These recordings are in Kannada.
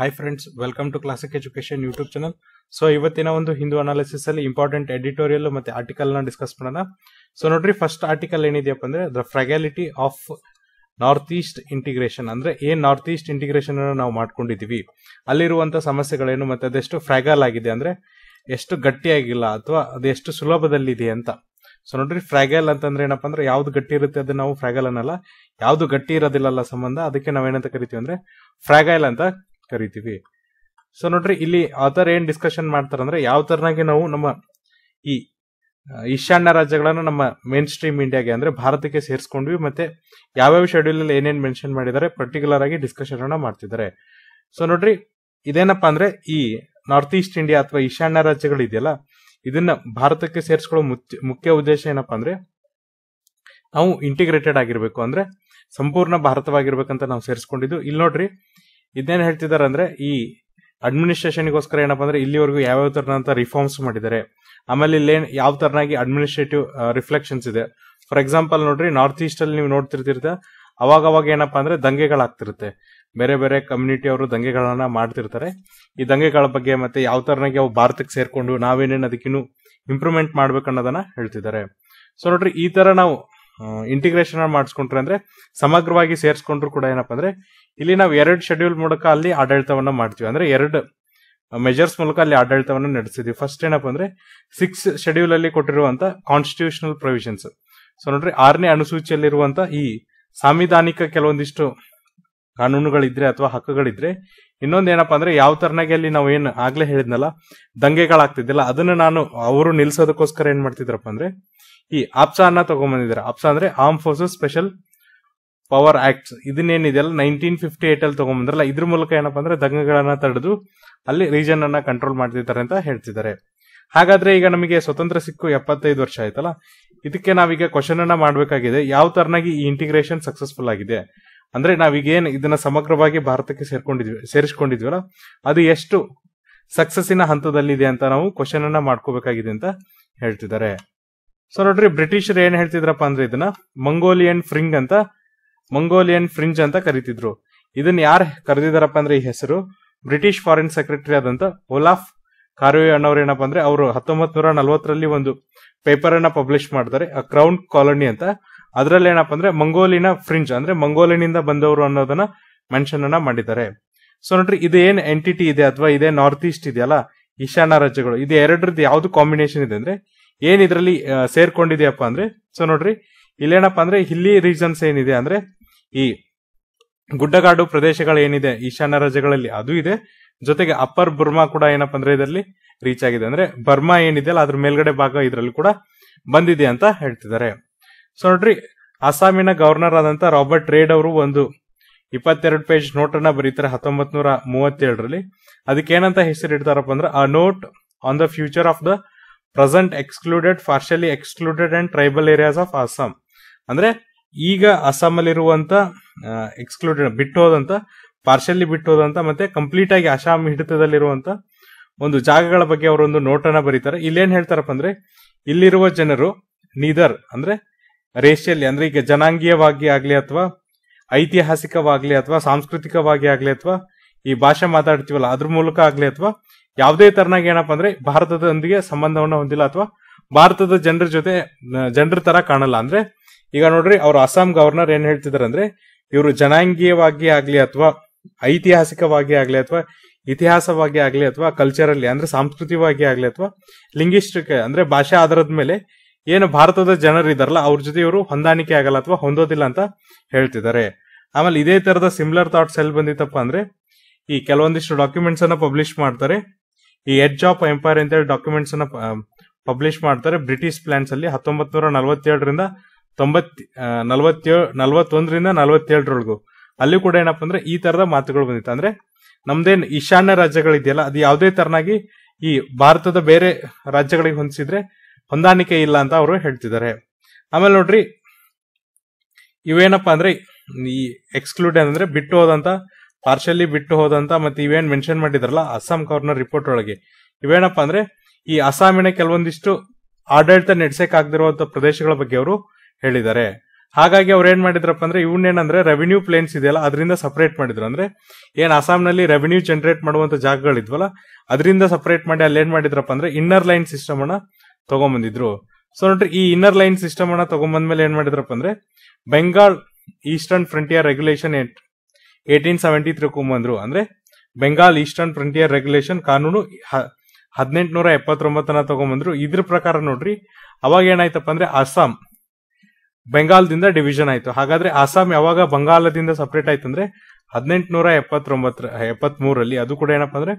Hi friends welcome to classic education YouTube channel so ಇವತ್ತಿನ ಒಂದು ಹಿಂದೂ ಅನಾಲಿಸಿಸ್ ಅಲ್ಲಿ ಇಂಪಾರ್ಟೆಂಟ್ ಎಡಿಟೋರಿಯಲ್ ಮತ್ತೆ ಆರ್ಟಿಕಲ್ನ ಡಿಸ್ಕಸ್ ಮಾಡೋಣ. ಸೊ ನೋಡ್ರಿ ಫಸ್ಟ್ ಆರ್ಟಿಕಲ್ ಏನಿದೆಯಪ್ಪ ಅಂದ್ರೆ the fragility of north east integration ಅಂದ್ರೆ ಏನ್ ನಾರ್ತ್ ಈಸ್ಟ್ ಇಂಟಿಗ್ರೇಷನ್ ಅನ್ನು ನಾವು ಮಾಡ್ಕೊಂಡಿದೀವಿ. ಅಲ್ಲಿರುವಂತ ಸಮಸ್ಯೆಗಳೇನು ಮತ್ತೆ ಅದೆಷ್ಟು ಫ್ರಾಗಲ್ ಆಗಿದೆ ಅಂದ್ರೆ, ಎಷ್ಟು ಗಟ್ಟಿಯಾಗಿಲ್ಲ ಅಥವಾ ಅದೆಷ್ಟು ಸುಲಭದಲ್ಲಿದೆ ಅಂತ. ಸೊ ನೋಡ್ರಿ ಫ್ರಾಗಲ್ ಅಂತಂದ್ರೆ ಏನಪ್ಪಾ ಅಂದ್ರೆ, ಯಾವ್ದು ಗಟ್ಟಿ ಇರುತ್ತೆ ಅದನ್ನ ನಾವು ಫ್ರಾಗಲ್ ಅನ್ನಲ್ಲ. ಯಾವ್ದು ಗಟ್ಟಿ ಇರೋದಿಲ್ಲಲ್ಲ ಸಂಬಂಧ, ಅದಕ್ಕೆ ನಾವೇನಂತ ಕರಿತೀವಿ ಅಂದ್ರೆ ಫ್ರಾಗೈಲ್ ಅಂತ ಕರಿತೀವಿ. ಸೊ ನೋಡ್ರಿ, ಇಲ್ಲಿ ಆತರ ಏನ್ ಡಿಸ್ಕಷನ್ ಮಾಡ್ತಾರಂದ್ರೆ ಯಾವ ತರನಾಗಿ ನಾವು ನಮ್ಮ ಈ ಈಶಾನ್ಯ ರಾಜ್ಯಗಳನ್ನ ನಮ್ಮ ಮೇನ್ ಸ್ಟ್ರೀಮ್ ಇಂಡಿಯಾಗೆ ಅಂದ್ರೆ ಭಾರತಕ್ಕೆ ಸೇರಿಸ್ಕೊಂಡ್ವಿ ಮತ್ತೆ ಯಾವ್ಯಾವ ಶೆಡ್ಯೂಲ್ ಅಲ್ಲಿ ಏನೇನ್ ಮೆನ್ಷನ್ ಮಾಡಿದ್ದಾರೆ ಪರ್ಟಿಕ್ಯುಲರ್ ಆಗಿ ಡಿಸ್ಕಷನ್ ಅನ್ನ ಮಾಡ್ತಿದ್ದಾರೆ. ಸೊ ನೋಡ್ರಿ, ಇದೇನಪ್ಪಾ ಅಂದ್ರೆ ಈ ನಾರ್ತ್ ಈಸ್ಟ್ ಇಂಡಿಯಾ ಅಥವಾ ಈಶಾನ್ಯ ರಾಜ್ಯಗಳು ಇದೆಯಲ್ಲ ಇದನ್ನ ಭಾರತಕ್ಕೆ ಸೇರಿಸ್ಕೊಳ್ಳೋ ಮುಖ್ಯ- ಮುಖ್ಯ ಉದ್ದೇಶ ಏನಪ್ಪಾ ಅಂದ್ರೆ ನಾವು ಇಂಟಿಗ್ರೇಟೆಡ್ ಆಗಿರ್ಬೇಕು ಅಂದ್ರೆ ಸಂಪೂರ್ಣ ಭಾರತವಾಗಿರ್ಬೇಕಂತ ನಾವು ಸೇರಿಸ್ಕೊಂಡಿದ್ದು. ಇಲ್ಲಿ ನೋಡ್ರಿ ಇದೇನ್ ಹೇಳ್ತಿದ್ದಾರೆ ಅಂದ್ರೆ ಈ ಅಡ್ಮಿನಿಸ್ಟ್ರೇಷನ್ಗೋಸ್ಕರ ಏನಪ್ಪ ಅಂದ್ರೆ, ಇಲ್ಲಿವರೆಗೂ ಯಾವ್ಯಾವ ತರನಂತ ರಿಫಾರ್ಮ್ಸ್ ಮಾಡಿದ್ದಾರೆ. ಆಮೇಲೆ ಇಲ್ಲೇನು ಯಾವ ತರನಾಗಿ ಅಡ್ಮಿನಿಸ್ಟ್ರೇಟಿವ್ ರಿಫ್ಲೆಕ್ಷನ್ಸ್ ಇದೆ. ಫಾರ್ ಎಕ್ಸಾಂಪಲ್ ನೋಡ್ರಿ ನಾರ್ತ್ ಈಸ್ಟ್ ಅಲ್ಲಿ ನೀವು ನೋಡ್ತಿರ್ತಿರ್ತ ಅವಾಗ ಅವಾಗ ಏನಪ್ಪಾ ಅಂದ್ರೆ, ದಂಗೆಗಳಾಗ್ತಿರುತ್ತೆ. ಬೇರೆ ಬೇರೆ ಕಮ್ಯುನಿಟಿ ಅವರು ದಂಗೆಗಳನ್ನ ಮಾಡ್ತಿರ್ತಾರೆ. ಈ ದಂಗೆಗಳ ಬಗ್ಗೆ ಮತ್ತೆ ಯಾವ ತರನಾಗಿ ಅವು ಭಾರತಕ್ಕೆ ಸೇರ್ಕೊಂಡು ನಾವೇನೇನು ಅದಕ್ಕಿನ್ನೂ ಇಂಪ್ರೂವ್ಮೆಂಟ್ ಮಾಡ್ಬೇಕನ್ನೋದನ್ನ ಹೇಳ್ತಿದ್ದಾರೆ. ಸೊ ನೋಡ್ರಿ, ಈ ತರ ನಾವು ಇಂಟಿಗ್ರೇಷನ್ ಮಾಡಿಸ್ಕೊಂಡ್ರೆ ಅಂದ್ರೆ, ಸಮಗ್ರವಾಗಿ ಸೇರಿಸ್ಕೊಂಡ್ರು ಕೂಡ ಏನಪ್ಪಾ ಅಂದ್ರೆ ಇಲ್ಲಿ ನಾವು ಎರಡು ಶೆಡ್ಯೂಲ್ ಮೂಲಕ ಅಲ್ಲಿ ಆಡಳಿತವನ್ನು ಮಾಡ್ತೀವಿ. ಅಂದ್ರೆ ಎರಡು ಮೆಜರ್ಸ್ ಮೂಲಕ ಅಲ್ಲಿ ಆಡಳಿತವನ್ನು ನಡೆಸಿದ್ವಿ. ಫಸ್ಟ್ ಏನಪ್ಪ ಅಂದ್ರೆ ಸಿಕ್ಸ್ ಶೆಡ್ಯೂಲ್ ಅಲ್ಲಿ ಕೊಟ್ಟಿರುವಂತ ಕಾನ್ಸ್ಟಿಟ್ಯೂಷನಲ್ ಪ್ರೊವಿಷನ್ಸ್ ಸೊ ನೋಡ್ರಿ, ಆರನೇ ಅನುಸೂಚಿಯಲ್ಲಿರುವಂತ ಈ ಸಾಂವಿಧಾನಿಕ ಕೆಲವೊಂದಿಷ್ಟು ಕಾನೂನುಗಳಿದ್ರೆ ಅಥವಾ ಹಕ್ಕುಗಳಿದ್ರೆ, ಇನ್ನೊಂದ್ ಏನಪ್ಪಾ ಅಂದ್ರೆ ಯಾವ ತರನಾಗಿ ಅಲ್ಲಿ ನಾವು ಏನು ಆಗ್ಲೇ ಹೇಳಿದ್ನಲ್ಲ, ದಂಗೆಗಳಾಗ್ತಿದ್ದಿಲ್ಲ. ಅದನ್ನ ನಾನು ಅವರು ನಿಲ್ಸೋದಕ್ಕೋಸ್ಕರ ಏನ್ ಮಾಡ್ತಿದ್ರಪ್ಪ ಅಂದ್ರೆ ಈ ಆಪ್ಸಾ ಅನ್ನ ತಗೊಂಡ್ಬಂದಿದ್ದಾರೆ ಆಪ್ಸಾ ಅಂದ್ರೆ arm forces special power act. ಇದನ್ನೇನಿದೆಯಲ್ಲ nineteen fifty eight ಅಲ್ಲಿ ಇದ್ರ ಮೂಲಕ ಏನಪ್ಪ ಅಂದ್ರೆ ದಂಗೆಗಳನ್ನ ತಡೆದು ಅಲ್ಲಿ ರೀಜನ್ ಅನ್ನ ಕಂಟ್ರೋಲ್ ಮಾಡ್ತಿದ್ದಾರೆ ಅಂತ ಹೇಳ್ತಿದ್ದಾರೆ. ಹಾಗಾದ್ರೆ ಈಗ ನಮಗೆ ಸ್ವತಂತ್ರ ಸಿಕ್ಕು ಎಪ್ಪತ್ತೈದು ವರ್ಷ ಆಯ್ತಲ್ಲ, ಇದಕ್ಕೆ ನಾವೀಗ ಕ್ವಶನ್ ಅನ್ನ ಮಾಡಬೇಕಾಗಿದೆ, ಯಾವ ತರನಾಗಿ ಈ ಇಂಟಿಗ್ರೇಷನ್ ಸಕ್ಸಸ್ಫುಲ್ ಆಗಿದೆ? ಅಂದ್ರೆ ನಾವೀಗ ಏನ್ ಇದನ್ನ ಸಮಗ್ರವಾಗಿ ಭಾರತಕ್ಕೆ ಸೇರ್ಕೊಂಡಿದ್ವಿ, ಸೇರಿಸ್ಕೊಂಡಿದ್ವಲ್ಲ, ಅದು ಎಷ್ಟು ಸಕ್ಸಸ್ಸಿನ ಹಂತದಲ್ಲಿದೆ ಅಂತ ನಾವು ಕ್ವಶನ್ ಅನ್ನ ಮಾಡ್ಕೋಬೇಕಾಗಿದೆ ಅಂತ ಹೇಳ್ತಿದ್ದಾರೆ. ಸೊ ನೋಡ್ರಿ, ಬ್ರಿಟಿಷರು ಏನ್ ಹೇಳ್ತಿದ್ರಪ್ಪ ಅಂದ್ರೆ ಇದನ್ನ, ಮಂಗೋಲಿಯನ್ ಫ್ರಿಂಗ್ ಅಂತ ಮಂಗೋಲಿಯನ್ ಫ್ರಿಂಜ್ ಅಂತ ಕರಿತಿದ್ರು. ಇದನ್ನ ಯಾರು ಕರೆದಿದಾರಪ್ಪ ಅಂದ್ರೆ ಈ ಹೆಸರು? ಬ್ರಿಟಿಷ್ ಫಾರಿನ್ ಸೆಕ್ರೆಟರಿ ಆದಂತ ಓಲಾಫ್ ಕಾರ್ವೆ ಅನ್ನೋರು ಏನಪ್ಪಾ ಅಂದ್ರೆ ಅವರು ಹತ್ತೊಂಬತ್ ನೂರ ನಲ್ವತ್ತರಲ್ಲಿ ಒಂದು ಪೇಪರ್ ಅನ್ನ ಪಬ್ಲಿಷ್ ಮಾಡ್ತಾರೆ, ಅ ಕ್ರೌನ್ ಕಾಲೋನಿ ಅಂತ. ಅದರಲ್ಲಿ ಏನಪ್ಪ ಅಂದ್ರೆ ಮಂಗೋಲಿನ ಫ್ರಿಂಜ್, ಅಂದ್ರೆ ಮಂಗೋಲಿನಿಂದ ಬಂದವರು ಅನ್ನೋದನ್ನ ಮೆನ್ಷನ್ ಅನ್ನ ಮಾಡಿದ್ದಾರೆ. ಸೊ ನೋಡ್ರಿ, ಇದು ಏನ್ ಎಂಟಿಟಿ ಇದೆ ಅಥವಾ ಇದೇ ನಾರ್ತ್ ಈಸ್ಟ್ ಇದೆಯಲ್ಲ? ಈಶಾನ್ಯ ರಾಜ್ಯಗಳು. ಇದು ಎರಡರದ್ದು ಯಾವ್ದು ಕಾಂಬಿನೇಷನ್ ಇದೆ ಅಂದ್ರೆ ಏನ್ ಇದರಲ್ಲಿ ಸೇರ್ಕೊಂಡಿದೆಯಪ್ಪ ಅಂದ್ರೆ, ಸೊ ನೋಡ್ರಿ, ಇಲ್ಲೇನಪ್ಪ ಅಂದ್ರೆ ಹಿಲ್ಲಿ ರೀಸನ್ಸ್ ಏನಿದೆ ಅಂದ್ರೆ ಈ ಗುಡ್ಡಗಾಡು ಪ್ರದೇಶಗಳು ಏನಿದೆ, ಈಶಾನ್ಯ ರಾಜ್ಯಗಳಲ್ಲಿ ಅದು ಇದೆ. ಜೊತೆಗೆ ಅಪ್ಪರ್ ಬರ್ಮಾ ಕೂಡ ಏನಪ್ಪ ಅಂದ್ರೆ ಇದರಲ್ಲಿ ರೀಚ್ ಆಗಿದೆ. ಅಂದ್ರೆ ಬರ್ಮಾ ಏನಿದೆಯಲ್ಲ ಅದ್ರ ಮೇಲ್ಗಡೆ ಭಾಗ ಇದರಲ್ಲಿ ಕೂಡ ಬಂದಿದೆ ಅಂತ ಹೇಳ್ತಿದ್ದಾರೆ. ಸೊ ನೋಡ್ರಿ, ಅಸ್ಸಾಮಿನ ಗವರ್ನರ್ ಆದಂತ ರಾಬರ್ಟ್ ರೇಡ್ ಅವರು ಒಂದು ಇಪ್ಪತ್ತೆರಡು ಪೇಜ್ ನೋಟ್ ಅನ್ನ ಬರೀತಾರೆ ಹತ್ತೊಂಬತ್ ನೂರ ಮೂವತ್ತೇಳರಲ್ಲಿ. ಅದಕ್ಕೆ ಏನಂತ ಹೆಸರು ಇಡ್ತಾರಪ್ಪ ಅಂದ್ರೆ a note on the future of the present excluded partially excluded and tribal areas of Assam ಅಂದ್ರೆ ಈಗ ಅಸ್ಸಾಂ ಅಲ್ಲಿರುವಂತ ಎಕ್ಸ್ಕ್ಲೂಡೆಡ್ ಬಿಟ್ಟು ಹೋದಂತ ಪಾರ್ಷಿಯಲಿ ಬಿಟ್ಟು ಹೋದಂತ ಮತ್ತೆ ಕಂಪ್ಲೀಟ್ ಆಗಿ ಅಸ್ಸಾಂ ಹಿಡಿತದಲ್ಲಿರುವಂತ ಒಂದು ಜಾಗಗಳ ಬಗ್ಗೆ ಅವರೊಂದು ನೋಟನ ಬರೀತಾರೆ. ಇಲ್ಲೇನ್ ಹೇಳ್ತಾರಪ್ಪ ಅಂದ್ರೆ, ಇಲ್ಲಿರುವ ಜನರು ನೀದರ್, ಅಂದ್ರೆ ರೇಷಿಯಲ್ಲಿ ಅಂದ್ರೆ ಈಗ ಜನಾಂಗೀಯವಾಗಿ ಆಗ್ಲಿ ಅಥವಾ ಐತಿಹಾಸಿಕವಾಗ್ಲಿ ಅಥವಾ ಸಾಂಸ್ಕೃತಿಕವಾಗಿ ಆಗ್ಲಿ ಅಥವಾ ಈ ಭಾಷೆ ಮಾತಾಡ್ತೀವಲ್ಲ, ಅದ್ರ ಮೂಲಕ ಆಗ್ಲಿ ಅಥವಾ ಯಾವುದೇ ತರನಾಗಿ ಏನಪ್ಪಾ ಅಂದ್ರೆ ಭಾರತದೊಂದಿಗೆ ಸಂಬಂಧವನ್ನ ಹೊಂದಿಲ್ಲ ಅಥವಾ ಭಾರತದ ಜನರ ಜೊತೆ ಜನರ ತರ ಕಾಣಲ್ಲ. ಅಂದ್ರೆ ಈಗ ನೋಡ್ರಿ, ಅವರು ಅಸ್ಸಾಂ ಗವರ್ನರ್ ಏನ್ ಹೇಳ್ತಿದಾರೆ ಅಂದ್ರೆ ಇವರು ಜನಾಂಗೀಯವಾಗಿ ಆಗ್ಲಿ ಅಥವಾ ಐತಿಹಾಸಿಕವಾಗಿ ಆಗ್ಲಿ ಅಥವಾ ಇತಿಹಾಸವಾಗಿ ಆಗ್ಲಿ ಅಥವಾ ಕಲ್ಚರಲ್ಲಿ ಅಂದ್ರೆ ಸಾಂಸ್ಕೃತಿಕವಾಗಿ ಆಗ್ಲಿ ಅಥವಾ ಲಿಂಗಿಸ್ಟಿಕ್ ಅಂದ್ರೆ ಭಾಷೆ ಆಧಾರದ ಮೇಲೆ ಏನು ಭಾರತದ ಜನರು ಇದಾರಲ್ಲ ಅವ್ರ ಜೊತೆ ಇವರು ಹೊಂದಾಣಿಕೆ ಆಗಲ್ಲ ಅಥವಾ ಹೊಂದೋದಿಲ್ಲ ಅಂತ ಹೇಳ್ತಿದ್ದಾರೆ. ಆಮೇಲೆ ಇದೇ ತರದ ಸಿಮಿಲರ್ ಥಾಟ್ಸ್ ಎಲ್ಲಿ ಬಂದಿತ್ತಪ್ಪ ಅಂದ್ರೆ, ಈ ಕೆಲವೊಂದಿಷ್ಟು ಡಾಕ್ಯುಮೆಂಟ್ಸ್ ಅನ್ನ ಪಬ್ಲಿಷ್ ಮಾಡ್ತಾರೆ. ಈ ಎಡ್ಜ್ ಆಫ್ ಎಂಪೈರ್ ಅಂತೇಳಿ ಡಾಕ್ಯುಮೆಂಟ್ಸ್ ಅನ್ನ ಪಬ್ಲಿಷ್ ಮಾಡ್ತಾರೆ. ಬ್ರಿಟಿಷ್ ಪ್ಲಾನ್ಸ್ ಅಲ್ಲಿ ಹತ್ತೊಂಬತ್ ನೂರ ನಲವತ್ತೇಳರಿಂದ ತೊಂಬತ್ ನಲವತ್ತೇಳು, ನಲವತ್ತೊಂದರಿಂದ ನಲವತ್ತೇಳರೊಳಗು. ಅಲ್ಲಿ ಕೂಡ ಏನಪ್ಪ ಅಂದ್ರೆ ಈ ತರದ ಮಾತುಗಳು ಬಂದಿತ್ತು. ಅಂದ್ರೆ ನಮ್ದೇನ್ ಈಶಾನ್ಯ ರಾಜ್ಯಗಳಿದೆಯಲ್ಲ, ಅದು ಯಾವುದೇ ತರನಾಗಿ ಈ ಭಾರತದ ಬೇರೆ ರಾಜ್ಯಗಳಿಗೆ ಹೊಂದಿಸಿದ್ರೆ ಹೊಂದಾಣಿಕೆ ಇಲ್ಲ ಅಂತ ಅವರು ಹೇಳ್ತಿದ್ದಾರೆ. ಆಮೇಲೆ ನೋಡ್ರಿ, ಇವೇನಪ್ಪಾ ಅಂದ್ರೆ ಈ ಎಕ್ಸ್ಕ್ಲೂಡ್ ಅಂದ್ರೆ ಬಿಟ್ಟು ಹೋದಂತ ಪಾರ್ಷಲಿ ಬಿಟ್ಟು ಹೋದಂತ ಮತ್ತೆ ಇವೇನ್ ಮೆನ್ಷನ್ ಮಾಡಿದ್ರಲ್ಲ ಅಸ್ಸಾಂ ಗವರ್ನರ್ ರಿಪೋರ್ಟ್ ಒಳಗೆ. ಇವೇನಪ್ಪಾ ಅಂದ್ರೆ ಈ ಅಸ್ಸಾಮಿನ ಕೆಲವೊಂದಿಷ್ಟು ಆಡಳಿತ ನಡೆಸಕ್ ಆಗದಿರುವಂತ ಪ್ರದೇಶಗಳ ಬಗ್ಗೆ ಅವರು ಹೇಳಿದ್ದಾರೆ. ಹಾಗಾಗಿ ಅವ್ರು ಏನ್ ಮಾಡಿದ್ರಪ್ಪ ಅಂದ್ರೆ, ಇವನ್ನೇನಂದ್ರೆ ರೆವಿನ್ಯೂ ಪ್ಲೇನ್ಸ್ ಇದೆಯಲ್ಲ, ಅದರಿಂದ ಸಪರೇಟ್ ಮಾಡಿದ್ರು. ಅಂದ್ರೆ, ಏನ್ ಅಸ್ಸಾಂನಲ್ಲಿ ರೆವಿನ್ಯೂ ಜನರೇಟ್ ಮಾಡುವಂತ ಜಾಗಗಳಿದ್ವಲ್ಲ, ಅದರಿಂದ ಸಪರೇಟ್ ಮಾಡಿ ಅಲ್ಲಿ ಏನ್ ಮಾಡಿದ್ರಪ್ಪ ಅಂದ್ರೆ ಇನ್ನರ್ ಲೈನ್ ಸಿಸ್ಟಮ್ ಅನ್ನ ತಗೊಂಬಂದಿದ್ರು. ಸೊ ನೋಡ್ರಿ, ಈ ಇನ್ನರ್ ಲೈನ್ ಸಿಸ್ಟಮ್ ಅನ್ನ ತಗೊಂಬಂದ್ಮೇಲೆ ಏನ್ ಮಾಡಿದ್ರಪ್ಪ ಅಂದ್ರೆ Bengal eastern frontier regulation eighteen seventy three ಬಂದ್ರು. ಅಂದ್ರೆ ಬೆಂಗಾಲ್ ಈಸ್ಟರ್ನ್ ಫ್ರಂಟಿಯರ್ ರೆಗ್ಯುಲೇಷನ್ ಕಾನೂನು ಹದಿನೆಂಟುನೂರ ಎಪ್ಪತ್ತೊಂಬತ್ತನ ತಗೊಂಬಂದ್ರು. ಇದ್ರ ಪ್ರಕಾರ ನೋಡ್ರಿ, ಅವಾಗ ಏನಾಯ್ತಪ್ಪ ಅಂದ್ರೆ, ಅಸ್ಸಾಂ ಬೆಂಗಾಲ್ದಿಂದ ಡಿವಿಷನ್ ಆಯ್ತು. ಹಾಗಾದ್ರೆ ಅಸ್ಸಾಂ ಯಾವಾಗ ಬಂಗಾಲದಿಂದ ಸಪರೇಟ್ ಆಯ್ತು ಅಂದ್ರೆ ಹದಿನೆಂಟುನೂರ ಎಪ್ಪತ್ತೊಂಬತ್ತರ ಎಪ್ಪತ್ ಮೂರಲ್ಲಿ ಅದು ಕೂಡ ಏನಪ್ಪಾ ಅಂದ್ರೆ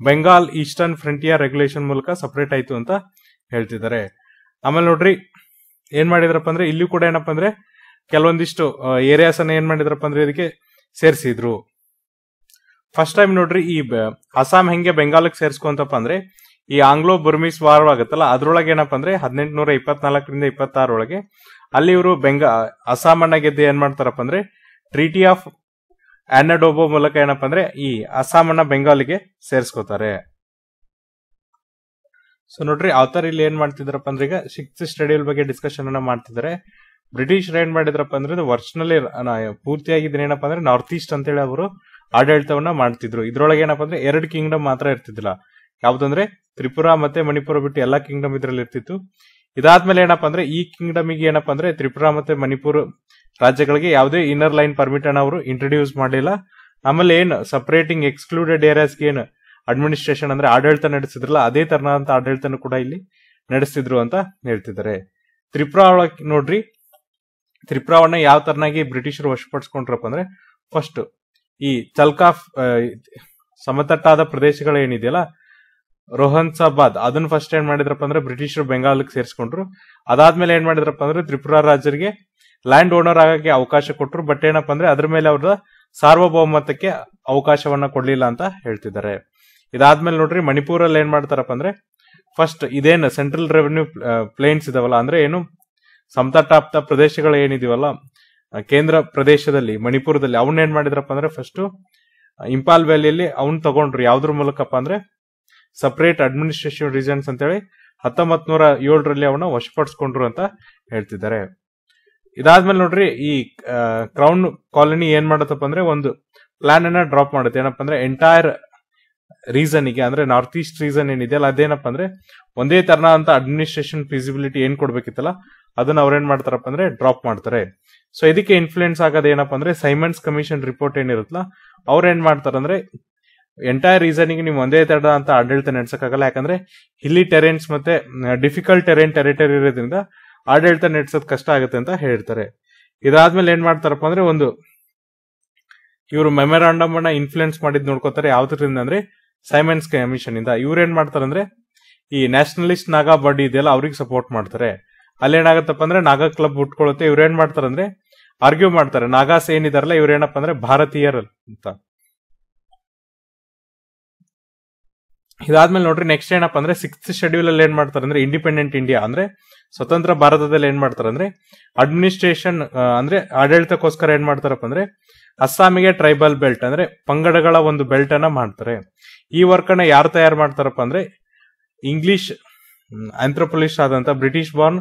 ಬೆಂಗಾಲ್ ಈಸ್ಟರ್ನ್ ಫ್ರಂಟಿಯರ್ ರೆಗ್ಯುಲೇಷನ್ ಮೂಲಕ ಸಪರೇಟ್ ಆಯ್ತು ಅಂತ ಹೇಳ್ತಿದ್ದಾರೆ. ಆಮೇಲೆ ನೋಡ್ರಿ, ಏನ್ ಮಾಡಿದ್ರಪ್ಪ ಅಂದ್ರೆ ಇಲ್ಲಿ ಕೂಡ ಏನಪ್ಪಾ ಅಂದ್ರೆ ಕೆಲವೊಂದಿಷ್ಟು ಏರಿಯಾಸ್ ಅನ್ನ ಏನ್ ಮಾಡಿದ್ರಪ್ಪ ಅಂದ್ರೆ ಇದಕ್ಕೆ ಸೇರಿಸಿದ್ರು. ಫಸ್ಟ್ ಟೈಮ್ ನೋಡ್ರಿ ಈ ಅಸ್ಸಾಂ ಹೆಂಗೆ ಬೆಂಗಾಲಕ್ಕೆ ಸೇರಿಸ್ಕೊಂತಪ್ಪ ಅಂದ್ರೆ ಈ ಆಂಗ್ಲೋ ಬರ್ಮೀಸ್ ವಾರ್ ಆಗತ್ತಲ್ಲ, ಅದ್ರೊಳಗೆ ಏನಪ್ಪ ಅಂದ್ರೆ ಹದಿನೆಂಟುನೂರ ಇಪ್ಪತ್ನಾಲ್ಕರಿಂದ ಇಪ್ಪತ್ತಾರೊಳಗೆ ಅಲ್ಲಿ ಇವರು ಬೆಂಗ, ಅಸ್ಸಾಂ ಅನ್ನ ಗೆದ್ದು ಏನ್ ಮಾಡ್ತಾರಪ್ಪ ಅಂದ್ರೆ ಟ್ರೀಟಿ ಆಫ್ ಆನಡೋಬೋ ಮೂಲಕ ಏನಪ್ಪ ಅಂದ್ರೆ, ಈ ಅಸ್ಸಾಂ ಅನ್ನ ಬೆಂಗಾಲಿಗೆ ಸೇರಿಸ್ಕೋತಾರೆ. ಸೊ ನೋಡ್ರಿ ಅವತಾರ ಇಲ್ಲಿ ಏನ್ ಮಾಡ್ತಿದ್ರಪ್ಪ ಅಂದ್ರೆ, ಈಗ ಸಿಕ್ಸ್ ಸ್ಟಡಿಯಲ್ ಬಗ್ಗೆ ಡಿಸ್ಕಷನ್ ಅನ್ನ ಮಾಡ್ತಿದ್ದಾರೆ. ಬ್ರಿಟಿಷ್ ಏನ್ ಮಾಡಿದ್ರಪ್ಪ ಅಂದ್ರೆ ವರ್ಷನಲ್ಲಿ ಪೂರ್ತಿಯಾಗಿ ಏನಪ್ಪ ಅಂದ್ರೆ ನಾರ್ತ್ ಈಸ್ಟ್ ಅಂತೇಳಿ ಅವರು ಆಡಳಿತವನ್ನ ಮಾಡ್ತಿದ್ರು. ಇದ್ರೊಳಗೆ ಏನಪ್ಪ ಅಂದ್ರೆ, ಎರಡು ಕಿಂಗ್ಡಮ್ ಮಾತ್ರ ಇರ್ತಿದ್ದಿಲ್ಲ. ಯಾವ್ದಂದ್ರೆ ತ್ರಿಪುರ ಮತ್ತೆ ಮಣಿಪುರ ಬಿಟ್ಟು ಎಲ್ಲಾ ಕಿಂಗ್ಡಮ್ ಇದ್ರಲ್ಲಿ ಇರ್ತಿತ್ತು. ಇದಾದ್ಮೇಲೆ ಏನಪ್ಪ ಅಂದ್ರೆ ಈ ಕಿಂಗ್ಡಮ್ಗೆ ಏನಪ್ಪಾ ಅಂದ್ರೆ ತ್ರಿಪುರಾ ಮತ್ತೆ ಮಣಿಪುರ ರಾಜ್ಯಗಳಿಗೆ ಯಾವುದೇ ಇನ್ನರ್ ಲೈನ್ ಪರ್ಮಿಟ್ ಅನ್ನ ಅವರು ಇಂಟ್ರೊಡ್ಯೂಸ್ ಮಾಡಲಿಲ್ಲ. ಆಮೇಲೆ ಏನು ಸಪರೇಟಿಂಗ್ ಎಕ್ಸ್ಕ್ಲೂಡೆಡ್ ಏರಿಯಾಸ್ಗೆ ಏನು ಅಡ್ಮಿನಿಸ್ಟ್ರೇಷನ್ ಅಂದ್ರೆ ಆಡಳಿತ ನಡೆಸಿದ್ರಲ್ಲ, ಅದೇ ತರನಾದಂತ ಆಡಳಿತನ ಕೂಡ ಇಲ್ಲಿ ನಡೆಸಿದ್ರು ಅಂತ ಹೇಳ್ತಿದ್ದಾರೆ. ತ್ರಿಪುರಾ ಒಳಗೆ ನೋಡ್ರಿ, ತ್ರಿಪುರಾವನ್ನ ಯಾವ ತರನಾಗಿ ಬ್ರಿಟಿಷರು ವಶಪಡಿಸ್ಕೊಂಡ್ರಪ್ಪ ಅಂದ್ರೆ ಫಸ್ಟ್ ಈ ಚಲ್ಕಾಫ್ ಸಮತಟ್ಟಾದ ಪ್ರದೇಶಗಳು ಏನಿದೆಯಲ್ಲ ರೋಹನ್ಸಾಬಾದ್ ಅದನ್ನ ಫಸ್ಟ್ ಏನ್ ಮಾಡಿದ್ರಪ್ಪ ಅಂದ್ರೆ ಬ್ರಿಟಿಷರು ಬೆಂಗಾಲಕ್ಕೆ ಸೇರಿಸ್ಕೊಂಡ್ರು. ಅದಾದ್ಮೇಲೆ ಏನ್ ಮಾಡಿದ್ರಪ್ಪ ಅಂದ್ರೆ ತ್ರಿಪುರ ರಾಜರಿಗೆ ಲ್ಯಾಂಡ್ ಓನರ್ ಆಗಕ್ಕೆ ಅವಕಾಶ ಕೊಟ್ಟರು ಬಟ್ ಏನಪ್ಪ ಅಂದ್ರೆ ಅದ್ರ ಮೇಲೆ ಅವ್ರದ ಸಾರ್ವಭೌಮತಕ್ಕೆ ಅವಕಾಶವನ್ನ ಕೊಡ್ಲಿಲ್ಲ ಅಂತ ಹೇಳ್ತಿದ್ದಾರೆ. ಇದಾದ್ಮೇಲೆ ನೋಡ್ರಿ ಮಣಿಪುರಲ್ಲಿ ಏನ್ ಮಾಡ್ತಾರಪ್ಪ ಅಂದ್ರೆ ಫಸ್ಟ್ ಇದೇನು ಸೆಂಟ್ರಲ್ ರೆವೆನ್ಯೂ ಪ್ಲೇನ್ಸ್ ಇದಾವಲ್ಲ, ಅಂದ್ರೆ ಏನು ಸಮತಟ್ಟಾಪ್ತ ಪ್ರದೇಶಗಳು ಏನಿದೀವಲ್ಲ ಕೇಂದ್ರ ಪ್ರದೇಶದಲ್ಲಿ, ಮಣಿಪುರದಲ್ಲಿ ಅವನ್ನ ಏನ್ ಮಾಡಿದ್ರಪ್ಪ ಅಂದ್ರೆ ಫಸ್ಟ್ ಇಂಪಾಲ್ ವ್ಯಾಲಿಯಲ್ಲಿ ಅವನ್ ತಗೊಂಡ್ರು. ಯಾವ್ದ್ರ ಮೂಲಕಪ್ಪ ಅಂದ್ರೆ ಸಪರೇಟ್ ಅಡ್ಮಿನಿಸ್ಟ್ರೇಷನ್ ರೀಸನ್ಸ್ ಅಂತೇಳಿ ಹತ್ತೊಂಬತ್ ನೂರ ಏಳರಲ್ಲಿ ಅವನ್ನ ವಶಪಡಿಸ್ಕೊಂಡ್ರು ಅಂತ ಹೇಳ್ತಿದ್ದಾರೆ. ಇದಾದ್ಮೇಲೆ ನೋಡ್ರಿ, ಈ ಕ್ರೌನ್ ಕಾಲನಿ ಏನ್ ಮಾಡತ್ತಪ್ಪ ಅಂದ್ರೆ ಒಂದು ಪ್ಲಾನ್ ಅನ್ನ ಡ್ರಾಪ್ ಮಾಡುತ್ತೆ. ಏನಪ್ಪ ಅಂದ್ರೆ ಎಂಟೈರ್ ರೀಸನ್ಗೆ, ಅಂದ್ರೆ ನಾರ್ತ್ ಈಸ್ಟ್ ರೀಸನ್ ಏನಿದೆಯಲ್ಲ ಅದೇನಪ್ಪ ಅಂದ್ರೆ ಒಂದೇ ತರನಾದಂತ ಅಡ್ಮಿನಿಸ್ಟ್ರೇಷನ್ ಫಿಸಿಬಿಲಿಟಿ ಏನ್ ಕೊಡ್ಬೇಕಿತ್ತಲ್ಲ, ಅದನ್ನ ಅವ್ರೇನ್ ಮಾಡ್ತಾರಪ್ಪ ಅಂದ್ರೆ ಡ್ರಾಪ್ ಮಾಡ್ತಾರೆ. ಸೊ ಇದಕ್ಕೆ ಇನ್ಫ್ಲೂಯೆನ್ಸ್ ಆಗೋದೇನಪ್ಪ ಅಂದ್ರೆ ಸೈಮನ್ಸ್ ಕಮಿಷನ್ ರಿಪೋರ್ಟ್ ಏನಿರುತ್ತಲ್ಲ, ಅವ್ರ ಏನ್ ಮಾಡ್ತಾರಂದ್ರೆ ಎಂಟೈರ್ ರೀಸನಿಂಗ್ ನೀವು ಒಂದೇ ತಡ ಅಂತ ಆಡಳಿತ ನಡೆಸೋಕ್ಕಾಗಲ್ಲ. ಯಾಕಂದ್ರೆ ಹಿಲ್ಲಿ ಟೆರೆನ್ಸ್ ಮತ್ತೆ ಡಿಫಿಕಲ್ಟ್ ಟೆರೆನ್ ಟೆರಿಟರಿ ಇರೋದ್ರಿಂದ ಆಡಳಿತ ನಡೆಸೋದ್ ಕಷ್ಟ ಆಗುತ್ತೆ ಅಂತ ಹೇಳ್ತಾರೆ. ಇದಾದ್ಮೇಲೆ ಏನ್ ಮಾಡ್ತಾರಪ್ಪ ಅಂದ್ರೆ ಒಂದು, ಇವರು ಮೆಮೊರಾಂಡಮ್ ಅನ್ನ ಇನ್ಫ್ಲೂಯೆನ್ಸ್ ಮಾಡಿದ್ ನೋಡ್ಕೋತಾರೆ. ಯಾವ್ದ್ರಿಂದ ಅಂದ್ರೆ ಸೈಮನ್ಸ್ ಕಮಿಷನ್ ಇಂದ. ಇವ್ರು ಏನ್ ಮಾಡ್ತಾರಂದ್ರೆ ಈ ನ್ಯಾಷನಲಿಸ್ಟ್ ನಾಗಾ ಬಾಡಿ ಇದೆಯಲ್ಲ, ಅವ್ರಿಗೆ ಸಪೋರ್ಟ್ ಮಾಡ್ತಾರೆ. ಅಲ್ಲೇನಾಗತ್ತಪ್ಪ ಅಂದ್ರೆ ನಾಗಾ ಕ್ಲಬ್ ಉಟ್ಕೊಳ್ಳುತ್ತೆ ಇವ್ರು ಏನ್ ಮಾಡ್ತಾರಂದ್ರೆ ಆರ್ಗ್ಯೂ ಮಾಡ್ತಾರೆ. ನಾಗಾಸ್ ಏನಿದಾರಲ್ಲ, ಇವ್ರು ಏನಪ್ಪ ಅಂದ್ರೆ ಭಾರತೀಯರ್ ಅಂತ. ಇದಾದ್ಮೇಲೆ ನೋಡ್ರಿ ನೆಕ್ಸ್ಟ್ ಏನಪ್ಪ ಅಂದ್ರೆ ಸಿಕ್ಸ್ತ್ ಶೆಡ್ಯೂಲ್ ಅಲ್ಲಿ ಏನ್ ಮಾಡ್ತಾರೆ ಅಂದ್ರೆ ಇಂಡಿಪೆಂಡೆಂಟ್ ಇಂಡಿಯಾ ಅಂದ್ರೆ ಸ್ವತಂತ್ರ ಭಾರತದಲ್ಲಿ ಏನ್ ಮಾಡ್ತಾರೆ ಅಂದ್ರೆ ಅಡ್ಮಿನಿಸ್ಟ್ರೇಷನ್ ಅಂದ್ರೆ ಆಡಳಿತಕ್ಕೋಸ್ಕರ ಏನ್ ಮಾಡ್ತಾರಪ್ಪ ಅಂದ್ರೆ ಅಸ್ಸಾಮಿಗೆ ಟ್ರೈಬಲ್ ಬೆಲ್ಟ್ ಅಂದ್ರೆ ಪಂಗಡಗಳ ಒಂದು ಬೆಲ್ಟ್ ಅನ್ನ ಮಾಡ್ತಾರೆ. ಈ ವರ್ಕ್ ಅನ್ನ ಯಾರು ತಯಾರು ಮಾಡ್ತಾರಪ್ಪ ಅಂದ್ರೆ ಇಂಗ್ಲಿಷ್ ಆಂಥ್ರೋಪೊಲಿಸ್ಟ್ ಆದಂತ ಬ್ರಿಟಿಷ್ ಬಾರ್ನ್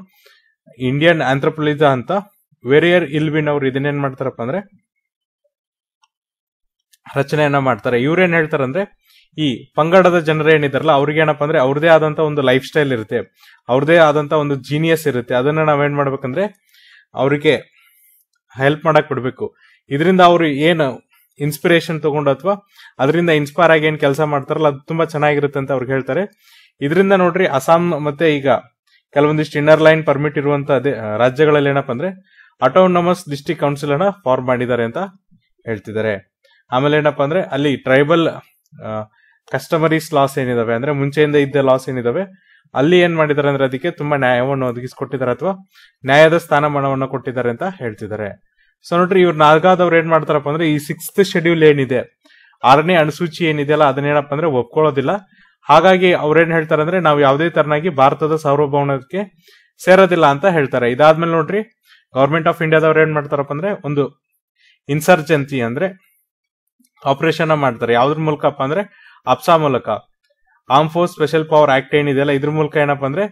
ಇಂಡಿಯನ್ ಆಂಥ್ರೋಪೊಲಿಸ್ ಅಂತ ವೆರಿಯರ್ ಇಲ್ವಿನ್ ಅವ್ರು ಇದನ್ನೇನ್ ಮಾಡ್ತಾರಪ್ಪ ಅಂದ್ರೆ ರಚನೆಯನ್ನ ಮಾಡ್ತಾರೆ. ಇವ್ರೇನ್ ಹೇಳ್ತಾರಂದ್ರೆ ಈ ಪಂಗಡದ ಜನರು ಏನಿದಾರಲ್ಲ, ಅವ್ರಿಗೆ ಏನಪ್ಪ ಅಂದ್ರೆ ಅವ್ರದೇ ಆದಂತ ಒಂದು ಲೈಫ್ ಸ್ಟೈಲ್ ಇರುತ್ತೆ. ಅವ್ರದೇ ಆದಂತ ಒಂದು ಜೀನಿಯಸ್ ಇರುತ್ತೆ. ಅದನ್ನ ನಾವೇನ್ ಮಾಡ್ಬೇಕಂದ್ರೆ, ಅವರಿಗೆ ಹೆಲ್ಪ್ ಮಾಡಕ್ ಬಿಡ್ಬೇಕು. ಇದರಿಂದ ಅವ್ರು ಏನು ಇನ್ಸ್ಪಿರೇಷನ್ ತಗೊಂಡು ಅಥವಾ ಅದರಿಂದ ಇನ್ಸ್ಪೈರ್ ಆಗಿ ಏನ್ ಕೆಲಸ ಮಾಡ್ತಾರಲ್ಲ, ಅದು ತುಂಬಾ ಚೆನ್ನಾಗಿರುತ್ತೆ ಅಂತ ಅವ್ರಿಗೆ ಹೇಳ್ತಾರೆ. ಇದರಿಂದ ನೋಡ್ರಿ, ಅಸ್ಸಾಂ ಮತ್ತೆ ಈಗ ಕೆಲವೊಂದಿಷ್ಟು ಇನ್ನರ್ ಲೈನ್ ಪರ್ಮಿಟ್ ಇರುವಂತ ರಾಜ್ಯಗಳಲ್ಲಿ ಏನಪ್ಪ ಅಂದ್ರೆ ಅಟೋನಮಸ್ ಡಿಸ್ಟಿಕ್ ಕೌನ್ಸಿಲ್ ಅನ್ನ ಫಾರ್ಮ್ ಮಾಡಿದ್ದಾರೆ ಅಂತ ಹೇಳ್ತಿದ್ದಾರೆ. ಆಮೇಲೆ ಏನಪ್ಪಾ ಅಂದ್ರೆ ಅಲ್ಲಿ ಟ್ರೈಬಲ್ ಕಸ್ಟಮರೀಸ್ ಲಾಸ್ ಏನಿದಾವೆ ಅಂದ್ರೆ ಮುಂಚೆಯಿಂದ ಇದ್ದ ಲಾಸ್ ಏನಿದಾವೆ, ಅಲ್ಲಿ ಏನ್ ಮಾಡಿದ್ದಾರೆ ಅಂದ್ರೆ ಅದಕ್ಕೆ ತುಂಬಾ ನ್ಯಾಯವನ್ನು ಒದಗಿಸಿಕೊಟ್ಟಿದ್ದಾರೆ ಅಥವಾ ನ್ಯಾಯದ ಸ್ಥಾನಮಾನವನ್ನು ಕೊಟ್ಟಿದ್ದಾರೆ ಅಂತ ಹೇಳ್ತಿದ್ದಾರೆ. ಸೊ ನೋಡ್ರಿ, ಇವ್ರು ನಾಲ್ಕಾದವ್ರು ಏನ್ ಮಾಡ್ತಾರಪ್ಪ ಅಂದ್ರೆ ಈ ಸಿಕ್ಸ್ತ್ ಶೆಡ್ಯೂಲ್ ಏನಿದೆ, ಆರನೇ ಅನುಸೂಚಿ ಏನಿದೆಯಲ್ಲ ಅದನ್ನೇನಪ್ಪ ಅಂದ್ರೆ ಒಪ್ಕೊಳ್ಳೋದಿಲ್ಲ. ಹಾಗಾಗಿ ಅವ್ರೇನ್ ಹೇಳ್ತಾರೆ ಅಂದ್ರೆ ನಾವು ಯಾವುದೇ ತರನಾಗಿ ಭಾರತದ ಸಾರ್ವಭೌಮಕ್ಕೆ ಸೇರೋದಿಲ್ಲ ಅಂತ ಹೇಳ್ತಾರೆ. ಇದಾದ್ಮೇಲೆ ನೋಡ್ರಿ ಗವರ್ಮೆಂಟ್ ಆಫ್ ಇಂಡಿಯಾದವ್ರು ಏನ್ ಮಾಡ್ತಾರಪ್ಪ ಅಂದ್ರೆ ಒಂದು ಇನ್ಸರ್ಜೆನ್ಸಿ ಅಂದ್ರೆ ಆಪರೇಷನ್ ಮಾಡ್ತಾರೆ. ಯಾವ್ದ್ರ ಮೂಲಕಪ್ಪ ಅಂದ್ರೆ ಅಪ್ಸಾ ಮೂಲಕ. Arm force special power act ಏನಿದೆಯಲ್ಲ, ಇದ್ರ ಮೂಲಕ ಏನಪ್ಪ ಅಂದ್ರೆ,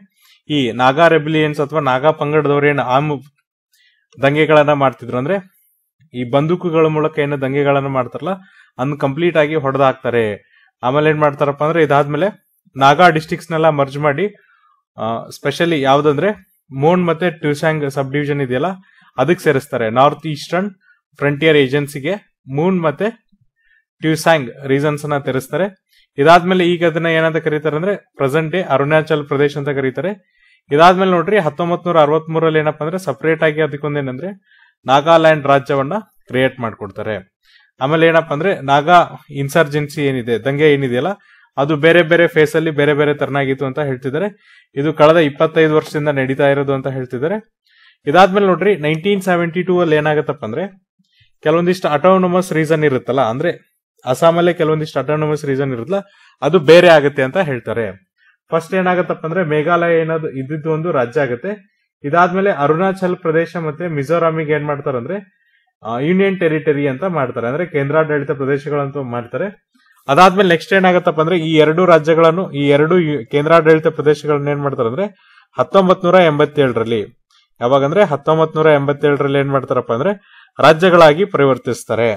ಈ ನಾಗಾ ರೆಬಿಲಿಯನ್ಸ್ ಅಥವಾ ನಾಗಾ ಪಂಗಡದವ್ರು ಏನು ಆರ್ಮ್ ದಂಗೆಗಳನ್ನ ಮಾಡ್ತಿದ್ರು ಅಂದ್ರೆ, ಈ ಬಂದೂಕುಗಳ ಮೂಲಕ ಏನು ದಂಗೆಗಳನ್ನ ಮಾಡ್ತಾರಲ್ಲ ಅನ್ ಕಂಪ್ಲೀಟ್ ಆಗಿ ಹೊಡೆದ ಆಮೇಲೆ ಏನ್ ಮಾಡ್ತಾರಪ್ಪ ಅಂದ್ರೆ, ಇದಾದ್ಮೇಲೆ ನಾಗಾ ಡಿಸ್ಟಿಕ್ಸ್ ನೆಲ್ಲ ಮರ್ಜ್ ಮಾಡಿ ಸ್ಪೆಷಲಿ ಯಾವ್ದಂದ್ರೆ ಮೋನ್ ಮತ್ತೆ ಟ್ಯೂಸಾಂಗ್ ಸಬ್ ಡಿವಿಷನ್ ಇದೆಯಲ್ಲ ಅದಕ್ಕೆ ಸೇರಿಸ್ತಾರೆ. ನಾರ್ತ್ ಈಸ್ಟರ್ನ್ ಫ್ರಂಟಿಯರ್ ಏಜೆನ್ಸಿಗೆ ಮೂನ್ ಮತ್ತೆ ಟ್ಯೂಸಾಂಗ್ ರೀಸನ್ಸ್ನ ತೆರೆಸ್ತಾರೆ. ಇದಾದ್ಮೇಲೆ ಈಗ ಅದನ್ನ ಏನಂತ ಕರೀತಾರೆ ಅಂದ್ರೆ ಪ್ರೆಸೆಂಟ್ ಡೇ ಅರುಣಾಚಲ್ ಪ್ರದೇಶ್ ಅಂತ ಕರೀತಾರೆ. ಇದಾದ್ಮೇಲೆ ನೋಡ್ರಿ ಹತ್ತೊಂಬತ್ ನೂರ ಅರವತ್ ಮೂರಲ್ಲಿ ಏನಪ್ಪಾ ಅಂದ್ರೆ ಸಪರೇಟ್ ಆಗಿ ಅದಕ್ಕೊಂದೇನಂದ್ರೆ ನಾಗಾಲ್ಯಾಂಡ್ ರಾಜ್ಯವನ್ನ ಕ್ರಿಯೇಟ್ ಮಾಡ್ಕೊಡ್ತಾರೆ. ಆಮೇಲೆ ಏನಪ್ಪಾ ಅಂದ್ರೆ ನಾಗಾ ಇನ್ಸರ್ಜೆನ್ಸಿ ಏನಿದೆ, ದಂಗೆ ಏನಿದೆಯಲ್ಲ, ಅದು ಬೇರೆ ಬೇರೆ ಫೇಸ್ ಅಲ್ಲಿ ಬೇರೆ ಬೇರೆ ತರನಾಗಿತ್ತು ಅಂತ ಹೇಳ್ತಿದ್ದಾರೆ. ಇದು ಕಳೆದ ಇಪ್ಪತ್ತೈದು ವರ್ಷದಿಂದ ನಡೀತಾ ಇರೋದು ಅಂತ ಹೇಳ್ತಿದ್ದಾರೆ. ಇದಾದ್ಮೇಲೆ ನೋಡ್ರಿ ನೈನ್ಟೀನ್ ಸೆವೆಂಟಿ ಟೂ ಅಲ್ಲಿ ಏನಾಗತ್ತಪ್ಪ ಅಂದ್ರೆ ಕೆಲವೊಂದಿಷ್ಟು ಅಟೋನಮಸ್ ರೀಸನ್ ಇರುತ್ತಲ್ಲ, ಅಂದ್ರೆ ಅಸ್ಸಾಮಲ್ಲೇ ಕೆಲವೊಂದಿಷ್ಟು ಅಟಾನಮಸ್ ರೀಸನ್ ಇರುತ್ತಲ್ಲ, ಅದು ಬೇರೆ ಆಗುತ್ತೆ ಅಂತ ಹೇಳ್ತಾರೆ. ಫಸ್ಟ್ ಏನಾಗತ್ತಪ್ಪ ಅಂದ್ರೆ ಮೇಘಾಲಯ ಏನದು, ಇದ್ದಿದ್ದು ಒಂದು ರಾಜ್ಯ ಆಗುತ್ತೆ. ಇದಾದ್ಮೇಲೆ ಅರುಣಾಚಲ್ ಪ್ರದೇಶ ಮತ್ತೆ ಮಿಜೋರಾಮಿಗೆ ಏನ್ ಮಾಡ್ತಾರೆ ಅಂದ್ರೆ ಯೂನಿಯನ್ ಟೆರಿಟರಿ ಅಂತ ಮಾಡ್ತಾರೆ. ಅಂದ್ರೆ ಕೇಂದ್ರಾಡಳಿತ ಪ್ರದೇಶಗಳಂತ ಮಾಡ್ತಾರೆ. ಅದಾದ್ಮೇಲೆ ನೆಕ್ಸ್ಟ್ ಏನಾಗತ್ತಪ್ಪ ಅಂದ್ರೆ ಈ ಎರಡು ರಾಜ್ಯಗಳನ್ನು, ಈ ಎರಡು ಕೇಂದ್ರಾಡಳಿತ ಪ್ರದೇಶಗಳನ್ನ ಏನ್ ಮಾಡ್ತಾರೆ ಅಂದ್ರೆ ಹತ್ತೊಂಬತ್ ನೂರ ಎಂಬತ್ತೇಳರಲ್ಲಿ. ಯಾವಾಗಂದ್ರೆ ಹತ್ತೊಂಬತ್ ನೂರ ಎಂಬತ್ತೇಳರಲ್ಲಿ ಏನ್ ಮಾಡ್ತಾರಪ್ಪ ಅಂದ್ರೆ ರಾಜ್ಯಗಳಾಗಿ ಪರಿವರ್ತಿಸ್ತಾರೆ.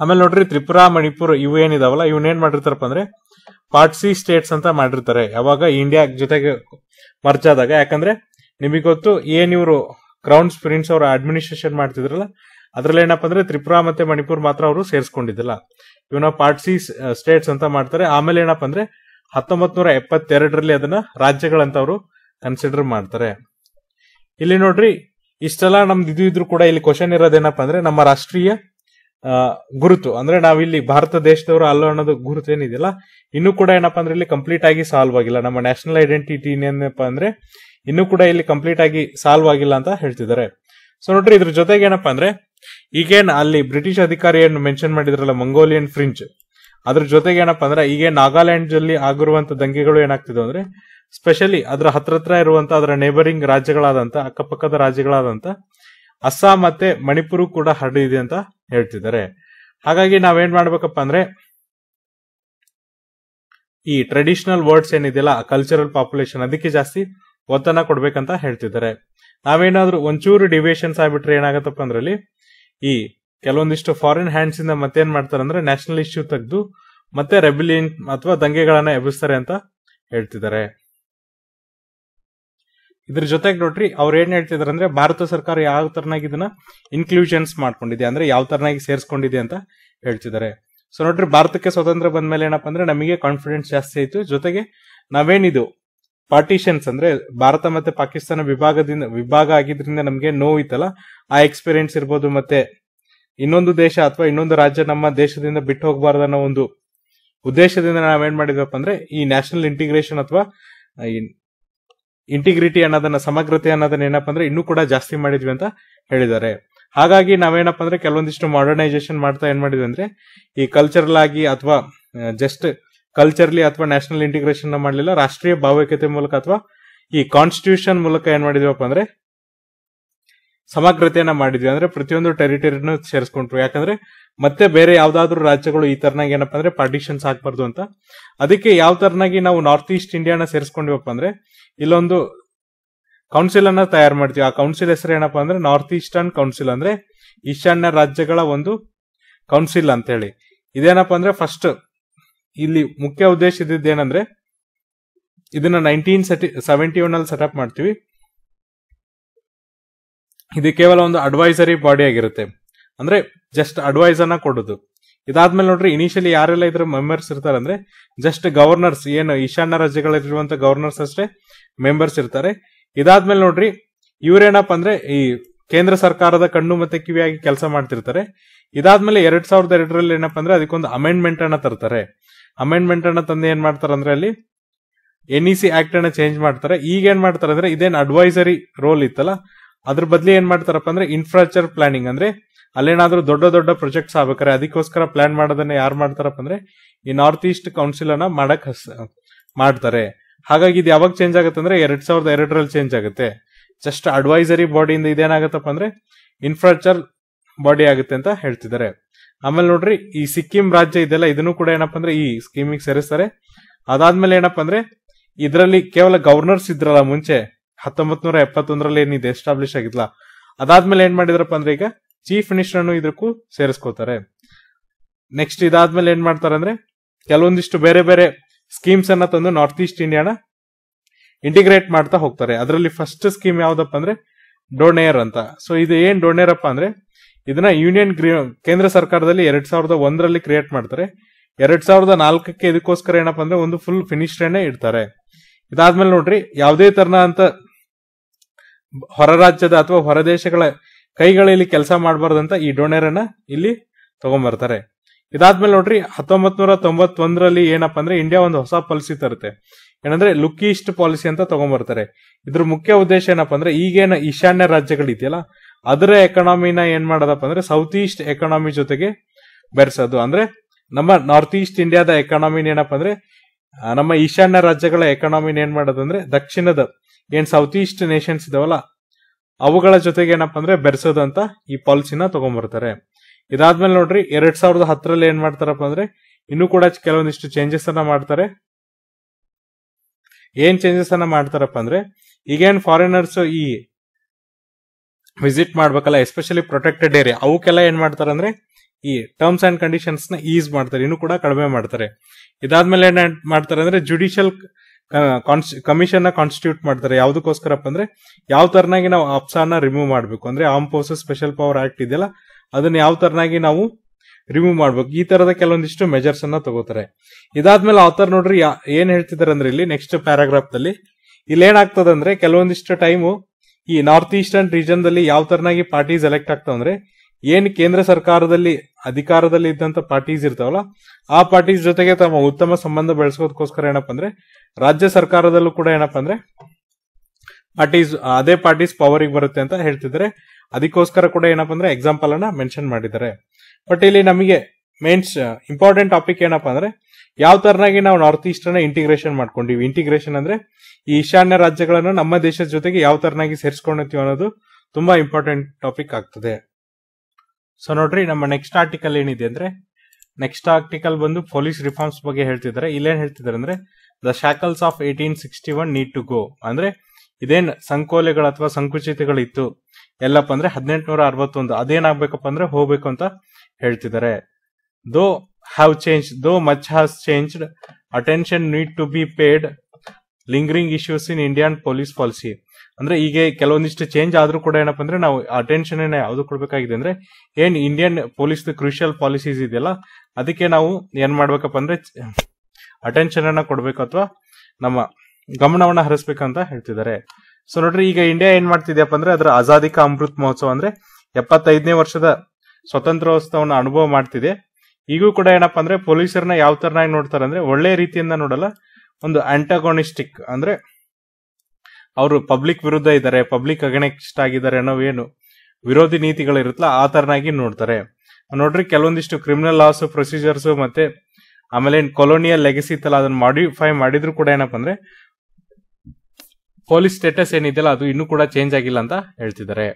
ಆಮೇಲೆ ನೋಡ್ರಿ ತ್ರಿಪುರಾ, ಮಣಿಪುರ ಇವು ಏನಿದಾವಲ್ಲ, ಇವನ್ ಏನ್ ಮಾಡಿರ್ತಾರಪ್ಪ ಅಂದ್ರೆ ಪಾರ್ಟ್ ಸಿ ಸ್ಟೇಟ್ಸ್ ಅಂತ ಮಾಡಿರ್ತಾರೆ. ಯಾವಾಗ ಇಂಡಿಯಾ ಜೊತೆಗೆ ಮರ್ಜ್ ಆದಾಗ. ಯಾಕಂದ್ರೆ ನಿಮಗೆ ಗೊತ್ತು, ಏನ್ ಇವರು ಕ್ರೌನ್ ಪ್ರಿನ್ಸ್ ಅವರು ಅಡ್ಮಿನಿಸ್ಟ್ರೇಷನ್ ಮಾಡ್ತಿದ್ರಲ್ಲ ಅದ್ರಲ್ಲಿ ಏನಪ್ಪಾ ಅಂದ್ರೆ ತ್ರಿಪುರಾ ಮತ್ತೆ ಮಣಿಪುರ್ ಮಾತ್ರ ಅವರು ಸೇರಿಸ್ಕೊಂಡಿದ್ದಿಲ್ಲ. ಇವನ ಪಾರ್ಟ್ ಸಿ ಸ್ಟೇಟ್ಸ್ ಅಂತ ಮಾಡ್ತಾರೆ. ಆಮೇಲೆ ಏನಪ್ಪಾ ಅಂದ್ರೆ ಹತ್ತೊಂಬತ್ ನೂರ ಎಪ್ಪತ್ತೆರಡರಲ್ಲಿ ಅದನ್ನ ರಾಜ್ಯಗಳಂತ ಅವರು ಕನ್ಸಿಡರ್ ಮಾಡ್ತಾರೆ. ಇಲ್ಲಿ ನೋಡ್ರಿ, ಇಷ್ಟೆಲ್ಲ ನಮ್ದು ಇದು ಇದ್ರು ಕೂಡ ಇಲ್ಲಿ ಕ್ವಶನ್ ಇರೋದೇನಪ್ಪ ಅಂದ್ರೆ ನಮ್ಮ ರಾಷ್ಟ್ರೀಯ ಗುರುತು. ಅಂದ್ರೆ ನಾವಿಲ್ಲಿ ಭಾರತ ದೇಶದವರು ಅಲ್ಲ ಅನ್ನೋದು ಗುರುತು ಏನಿದೆಯಲ್ಲ, ಇನ್ನೂ ಕೂಡ ಏನಪ್ಪಾ ಅಂದ್ರೆ ಇಲ್ಲಿ ಕಂಪ್ಲೀಟ್ ಆಗಿ ಸಾಲ್ವ್ ಆಗಿಲ್ಲ. ನಮ್ಮ ನ್ಯಾಷನಲ್ ಐಡೆಂಟಿಟಿ ಏನಪ್ಪಾ ಅಂದ್ರೆ ಇನ್ನೂ ಕೂಡ ಇಲ್ಲಿ ಕಂಪ್ಲೀಟ್ ಆಗಿ ಸಾಲ್ವ್ ಆಗಿಲ್ಲ ಅಂತ ಹೇಳ್ತಿದ್ದಾರೆ. ಸೊ ನೋಡ್ರಿ, ಇದ್ರ ಜೊತೆಗೆ ಏನಪ್ಪಾ ಅಂದ್ರೆ, ಈಗೇನ್ ಅಲ್ಲಿ ಬ್ರಿಟಿಷ್ ಅಧಿಕಾರಿ ಏನು ಮೆನ್ಷನ್ ಮಾಡಿದ್ರಲ್ಲ ಮಂಗೋಲಿಯನ್ ಫ್ರಿಂಚ್ ಅದ್ರ ಜೊತೆಗೆ ಏನಪ್ಪಾ ಅಂದ್ರೆ, ಈಗ ನಾಗಾಲ್ಯಾಂಡ್ ಅಲ್ಲಿ ಆಗಿರುವಂತ ದಂಗೆಗಳು ಏನಾಗ್ತಿದ್ವು ಅಂದ್ರೆ ಸ್ಪೆಷಲಿ ಅದ್ರ ಹತ್ರ ಹತ್ರ ಇರುವಂತ ಅದರ ನೇಬರಿಂಗ್ ರಾಜ್ಯಗಳಾದಂತ, ಅಕ್ಕಪಕ್ಕದ ರಾಜ್ಯಗಳಾದಂತ, ಅಸ್ಸಾಂ ಮತ್ತೆ ಮಣಿಪುರ ಕೂಡ ಹರಡಿದೆ ಅಂತ ಹೇಳ್ತಿದ್ದಾರೆ. ಹಾಗಾಗಿ ನಾವೇನ್ ಮಾಡ್ಬೇಕಪ್ಪ ಅಂದ್ರೆ, ಈ ಟ್ರೆಡಿಷನಲ್ ವರ್ಡ್ಸ್ ಏನಿದೆಯಲ್ಲ ಕಲ್ಚರಲ್ ಪಾಪ್ಯುಲೇಷನ್ ಅದಕ್ಕೆ ಜಾಸ್ತಿ ಒತ್ತನ್ನ ಕೊಡ್ಬೇಕಂತ ಹೇಳ್ತಿದ್ದಾರೆ. ನಾವೇನಾದ್ರೂ ಒಂಚೂರು ಡಿವಿಯೇಷನ್ಸ್ ಆಗ್ಬಿಟ್ರೆ ಏನಾಗತ್ತಪ್ಪ ಅಂದ್ರಲ್ಲಿ, ಈ ಕೆಲವೊಂದಿಷ್ಟು ಫಾರಿನ್ ಹ್ಯಾಂಡ್ಸ್ ಇಂದ ಮತ್ತೇನ್ ಮಾಡ್ತಾರೆ ಅಂದ್ರೆ ನ್ಯಾಷನಲ್ ಇಶ್ಯೂ ತೆಗೆದು ಮತ್ತೆ ರೆಬಿಲಿಯನ್ ಅಥವಾ ದಂಗೆಗಳನ್ನ ಎಬ್ಬಿಸ್ತಾರೆ ಅಂತ ಹೇಳ್ತಿದ್ದಾರೆ. ಇದ್ರ ಜೊತೆಗೆ ನೋಡ್ರಿ, ಅವ್ರು ಏನ್ ಹೇಳ್ತಿದಾರೆ ಅಂದ್ರೆ ಭಾರತ ಸರ್ಕಾರ ಯಾವ ತರನಾಗಿ ಇದನ್ನ ಇನ್ಕ್ಲೂಷನ್ಸ್ ಮಾಡ್ಕೊಂಡಿದೆ, ಅಂದ್ರೆ ಯಾವ ತರನಾಗಿ ಸೇರಿಸ್ಕೊಂಡಿದೆ ಅಂತ ಹೇಳ್ತಿದ್ದಾರೆ ಸೊ ನೋಡ್ರಿ, ಭಾರತಕ್ಕೆ ಸ್ವತಂತ್ರ ಬಂದ್ಮೇಲೆ ಏನಪ್ಪಾ ಅಂದ್ರೆ ನಮಗೆ ಕಾನ್ಫಿಡೆನ್ಸ್ ಜಾಸ್ತಿ ಆಯ್ತು. ಜೊತೆಗೆ ನಾವೇನಿದು ಪಾರ್ಟಿಷನ್ಸ್ ಅಂದ್ರೆ ಭಾರತ ಮತ್ತೆ ಪಾಕಿಸ್ತಾನ ವಿಭಾಗದಿಂದ, ವಿಭಾಗ ಆಗಿದ್ರಿಂದ ನಮಗೆ ನೋವಿತ್ತಲ್ಲ ಆ ಎಕ್ಸ್ಪೀರಿಯನ್ಸ್ ಇರ್ಬೋದು ಮತ್ತೆ ಇನ್ನೊಂದು ದೇಶ ಅಥವಾ ಇನ್ನೊಂದು ರಾಜ್ಯ ನಮ್ಮ ದೇಶದಿಂದ ಬಿಟ್ಟು ಹೋಗಬಾರ್ದು ಅನ್ನೋ ಒಂದು ಉದ್ದೇಶದಿಂದ ನಾವೇನ್ ಮಾಡಿದ್ವಪ್ಪ ಅಂದ್ರೆ ಈ ನ್ಯಾಷನಲ್ ಇಂಟಿಗ್ರೇಷನ್ ಅಥವಾ ಇಂಟಿಗ್ರಿಟಿ ಅನ್ನೋದನ್ನ, ಸಮಗ್ರತೆ ಅನ್ನೋದನ್ನ ಏನಪ್ಪ ಅಂದ್ರೆ ಇನ್ನೂ ಕೂಡ ಜಾಸ್ತಿ ಮಾಡಿದ್ವಿ ಅಂತ ಹೇಳಿದ್ದಾರೆ. ಹಾಗಾಗಿ ನಾವೇನಪ್ಪ ಅಂದ್ರೆ ಕೆಲವೊಂದಿಷ್ಟು ಮಾಡರ್ನೈಸೇಷನ್ ಮಾಡ್ತಾ ಏನ್ ಮಾಡಿದ್ವಿ ಅಂದ್ರೆ, ಈ ಕಲ್ಚರಲ್ ಆಗಿ ಅಥವಾ ಜಸ್ಟ್ ಕಲ್ಚರ್ಲಿ ಅಥವಾ ನ್ಯಾಷನಲ್ ಇಂಟಿಗ್ರೇಷನ್ ಮಾಡಲಿಲ್ಲ, ರಾಷ್ಟ್ರೀಯ ಭಾವೈಕ್ಯತೆ ಮೂಲಕ ಅಥವಾ ಈ ಕಾನ್ಸ್ಟಿಟ್ಯೂಷನ್ ಮೂಲಕ ಏನ್ ಮಾಡಿದ್ವಪ್ಪ ಅಂದ್ರೆ, ಸಮಗ್ರತೆಯನ್ನ ಮಾಡಿದ್ವಿ. ಅಂದ್ರೆ ಪ್ರತಿಯೊಂದು ಟೆರಿಟರಿನೂ ಸೇರಿಸ್ಕೊಂಡ್ರು. ಯಾಕಂದ್ರೆ ಮತ್ತೆ ಬೇರೆ ಯಾವ್ದಾದ್ರು ರಾಜ್ಯಗಳು ಈ ತರನಾಗಿ ಏನಪ್ಪಾ ಅಂದ್ರೆ ಪಾರ್ಟಿಷನ್ಸ್ ಆಗ್ಬಾರ್ದು ಅಂತ. ಅದಕ್ಕೆ ಯಾವ ತರನಾಗಿ ನಾವು ನಾರ್ತ್ ಈಸ್ಟ್ ಇಂಡಿಯಾನ ಸೇರಿಸ್ಕೊಂಡಿವಪ್ಪ ಅಂದ್ರೆ ಇಲ್ಲೊಂದು ಕೌನ್ಸಿಲ್ ಅನ್ನ ತಯಾರು ಮಾಡ್ತೀವಿ. ಆ ಕೌನ್ಸಿಲ್ ಹೆಸರು ಏನಪ್ಪಾ ಅಂದ್ರೆ ನಾರ್ತ್ ಈಸ್ಟರ್ನ್ ಕೌನ್ಸಿಲ್ ಅಂದ್ರೆ ಈಶಾನ್ಯ ರಾಜ್ಯಗಳ ಒಂದು ಕೌನ್ಸಿಲ್ ಅಂತ ಹೇಳಿ ಇದೇನಪ್ಪ ಅಂದ್ರೆ ಫಸ್ಟ್ ಇಲ್ಲಿ ಮುಖ್ಯ ಉದ್ದೇಶ ಇದ್ದಿದ್ದೇನಂದ್ರೆ ಇದನ್ನ ನೈನ್ಟೀನ್ ಸೆವೆಂಟಿ ಒನ್ ಅಲ್ಲಿ ಸೆಟಪ್ ಮಾಡ್ತೀವಿ. ಇದು ಕೇವಲ ಒಂದು ಅಡ್ವೈಸರಿ ಬಾಡಿ ಆಗಿರುತ್ತೆ. ಅಂದ್ರೆ ಜಸ್ಟ್ ಅಡ್ವೈಸ್ ಅನ್ನ ಕೊಡೋದು. ಇದಾದ್ಮೇಲೆ ನೋಡ್ರಿ ಇನಿಷಿಯಲಿ ಯಾರೆಲ್ಲ ಇದ್ರ ಮೆಂಬರ್ಸ್ ಇರ್ತಾರೆ ಅಂದ್ರೆ ಜಸ್ಟ್ ಗವರ್ನರ್ಸ್ ಏನು ಈಶಾನ್ಯ ರಾಜ್ಯಗಳಲ್ಲಿರುವಂತ ಗವರ್ನರ್ಸ್ ಅಷ್ಟೇ ಮೆಂಬರ್ಸ್ ಇರ್ತಾರೆ. ಇದಾದ್ಮೇಲೆ ನೋಡ್ರಿ, ಇವ್ರೇನಪ್ಪ ಅಂದ್ರೆ ಈ ಕೇಂದ್ರ ಸರ್ಕಾರದ ಕಣ್ಣು ಮತ್ತೆ ಕಿವಿಯಾಗಿ ಕೆಲಸ ಮಾಡ್ತಿರ್ತಾರೆ. ಇದಾದ್ಮೇಲೆ ಎರಡ್ ಸಾವಿರದ ಎರಡರಲ್ಲಿ ಏನಪ್ಪ ಅಂದ್ರೆ ಅದಕ್ಕೊಂದು ಅಮೆಂಡ್ಮೆಂಟ್ ಅನ್ನ ತರ್ತಾರೆ. ಅಮೆಂಡ್ಮೆಂಟ್ ಅನ್ನ ತಂದು ಏನ್ ಮಾಡ್ತಾರೆ ಅಂದ್ರೆ ಅಲ್ಲಿ ಎನ್ ಆಕ್ಟ್ ಅನ್ನ ಚೇಂಜ್ ಮಾಡ್ತಾರೆ. ಈಗ ಏನ್ ಮಾಡ್ತಾರೆ ಅಂದ್ರೆ, ಇದೇನ್ ಅಡ್ವೈಸರಿ ರೋಲ್ ಇತ್ತಲ್ಲ ಅದ್ರ ಬದ್ಲಿ ಏನ್ ಮಾಡ್ತಾರಪ್ಪ ಅಂದ್ರೆ ಇನ್ಫ್ರಾಸ್ಟ್ರಕ್ಚರ್ ಪ್ಲಾನಿಂಗ್ ಅಂದ್ರೆ ಅಲ್ಲೇನಾದ್ರೂ ದೊಡ್ಡ ದೊಡ್ಡ ಪ್ರಾಜೆಕ್ಟ್ಸ್ ಆಗ್ಬೇಕಾರೆ ಅದಕ್ಕೋಸ್ಕರ ಪ್ಲಾನ್ ಮಾಡೋದನ್ನ ಯಾರು ಮಾಡ್ತಾರಪ್ಪ ಅಂದ್ರೆ ಈ ನಾರ್ತ್ ಈಸ್ಟ್ ಕೌನ್ಸಿಲ್ ಅನ್ನ ಮಾಡಕ್ ಮಾಡ್ತಾರೆ. ಹಾಗಾಗಿ ಇದು ಯಾವಾಗ ಚೇಂಜ್ ಆಗುತ್ತೆ ಅಂದ್ರೆ ಎರಡ್ ಸಾವಿರದ ಎರಡರಲ್ಲಿ ಚೇಂಜ್ ಆಗುತ್ತೆ. ಜಸ್ಟ್ ಅಡ್ವೈಸರಿ ಬಾಡಿಯಿಂದ ಇದೇನಾಗತ್ತಪ್ಪ ಅಂದ್ರೆ ಇನ್ಫ್ರಾಸ್ಟ್ರಕ್ಚರ್ ಬಾಡಿ ಆಗುತ್ತೆ ಅಂತ ಹೇಳ್ತಿದ್ದಾರೆ. ಆಮೇಲೆ ನೋಡ್ರಿ, ಈ ಸಿಕ್ಕಿಂ ರಾಜ್ಯ ಇದೆಲ್ಲ ಇದನ್ನು ಕೂಡ ಏನಪ್ಪ ಅಂದ್ರೆ ಈ ಸ್ಕೀಮಿಗೆ ಸೇರಿಸ್ತಾರೆ. ಅದಾದ್ಮೇಲೆ ಏನಪ್ಪ ಅಂದ್ರೆ ಇದರಲ್ಲಿ ಕೇವಲ ಗವರ್ನರ್ಸ್ ಇದ್ರಲ್ಲ ಮುಂಚೆ ಹತ್ತೊಂಬತ್ ನೂರ ಎಪ್ಪತ್ತೊಂದರಲ್ಲಿ ಏನಿದೆ ಎಸ್ಟಾಬ್ಲಿಷ್ ಆಗಿದ್ಲ? ಅದಾದ್ಮೇಲೆ ಏನ್ ಮಾಡಿದ್ರಪ್ಪ ಅಂದ್ರೆ ಈಗ ಚೀಫ್ ಮಿನಿಸ್ಟರ್ ಅನ್ನು ಇದಕ್ಕೂ ಸೇರಿಸ್ಕೋತಾರೆ. ನೆಕ್ಸ್ಟ್ ಇದಾದ್ಮೇಲೆ ಏನ್ ಮಾಡ್ತಾರೆ ಅಂದ್ರೆ ಕೆಲವೊಂದಿಷ್ಟು ಬೇರೆ ಬೇರೆ ಸ್ಕೀಮ್ಸ್ ಅನ್ನ ತಂದು ನಾರ್ತ್ ಈಸ್ಟ್ ಇಂಡಿಯಾನ ಇಂಟಿಗ್ರೇಟ್ ಮಾಡ್ತಾ ಹೋಗ್ತಾರೆ. ಅದರಲ್ಲಿ ಫಸ್ಟ್ ಸ್ಕೀಮ್ ಯಾವ್ದಪ್ಪ ಅಂದ್ರೆ ಡೋನೇರ್ ಅಂತ. ಸೊ ಇದು ಏನ್ ಡೋನೇರ್ ಅಪ್ಪ ಅಂದ್ರೆ ಇದನ್ನ ಯೂನಿಯನ್ ಕೇಂದ್ರ ಸರ್ಕಾರದಲ್ಲಿ ಎರಡ್ ಸಾವಿರದ ಒಂದರಲ್ಲಿ ಕ್ರಿಯೇಟ್ ಮಾಡ್ತಾರೆ. ಎರಡ್ ಸಾವಿರದ ನಾಲ್ಕಕ್ಕೆ ಇದಕ್ಕೋಸ್ಕರ ಏನಪ್ಪ ಅಂದ್ರೆ ಒಂದು ಫುಲ್ ಫಿನಿಶ್ಡ್ನೇ ಇಡ್ತಾರೆ. ಇದಾದ್ಮೇಲೆ ನೋಡ್ರಿ, ಯಾವುದೇ ತರನ ಅಂತ ಹೊರ ರಾಜ್ಯದ ಅಥವಾ ಹೊರದೇಶಗಳ ಕೈಗಳಲ್ಲಿ ಕೆಲಸ ಮಾಡಬಾರ್ದಂತ ಈ ಡೊನೇರ್ ಇಲ್ಲಿ ತಗೊಂಡ್ಬರ್ತಾರೆ ಇದಾದ್ಮೇಲೆ ನೋಡ್ರಿ ಹತ್ತೊಂಬತ್ ನೂರ ತೊಂಬತ್ತೊಂದರಲ್ಲಿ ಏನಪ್ಪ ಅಂದ್ರೆ ಇಂಡಿಯಾ ಒಂದು ಹೊಸ ಪಾಲಿಸಿ ತರುತ್ತೆ. ಏನಂದ್ರೆ ಲುಕ್ ಈಸ್ಟ್ ಪಾಲಿಸಿ ಅಂತ ತಗೊಂಡ್ಬರ್ತಾರೆ ಇದ್ರ ಮುಖ್ಯ ಉದ್ದೇಶ ಏನಪ್ಪ ಅಂದ್ರೆ ಈಗೇನ ಈಶಾನ್ಯ ರಾಜ್ಯಗಳಿದೆಯಲ್ಲ, ಅದರ ಎಕನಾಮಿನ ಏನ್ ಮಾಡೋದಪ್ಪ ಅಂದ್ರೆ ಸೌತ್ ಈಸ್ಟ್ ಎಕನಾಮಿ ಜೊತೆಗೆ ಬೆರೆಸೋದು. ಅಂದ್ರೆ ನಮ್ಮ ನಾರ್ತ್ ಈಸ್ಟ್ ಇಂಡಿಯಾದ ಎಕನಾಮಿನ ಏನಪ್ಪ ಅಂದ್ರೆ ನಮ್ಮ ಈಶಾನ್ಯ ರಾಜ್ಯಗಳ ಎಕನಾಮಿನ ಏನ್ ಮಾಡೋದಂದ್ರೆ ದಕ್ಷಿಣದ ಏನ್ ಸೌತ್ ಈಸ್ಟ್ ನೇಷನ್ಸ್ ಇದಾವಲ್ಲ, ಅವುಗಳ ಜೊತೆಗೆ ಏನಪ್ಪ ಅಂದ್ರೆ ಬೆರೆಸೋದಂತ ಈ ಪಾಲಿಸಿನ ತಗೊಂಡ್ಬರ್ತಾರೆ ಇದಾದ್ಮೇಲೆ ನೋಡ್ರಿ, ಎರಡ್ ಸಾವಿರದ ಹತ್ತರಲ್ಲಿ ಏನ್ ಮಾಡ್ತಾರಪ್ಪ ಅಂದ್ರೆ, ಇನ್ನೂ ಕೂಡ ಕೆಲವೊಂದಿಷ್ಟು ಚೇಂಜಸ್ ಅನ್ನ ಮಾಡ್ತಾರೆ. ಏನ್ ಚೇಂಜಸ್ ಅನ್ನ ಮಾಡ್ತಾರಪ್ಪ ಅಂದ್ರೆ, ಈಗೇನ್ ಫಾರಿನರ್ಸ್ ಈ ವಿಸಿಟ್ ಮಾಡ್ಬೇಕಲ್ಲ ಎಸ್ಪೆಷಲಿ ಪ್ರೊಟೆಕ್ಟೆಡ್ ಏರಿಯಾ ಅವಕ್ಕೆಲ್ಲ ಏನ್ ಮಾಡ್ತಾರೆ ಅಂದ್ರೆ, ಈ ಟರ್ಮ್ಸ್ ಅಂಡ್ ಕಂಡೀಷನ್ಸ್ನ ಈಸ್ ಮಾಡ್ತಾರೆ, ಇನ್ನೂ ಕೂಡ ಕಡಿಮೆ ಮಾಡ್ತಾರೆ. ಇದಾದ್ಮೇಲೆ ಏನ್ ಮಾಡ್ತಾರೆ ಅಂದ್ರೆ ಜುಡಿಷಿಯಲ್ ಕಮಿಷನ್ನ ಕಾನ್ಸ್ಟಿಟ್ಯೂಟ್ ಮಾಡ್ತಾರೆ. ಯಾವ್ದಕ್ಕೋಸ್ಕರಪ್ಪ ಅಂದ್ರೆ ಯಾವ ತರನಾಗಿ ನಾವು ಅಪ್ಸಾನ ರಿಮೂವ್ ಮಾಡಬೇಕು? ಅಂದ್ರೆ arm forces special power act ಇದೆಯಲ್ಲ, ಅದನ್ನ ಯಾವ ತರನಾಗಿ ನಾವು ರಿಮೂವ್ ಮಾಡ್ಬೇಕು? ಈ ತರದ ಕೆಲವೊಂದಿಷ್ಟು ಮೆಜರ್ಸ್ ಅನ್ನ ತಗೋತಾರೆ. ಇದಾದ್ಮೇಲೆ ಆತರ್ ನೋಡ್ರಿ ಏನ್ ಹೇಳ್ತಿದಾರೆ ಅಂದ್ರೆ ಇಲ್ಲಿ ನೆಕ್ಸ್ಟ್ ಪ್ಯಾರಾಗ್ರಾಫ್ ದಲ್ಲಿ, ಇಲ್ಲಿ ಏನಾಗ್ತದೆ ಅಂದ್ರೆ ಕೆಲವೊಂದಿಷ್ಟು ಟೈಮು ಈ ನಾರ್ತ್ ಈಸ್ಟರ್ನ್ ರೀಜನ್ ದಲ್ಲಿ ಯಾವ ತರನಾಗಿ ಪಾರ್ಟೀಸ್ ಎಲೆಕ್ಟ್ ಆಗ್ತಾವ ಅಂದ್ರೆ ಏನ್ ಕೇಂದ್ರ ಸರ್ಕಾರದಲ್ಲಿ ಅಧಿಕಾರದಲ್ಲಿ ಇದ್ದಂತ ಪಾರ್ಟೀಸ್ ಇರ್ತಾವಲ್ಲ, ಆ ಪಾರ್ಟೀಸ್ ಜೊತೆಗೆ ತಮ್ಮ ಉತ್ತಮ ಸಂಬಂಧ ಬೆಳೆಸೋದಕ್ಕೋಸ್ಕರ ಏನಪ್ಪಾ ಅಂದ್ರೆ ರಾಜ್ಯ ಸರ್ಕಾರದಲ್ಲೂ ಕೂಡ ಏನಪ್ಪಾ ಅಂದ್ರೆ ಪಾರ್ಟೀಸ್ ಅದೇ ಪಾರ್ಟೀಸ್ ಪವರಿಗೆ ಬರುತ್ತೆ ಅಂತ ಹೇಳ್ತಿದ್ದಾರೆ. ಅದಕ್ಕೋಸ್ಕರ ಕೂಡ ಏನಪ್ಪಾ ಅಂದ್ರೆ ಎಕ್ಸಾಂಪಲ್ ಅನ್ನ ಮೆನ್ಷನ್ ಮಾಡಿದ್ದಾರೆ. ಬಟ್ ಇಲ್ಲಿ ನಮಗೆ ಮೇನ್ಸ್ ಇಂಪಾರ್ಟೆಂಟ್ ಟಾಪಿಕ್ ಏನಪ್ಪಾ ಅಂದ್ರೆ ಯಾವ ತರನಾಗಿ ನಾವು ನಾರ್ತ್ ಈಸ್ಟ್ ಅನ್ನ ಇಂಟಿಗ್ರೇಷನ್ ಮಾಡ್ಕೊಂಡಿವಿ. ಇಂಟಿಗ್ರೇಷನ್ ಅಂದ್ರೆ ಈ ಈಶಾನ್ಯ ರಾಜ್ಯಗಳನ್ನು ನಮ್ಮ ದೇಶದ ಜೊತೆಗೆ ಯಾವ ತರನಾಗಿ ಸೇರಿಸ್ಕೊಂಡಿರ್ತೀವಿ ಅನ್ನೋದು ತುಂಬಾ ಇಂಪಾರ್ಟೆಂಟ್ ಟಾಪಿಕ್ ಆಗ್ತದೆ. ಸೊ ನೋಡ್ರಿ, ನಮ್ಮ ನೆಕ್ಸ್ಟ್ ಆರ್ಟಿಕಲ್ ಏನಿದೆ ಅಂದ್ರೆ ನೆಕ್ಸ್ಟ್ ಆರ್ಟಿಕಲ್ ಬಂದು ಪೊಲೀಸ್ ರಿಫಾರ್ಮ್ಸ್ ಬಗ್ಗೆ ಹೇಳ್ತಿದ್ದಾರೆ. ಇಲ್ಲೇನ್ ಹೇಳ್ತಿದ್ದಾರೆ ಅಂದ್ರೆ the shackles of eighteen sixty one need to go ಅಂದ್ರೆ ಇದೇನ್ ಸಂಕೋಲೆಗಳು ಅಥವಾ ಸಂಕುಚಿತಗಳಿತ್ತು? ಎಲ್ಲಪ್ಪ ಅಂದ್ರೆ ಹದಿನೆಂಟುನೂರ ಅರವತ್ತೊಂದು ಅದೇನಾಗ್ಬೇಕಪ್ಪ ಅಂದ್ರೆ ಹೋಗ್ಬೇಕು ಅಂತ ಹೇಳ್ತಿದ್ದಾರೆ. Though have change though much has changed attention need to be paid lingering issues in Indian police policy ಅಂದ್ರೆ ಈಗ ಕೆಲವೊಂದಿಷ್ಟು ಚೇಂಜ್ ಆದ್ರೂ ಕೂಡ ಏನಪ್ಪ ಅಂದ್ರೆ ನಾವು ಅಟೆನ್ಷನ್ ಯಾವ್ದು ಕೊಡ್ಬೇಕಾಗಿದೆ ಅಂದ್ರೆ ಏನ್ ಇಂಡಿಯನ್ ಪೊಲೀಸ್ ಕ್ರೂಷಿಯಲ್ ಪಾಲಿಸೀಸ್ ಇದೆಯಲ್ಲ, ಅದಕ್ಕೆ ನಾವು ಏನ್ ಮಾಡ್ಬೇಕಪ್ಪ ಅಂದ್ರೆ ಅಟೆನ್ಷನ್ ಅನ್ನ ಕೊಡ್ಬೇಕು ಅಥವಾ ನಮ್ಮ ಗಮನವನ್ನ ಹರಿಸ್ಬೇಕಂತ ಹೇಳ್ತಿದ್ದಾರೆ. ಸೊ ನೋಡ್ರಿ, ಈಗ ಇಂಡಿಯಾ ಏನ್ ಮಾಡ್ತಿದ್ಯಪ್ಪ ಅಂದ್ರೆ ಅದರ ಆಜಾದಿ ಕಾ ಅಮೃತ್ ಮಹೋತ್ಸವ ಅಂದ್ರೆ ಎಪ್ಪತ್ತೈದನೇ ವರ್ಷದ ಸ್ವತಂತ್ರೋತ್ಸವನ ಅನುಭವ ಮಾಡ್ತಿದೆ. ಈಗೂ ಕೂಡ ಏನಪ್ಪ ಅಂದ್ರೆ ಪೊಲೀಸರನ್ನ ಯಾವ ತರನಾಗಿ ನೋಡ್ತಾರೆ ಅಂದ್ರೆ ಒಳ್ಳೆ ರೀತಿಯಿಂದ ನೋಡಲ್ಲ, ಒಂದು ಆಂಟಗೋನಿಸ್ಟಿಕ್ ಅಂದ್ರೆ ಅವರು ಪಬ್ಲಿಕ್ ವಿರುದ್ಧ ಇದ್ದಾರೆ ಪಬ್ಲಿಕ್ ಅಗಣೆಸ್ಟ್ ಆಗಿದ್ದಾರೆ ಅನ್ನೋ ಏನು ವಿರೋಧಿ ನೀತಿಗಳಿರುತ್ತಲ್ಲ ಆ ತರನಾಗಿ ನೋಡ್ತಾರೆ. ನೋಡ್ರಿ, ಕೆಲವೊಂದಿಷ್ಟು ಕ್ರಿಮಿನಲ್ ಲಾಸ್ ಪ್ರೊಸೀಜರ್ಸ್ ಮತ್ತೆ ಆಮೇಲೆ ಕೊಲೋನಿಯಲ್ ಲೆಗಸಿ ಇತ್ತಲ್ಲ ಅದನ್ನ ಮಾಡಿಫೈ ಮಾಡಿದ್ರು ಕೂಡ ಏನಪ್ಪ ಅಂದ್ರೆ ಪೊಲೀಸ್ ಸ್ಟೇಟಸ್ ಏನಿದೆಯಲ್ಲ ಅದು ಇನ್ನೂ ಕೂಡ ಚೇಂಜ್ ಆಗಿಲ್ಲ ಅಂತ ಹೇಳ್ತಿದ್ದಾರೆ.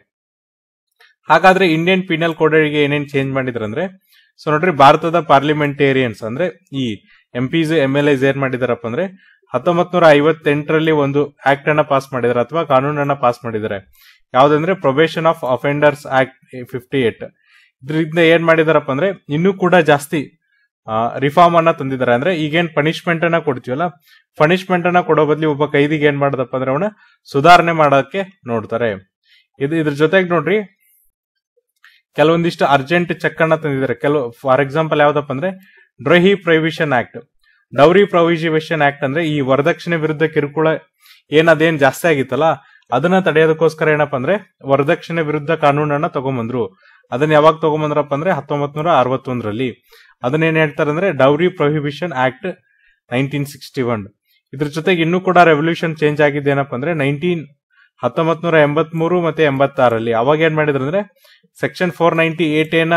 ಹಾಗಾದ್ರೆ ಇಂಡಿಯನ್ ಪಿನಲ್ ಕೋಡರಿಗೆ ಏನೇನ್ ಚೇಂಜ್ ಮಾಡಿದ್ರಂದ್ರೆ ಸೊ ನೋಡ್ರಿ ಭಾರತದ ಪಾರ್ಲಿಮೆಂಟೇರಿಯನ್ಸ್ ಅಂದ್ರೆ ಈ M Ps M L S ಏನ್ ಮಾಡಿದಾರಪ್ಪ ಅಂದ್ರೆ ಹತ್ತೊಂಬತ್ ನೂರ ಐವತ್ತೆಂಟರಲ್ಲಿ ಒಂದು ಆಕ್ಟ್ ಅನ್ನ ಪಾಸ್ ಮಾಡಿದ್ದಾರೆ ಅಥವಾ ಕಾನೂನನ್ನ ಪಾಸ್ ಮಾಡಿದ್ದಾರೆ ಯಾವ್ದಂದ್ರೆ probation of offenders act fifty eight ಇದ್ರಿಂದ ಏನ್ ಮಾಡಿದಾರಪ್ಪ ಅಂದ್ರೆ ಇನ್ನೂ ಕೂಡ ಜಾಸ್ತಿ ರಿಫಾರ್ಮ್ ಅನ್ನ ತಂದಿದ್ದಾರೆ. ಅಂದ್ರೆ ಈಗೇನ್ ಪನಿಷ್ಮೆಂಟ್ ಅನ್ನ ಕೊಡ್ತೀವಲ್ಲ ಪನಿಷ್ಮೆಂಟ್ ಅನ್ನ ಕೊಡೋ ಬದ್ಲಿ ಒಬ್ಬ ಕೈದಿಗೆ ಏನ್ ಮಾಡದಪ್ಪ ಅಂದ್ರೆ ಅವನ ಸುಧಾರಣೆ ಮಾಡೋಕೆ ನೋಡ್ತಾರೆ. ಇದು ಇದ್ರ ಜೊತೆಗೆ ನೋಡ್ರಿ, ಕೆಲವೊಂದಿಷ್ಟು ಅರ್ಜೆಂಟ್ ಚೆಕ್ ಅನ್ನ ತಂದಿದ್ದಾರೆ. ಕೆಲವು ಫಾರ್ ಎಕ್ಸಾಂಪಲ್ ಯಾವ್ದಪ್ಪ ಅಂದ್ರೆ ಡ್ರೈಹಿ provision act dowry provision act ಅಂದ್ರೆ ಈ ವರದಕ್ಷಿಣೆ ವಿರುದ್ಧ ಕಿರುಕುಳ ಏನ್ ಜಾಸ್ತಿ ಆಗಿತ್ತಲ್ಲ, ಅದನ್ನ ತಡೆಯೋದಕ್ಕೋಸ್ಕರ ಏನಪ್ಪಾ ಅಂದ್ರೆ, ವರದಕ್ಷಿಣೆ ವಿರುದ್ಧ ಕಾನೂನನ್ನ ತಗೊಂಬಂದ್ರು. ಅದನ್ನ ಯಾವಾಗ ತಗೊಂಬಂದ್ರಪ್ಪ ಅಂದ್ರೆ ಹತ್ತೊಂಬತ್ ನೂರ ಅರವತ್ತೊಂದರಲ್ಲಿ. ಅದನ್ನ ಏನ್ ಹೇಳ್ತಾರೆ ಅಂದ್ರೆ dowry prohibition act nineteen sixty one. ಇದ್ರ ಜೊತೆಗೆ ಇನ್ನೂ ಕೂಡ ರೆವಲ್ಯೂಷನ್ ಚೇಂಜ್ ಆಗಿದ್ದು ಏನಪ್ಪಾ ಅಂದ್ರೆ ನೈನ್ಟೀನ್ ಹತ್ತೊಂಬತ್ ನೂರ ಎಂಬತ್ ಮೂರು ಮತ್ತೆ ಎಂಬತ್ತಾರಲ್ಲಿ. ಅವಾಗ ಏನ್ ಮಾಡಿದ್ರು ಅಂದ್ರೆ ಸೆಕ್ಷನ್ ಫೋರ್ ನೈಂಟಿ ಏಟ್ ಎನ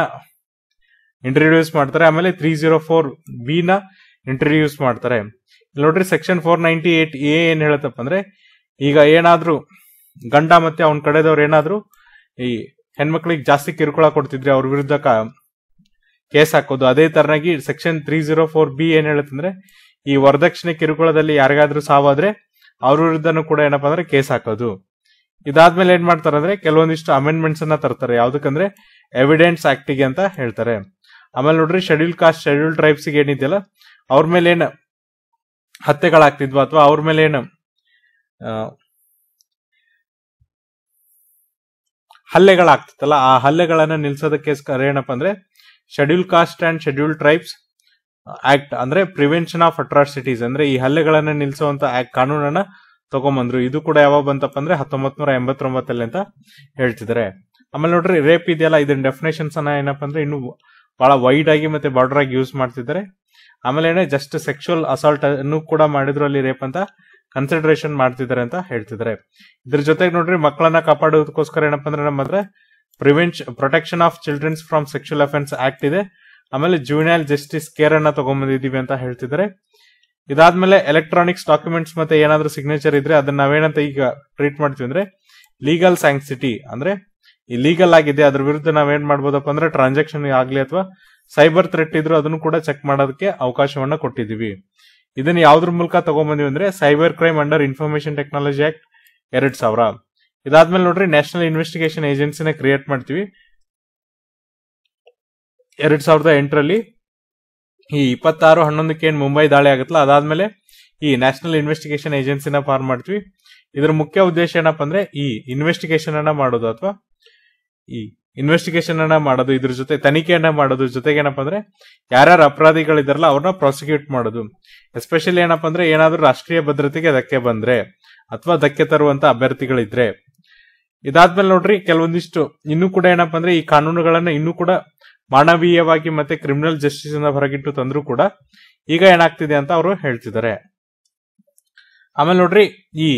ಇಂಟ್ರೊಡ್ಯೂಸ್ ಮಾಡ್ತಾರೆ, ಆಮೇಲೆ ತ್ರೀ ಜೀರೋ ಫೋರ್ ಬಿ ನ ಇಂಟ್ರೊಡ್ಯೂಸ್ ಮಾಡ್ತಾರೆ. ನೋಡ್ರಿ section four ninety eight A ಏನ್ ಹೇಳತ್ತಪ್ಪ ಅಂದ್ರೆ ಈಗ ಏನಾದ್ರೂ ಗಂಡ ಮತ್ತೆ ಅವನ ಕಡೆದವ್ರು ಏನಾದ್ರೂ ಈ ಹೆಣ್ಮಕ್ಳಿಗೆ ಜಾಸ್ತಿ ಕಿರುಕುಳ ಕೊಡ್ತಿದ್ರೆ ಅವ್ರ ವಿರುದ್ಧ ಕೇಸ್ ಹಾಕೋದು. ಅದೇ ತರನಾಗಿ section three zero four B ಏನ್ ಹೇಳುತ್ತಂದ್ರೆ, ಈ ವರದಕ್ಷಿಣೆ ಕಿರುಕುಳದಲ್ಲಿ ಯಾರಿಗಾದ್ರೂ ಸಾವಾದ್ರೆ, ಅವ್ರ ವಿರುದ್ಧನೂ ಕೂಡ ಏನಪ್ಪ ಅಂದ್ರೆ ಕೇಸ್ ಹಾಕೋದು. ಇದಾದ್ಮೇಲೆ ಏನ್ ಮಾಡ್ತಾರೆ ಅಂದ್ರೆ ಕೆಲವೊಂದಿಷ್ಟು ಅಮೆಂಡ್ಮೆಂಟ್ಸ್ ಅನ್ನ ತರ್ತಾರೆ. ಯಾವ್ದಕ್ಕಂದ್ರೆ ಎವಿಡೆನ್ಸ್ ಆಕ್ಟಿಗೆ ಅಂತ ಹೇಳ್ತಾರೆ. ಆಮೇಲೆ ನೋಡ್ರಿ ಶೆಡ್ಯೂಲ್ ಕಾಸ್ಟ್ ಶೆಡ್ಯೂಲ್ ಟ್ರೈಬ್ಸ್ ಏನಿದೆಯಲ್ಲ, ಅವ್ರ ಮೇಲೆ ಏನು ಹತ್ಯೆಗಳಾಗ್ತಿದ್ವು ಅಥವಾ ಅವ್ರ ಮೇಲೆ ಏನು ಹಲ್ಲೆಗಳಾಗ್ತಿತ್ತಲ್ಲ, ಆ ಹಲ್ಲೆಗಳನ್ನ ನಿಲ್ಸೋದಕ್ಕೋಸ್ಕರ ಏನಪ್ಪಾ ಅಂದ್ರೆ schedule caste and schedule tribes act ಅಂದ್ರೆ ಪ್ರಿವೆನ್ಷನ್ ಆಫ್ ಅಟ್ರಾಸಿಟೀಸ್ ಅಂದ್ರೆ ಈ ಹಲ್ಲೆಗಳನ್ನ ನಿಲ್ಸುವಂತ ಆಕ್ಟ್ ಕಾನೂನನ್ನ ತಗೊಂಬಂದ್ರು. ಇದು ಕೂಡ ಯಾವಾಗ ಬಂತಪ್ಪ ಅಂದ್ರೆ ಹತ್ತೊಂಬತ್ ನೂರ ಎಂಬತ್ತೊಂಬತ್ತಲ್ಲಿ ಅಂತ ಹೇಳ್ತಿದ್ದಾರೆ. ಆಮೇಲೆ ನೋಡ್ರಿ ರೇಪ್ ಇದೆಯಲ್ಲ ಇದನ್ನ ಡೆಫಿನೇಷನ್ಸ್ ಅನ್ನ ಏನಪ್ಪಾ ಅಂದ್ರೆ ಇನ್ನು ಬಹಳ ವೈಡ್ ಆಗಿ ಮತ್ತೆ ಬಾರ್ಡರ್ ಆಗಿ ಯೂಸ್ ಮಾಡ್ತಿದ್ದಾರೆ. ಆಮೇಲೆ ಏನೇ ಜಸ್ಟ್ ಸೆಕ್ಷುವಲ್ ಅಸಾಲ್ಟ್ ಅನ್ನು ಕೂಡ ಮಾಡಿದ್ರು ಅಲ್ಲಿ ರೇಪ್ ಅಂತ ಕನ್ಸಿಡರೇಷನ್ ಮಾಡ್ತಿದ್ದಾರೆ ಅಂತ ಹೇಳ್ತಿದ್ದಾರೆ. ಇದ್ರ ಜೊತೆಗೆ ನೋಡ್ರಿ ಮಕ್ಕಳನ್ನ ಕಾಪಾಡೋದಕ್ಕೋಸ್ಕರ ಏನಪ್ಪ ಅಂದ್ರೆ ನಮ್ಮ ಹತ್ರ prevention protection of childrens from sexual offence act ಇದೆ. ಆಮೇಲೆ ಜೂನಿಯಲ್ ಜಸ್ಟಿಸ್ ಕೇರ್ ಅನ್ನ ತಗೊಂಡ್ಬಂದಿದ್ದೀವಿ ಅಂತ ಹೇಳ್ತಿದ್ದಾರೆ. ಇದಾದ್ಮೇಲೆ ಎಲೆಕ್ಟ್ರಾನಿಕ್ಸ್ ಡಾಕ್ಯುಮೆಂಟ್ಸ್ ಮತ್ತೆ ಏನಾದ್ರೂ ಸಿಗ್ನೇಚರ್ ಇದ್ರೆ ಅದನ್ನ ನಾವೇನಂತ ಈಗ ಟ್ರೀಟ್ ಮಾಡ್ತೀವಿ ಅಂದ್ರೆ ಲೀಗಲ್ ಸ್ಯಾಂಕ್ಸಿಟಿ ಅಂದ್ರೆ ಲೀಗಲ್ ಆಗಿದೆ, ಅದ್ರ ವಿರುದ್ಧ ನಾವೇನ್ ಮಾಡ್ಬೋದಪ್ಪ ಅಂದ್ರೆ ಟ್ರಾನ್ಸಾಕ್ಷನ್ ಆಗ್ಲಿ ಅಥವಾ ಸೈಬರ್ ಥ್ರೆಟ್ ಇದ್ರು ಅದನ್ನು ಕೂಡ ಚೆಕ್ ಮಾಡೋದಕ್ಕೆ ಅವಕಾಶವನ್ನ ಕೊಟ್ಟಿದೀವಿ ಇದನ್ನ ಯಾವ್ದ್ರ ಮೂಲಕ ತಗೊಂಡ್ಬಂದಿವಿ ಅಂದ್ರೆ cyber crime under information technology act ಎರಡ್ ಸಾವಿರ. ಇದಾದ್ಮೇಲೆ ನೋಡ್ರಿ ನ್ಯಾಷನಲ್ ಇನ್ವೆಸ್ಟಿಗೇಷನ್ ಏಜೆನ್ಸಿನ ಕ್ರಿಯೇಟ್ ಮಾಡ್ತೀವಿ. ಎರಡ್ ಸಾವಿರದ ಎಂಟರಲ್ಲಿ ಈ ಇಪ್ಪತ್ತಾರು ಹನ್ನೊಂದಕ್ಕೆ ಏನ್ ಮುಂಬೈ ದಾಳಿ ಆಗುತ್ತಲ್ಲ, ಅದಾದ್ಮೇಲೆ ಈ ನ್ಯಾಷನಲ್ ಇನ್ವೆಸ್ಟಿಗೇಷನ್ ಏಜೆನ್ಸಿನ ಫಾರ್ಮ್ ಮಾಡ್ತೀವಿ. ಇದ್ರ ಮುಖ್ಯ ಉದ್ದೇಶ ಏನಪ್ಪ ಅಂದ್ರೆ, ಈ ಇನ್ವೆಸ್ಟಿಗೇಷನ್ ಅನ್ನ ಮಾಡೋದು ಅಥವಾ ಈ ಇನ್ವೆಸ್ಟಿಗೇಷನ್ ಅನ್ನ ಮಾಡೋದು, ಇದ್ರ ಜೊತೆ ತನಿಖೆಯನ್ನ ಮಾಡೋದು. ಜೊತೆಗೆ ಏನಪ್ಪಾ ಅಂದ್ರೆ, ಯಾರ್ಯಾರು ಅಪರಾಧಿಗಳಿದಾರಲ್ಲ, ಅವ್ರನ್ನ ಪ್ರಾಸಿಕ್ಯೂಟ್ ಮಾಡೋದು. ಎಸ್ಪೆಷಲಿ ಏನಪ್ಪಾ ಅಂದ್ರೆ, ಏನಾದ್ರೂ ರಾಷ್ಟ್ರೀಯ ಭದ್ರತೆಗೆ ಧಕ್ಕೆ ಬಂದ್ರೆ, ಅಥವಾ ಧಕ್ಕೆ ತರುವಂತ ಅಭ್ಯರ್ಥಿಗಳಿದ್ರೆ ಇದಾದ್ಮೇಲೆ ನೋಡ್ರಿ, ಕೆಲವೊಂದಿಷ್ಟು ಇನ್ನೂ ಕೂಡ ಏನಪ್ಪ ಅಂದ್ರೆ ಈ ಕಾನೂನುಗಳನ್ನ ಇನ್ನೂ ಕೂಡ ಮಾನವೀಯವಾಗಿ ಮತ್ತೆ ಕ್ರಿಮಿನಲ್ ಜಸ್ಟಿಸ್ ಇಂದ ಹೊರಗಿಟ್ಟು ತಂದ್ರು ಕೂಡ ಈಗ ಏನಾಗ್ತಿದೆ ಅಂತ ಅವರು ಹೇಳ್ತಿದ್ದಾರೆ. ಆಮೇಲೆ ನೋಡ್ರಿ, ಈ